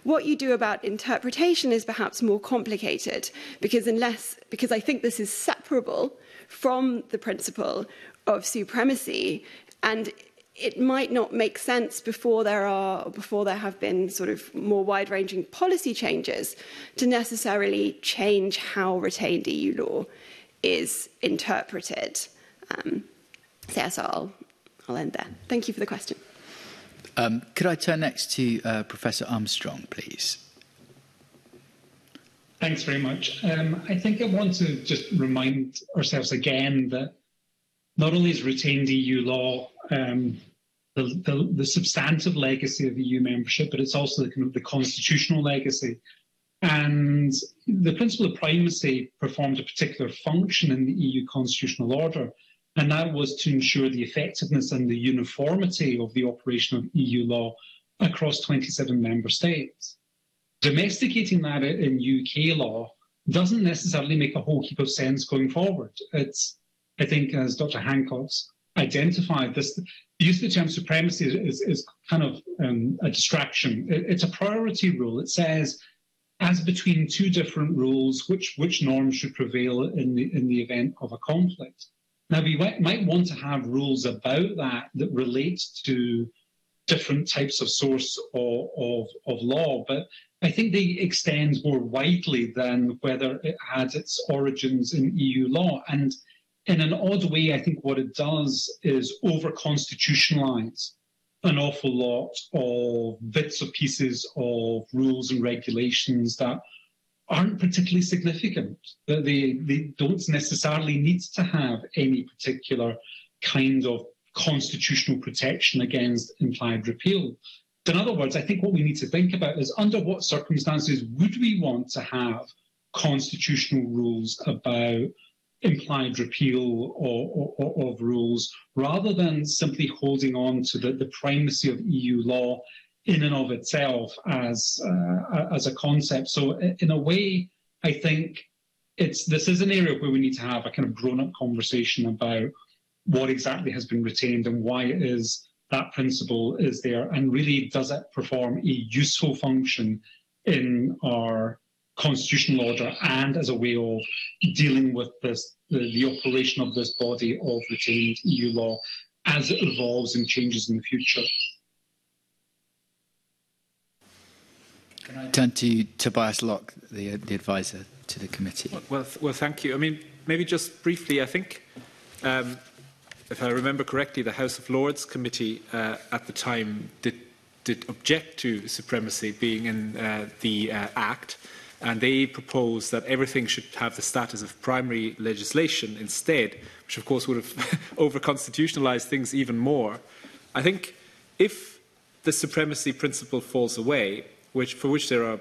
What you do about interpretation is perhaps more complicated because unless, because I think this is separable from the principle of supremacy and it might not make sense before there are before there have been sort of more wide-ranging policy changes to necessarily change how retained EU law is interpreted. Um, so yes, I'll, I'll end there. Thank you for the question. Um, could I turn next to uh, Professor Armstrong, please? Thanks very much. Um, I think I want to just remind ourselves again that not only is retained EU law um, the, the, the, substantive legacy of EU membership, but it's also the, kind of the constitutional legacy. And the principle of primacy performed a particular function in the EU constitutional order and that was to ensure the effectiveness and the uniformity of the operation of EU law across 27 member states. Domesticating that in UK law doesn't necessarily make a whole heap of sense going forward. It's, I think, as Dr. Hancock's identified, this use of the term supremacy is, is kind of um, a distraction. It, it's a priority rule. It says, as between two different rules, which which norm should prevail in the in the event of a conflict? Now, we might want to have rules about that that relate to different types of source of, of, of law, but I think they extend more widely than whether it had its origins in EU law. And in an odd way, I think what it does is over constitutionalize an awful lot of bits of pieces of rules and regulations that aren't particularly significant, that they, they don't necessarily need to have any particular kind of constitutional protection against implied repeal. in other words, I think what we need to think about is under what circumstances would we want to have constitutional rules about implied repeal or, or, or of rules rather than simply holding on to the, the primacy of EU law in and of itself as uh, as a concept. So in a way, I think it's this is an area where we need to have a kind of grown up conversation about what exactly has been retained and why it is that principle is there, and really does it perform a useful function in our constitutional order and as a way of dealing with this the, the operation of this body of retained EU law as it evolves and changes in the future. Can I turn to Tobias Locke, the, uh, the advisor to the committee? Well, well, thank you. I mean, maybe just briefly, I think, um, if I remember correctly, the House of Lords committee uh, at the time did, did object to supremacy being in uh, the uh, Act, and they proposed that everything should have the status of primary legislation instead, which of course would have over-constitutionalized things even more. I think if the supremacy principle falls away, which, for which there are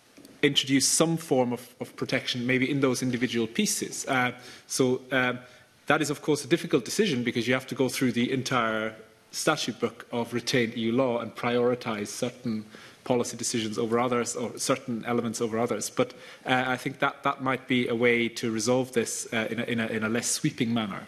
introduce some form of, of protection, maybe in those individual pieces. Uh, so um, that is, of course, a difficult decision because you have to go through the entire statute book of retained EU law and prioritize certain policy decisions over others or certain elements over others. But uh, I think that, that might be a way to resolve this uh, in, a, in, a, in a less sweeping manner.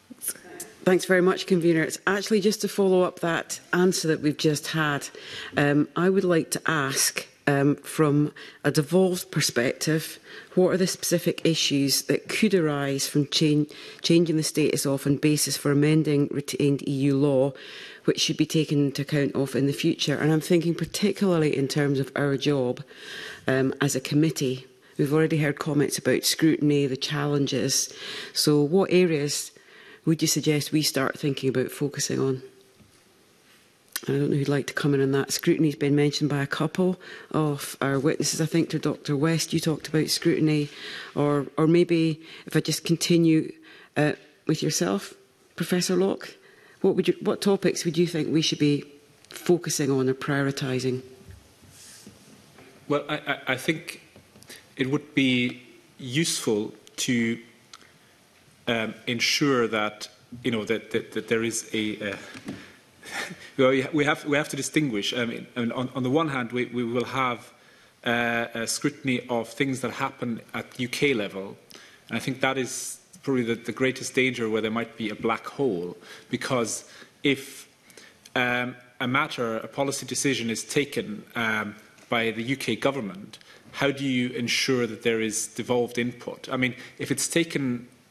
Thanks very much, convener. It's actually just to follow up that answer that we've just had. Um, I would like to ask um, from a devolved perspective, what are the specific issues that could arise from cha changing the status of and basis for amending retained EU law, which should be taken into account of in the future? And I'm thinking particularly in terms of our job um, as a committee. We've already heard comments about scrutiny, the challenges. So what areas would you suggest we start thinking about focusing on? I don't know who'd like to come in on that. Scrutiny's been mentioned by a couple of our witnesses. I think to Dr West, you talked about scrutiny, or, or maybe if I just continue uh, with yourself, Professor Locke, what, would you, what topics would you think we should be focusing on or prioritising? Well, I, I I think it would be useful to um, ensure that you know that, that, that there is a, a we, have, we have to distinguish. I mean, on, on the one hand, we, we will have uh, a scrutiny of things that happen at UK level. And I think that is probably the, the greatest danger where there might be a black hole, because if um, a matter, a policy decision is taken um, by the UK government, how do you ensure that there is devolved input? I mean, if it's taken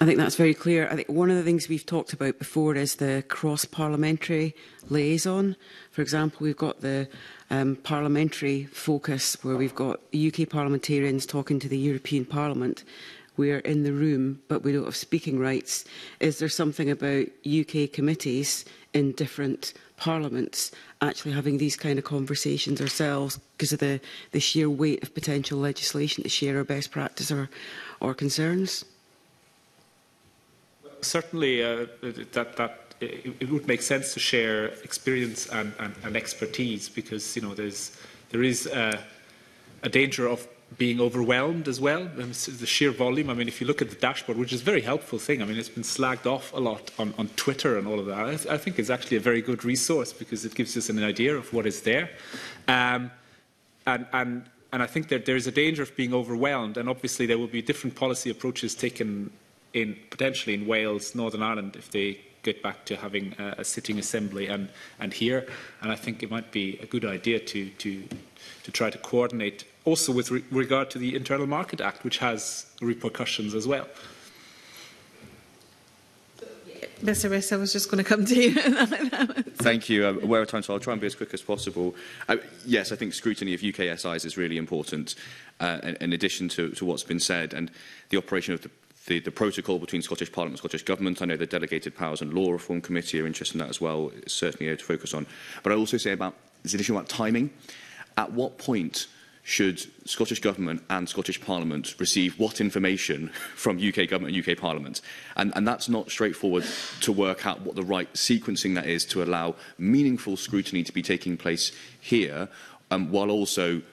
I think that's very clear. I think one of the things we've talked about before is the cross-parliamentary liaison. For example, we've got the um, parliamentary focus where we've got UK parliamentarians talking to the European Parliament we are in the room but we don't have speaking rights. Is there something about UK committees in different parliaments actually having these kind of conversations ourselves because of the, the sheer weight of potential legislation to share our best practice or, or concerns? certainly uh, that, that it, would make sense to share experience and, and, and expertise because you know there's there is a, uh, a danger of being overwhelmed as well the sheer volume i mean if you look at the dashboard which is a very helpful thing i mean it's been slagged off a lot on, on twitter and all of that I, th I think it's actually a very good resource because it gives us an idea of what is there um, and, and and I think that there is a danger of being overwhelmed, and obviously there will be different policy approaches taken in potentially in Wales, Northern Ireland, if they get back to having a, a sitting assembly and, and here. And I think it might be a good idea to, to, to try to coordinate also with re regard to the Internal Market Act, which has repercussions as well. Mr. Riss, I was just going to come to you. Thank you. Um, aware of time, so I'll try and be as quick as possible. Uh, yes, I think scrutiny of UK SIs is really important, uh, in, in addition to, to what's been said. And the operation of the the, the protocol between Scottish Parliament and Scottish Government. I know the Delegated Powers and Law Reform Committee are interested in that as well. It's certainly area to focus on. But I also say about, is an issue about timing. At what point should Scottish Government and Scottish Parliament receive what information from UK Government and UK Parliament? And, and that's not straightforward to work out what the right sequencing that is to allow meaningful scrutiny to be taking place here, um, while also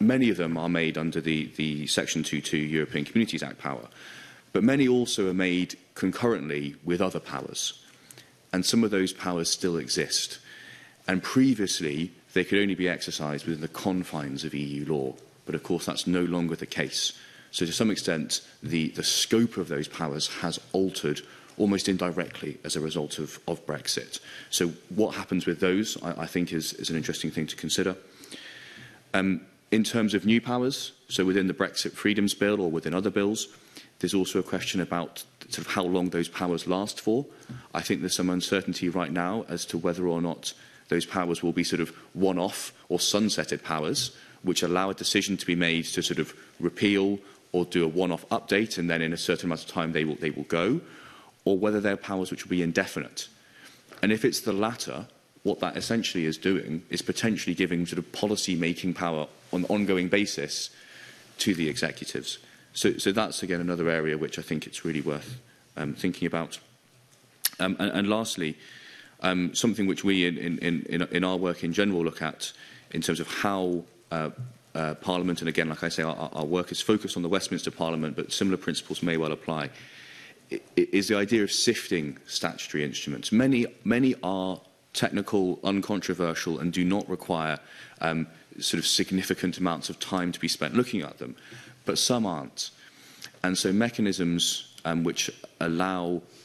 Many of them are made under the, the Section 22 European Communities Act power, but many also are made concurrently with other powers. And some of those powers still exist. And previously, they could only be exercised within the confines of EU law. But of course, that's no longer the case. So to some extent, the, the scope of those powers has altered almost indirectly as a result of, of Brexit. So what happens with those, I, I think, is, is an interesting thing to consider. Um, in terms of new powers, so within the Brexit Freedoms Bill or within other bills, there's also a question about sort of how long those powers last for. I think there's some uncertainty right now as to whether or not those powers will be sort of one-off or sunsetted powers, which allow a decision to be made to sort of repeal or do a one-off update, and then in a certain amount of time they will, they will go, or whether they're powers which will be indefinite. And if it's the latter, what that essentially is doing is potentially giving sort of policy-making power on an ongoing basis to the executives. So, so that's, again, another area which I think it's really worth um, thinking about. Um, and, and lastly, Um, something which we in, in, in, in our work in general look at in terms of how uh, uh, Parliament, and again, like I say, our, our work is focused on the Westminster Parliament, but similar principles may well apply, is the idea of sifting statutory instruments. Many, many are technical, uncontroversial, and do not require um, sort of significant amounts of time to be spent looking at them, but some aren't. And so mechanisms um, which allow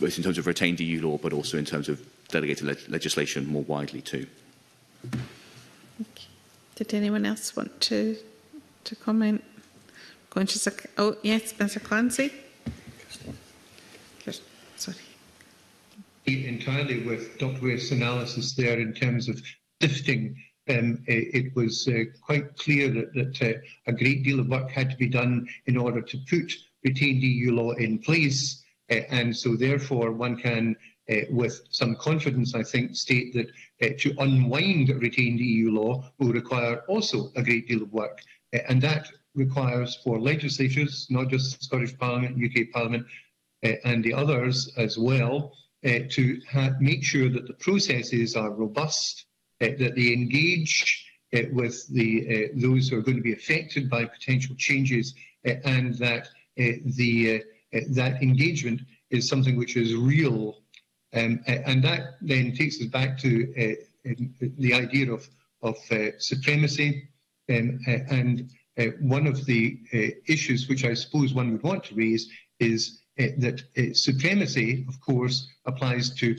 both in terms of retained EU law, but also in terms of delegated le legislation more widely too. Did anyone else want to to comment? Conscious of, oh yes, Mr. Clancy. Sorry. Entirely with Dr. Waite's analysis there in terms of shifting. um, it, it, was uh, quite clear that, that uh, a great deal of work had to be done in order to put retained EU law in place. Uh, and so, therefore, one can uh, with some confidence, I think, state that uh, to unwind retained EU law will require also a great deal of work. Uh, and that requires for legislatures, not just the Scottish Parliament, UK Parliament, uh, and the others as well, uh, to make sure that the processes are robust, uh, that they engage with the, those who are going to be affected by potential changes, and that the, that engagement is something which is real um, and that then takes us back to uh, the idea of, of uh, supremacy. Um, and uh, one of the issues which I suppose one would want to raise is that supremacy, of course, applies to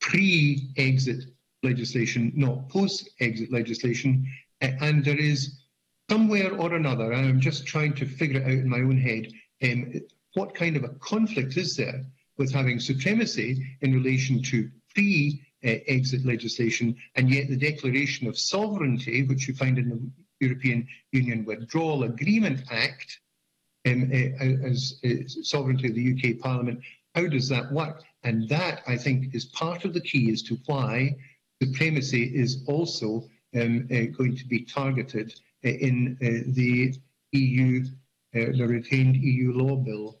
pre exit legislation, not post exit legislation. and there is somewhere or another, and I'm just trying to figure it out in my own head, um, what kind of a conflict is there with having supremacy in relation to pre exit legislation, and yet the Declaration of Sovereignty, which you find in the European Union Withdrawal Agreement Act, um, uh, uh as uh, sovereignty of the UK Parliament, how does that work? And that, I think, is part of the key as to why supremacy is also um, uh, going to be targeted uh, in uh, the EU, the retained EU law bill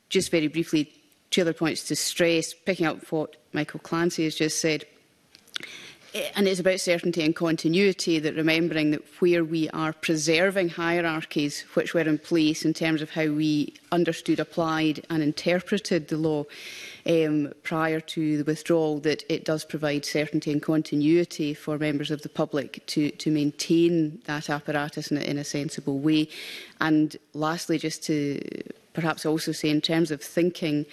just very briefly two other points to stress, picking up what Michael Clancy has just said. Eh, and it's about certainty and continuity that remembering that where we are preserving hierarchies which were in place in terms of how we understood, applied and interpreted the law um, prior to the withdrawal, that it does provide certainty and continuity for members of the public to, to maintain that apparatus in a, in a sensible way. And lastly, just to perhaps also say in terms of thinking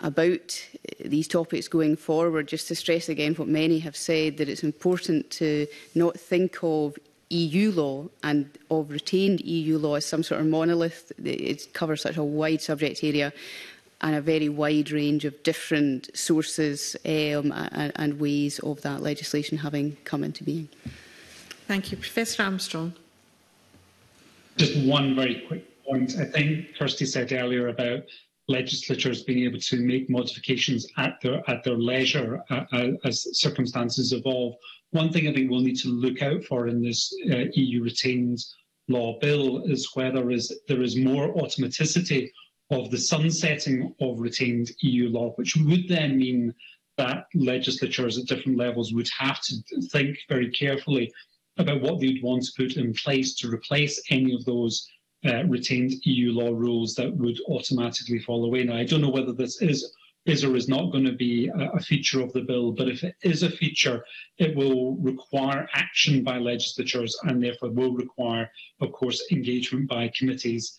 about eh, these topics going forward, just to stress again what many have said, that it's important to not think of EU law and of retained EU law as some sort of monolith. It covers such a wide subject area and a very wide range of different sources um, and, and ways of that legislation having come into being. Thank you. Professor Armstrong. Just one very quick point. I think Kirsty said earlier about legislatures being able to make modifications at their at their leisure uh, uh as circumstances evolve. One thing I think we'll need to look out for in this uh, EU retained law bill is whether is, there is more automaticity of the sunsetting of retained EU law, which would then mean that legislatures at different levels would have to think very carefully about what they'd want to put in place to replace any of those uh, retained EU law rules that would automatically fall away. Now, I don't know whether this is is or is not going to be a feature of the bill, but if it is a feature, it will require action by legislatures and therefore will require, of course, engagement by committees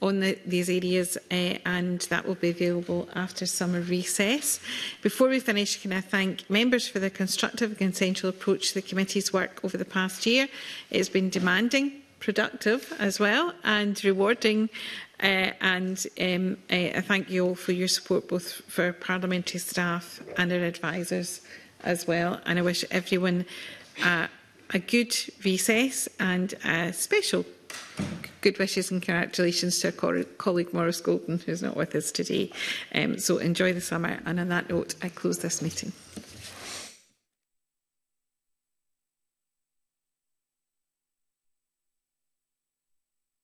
on the, these areas uh, and that will be available after summer recess. Before we finish, can I thank members for their constructive and consensual approach to the committee's work over the past year. It's been demanding, productive as well and rewarding Uh, and um, I, eh, I thank you all for your support, both for parliamentary staff and our advisers as well. And I wish everyone uh, a good recess and a special good wishes and congratulations to our colleague Morris Golden, who's not with us today. Um, so enjoy the summer. And on that note, I close this meeting.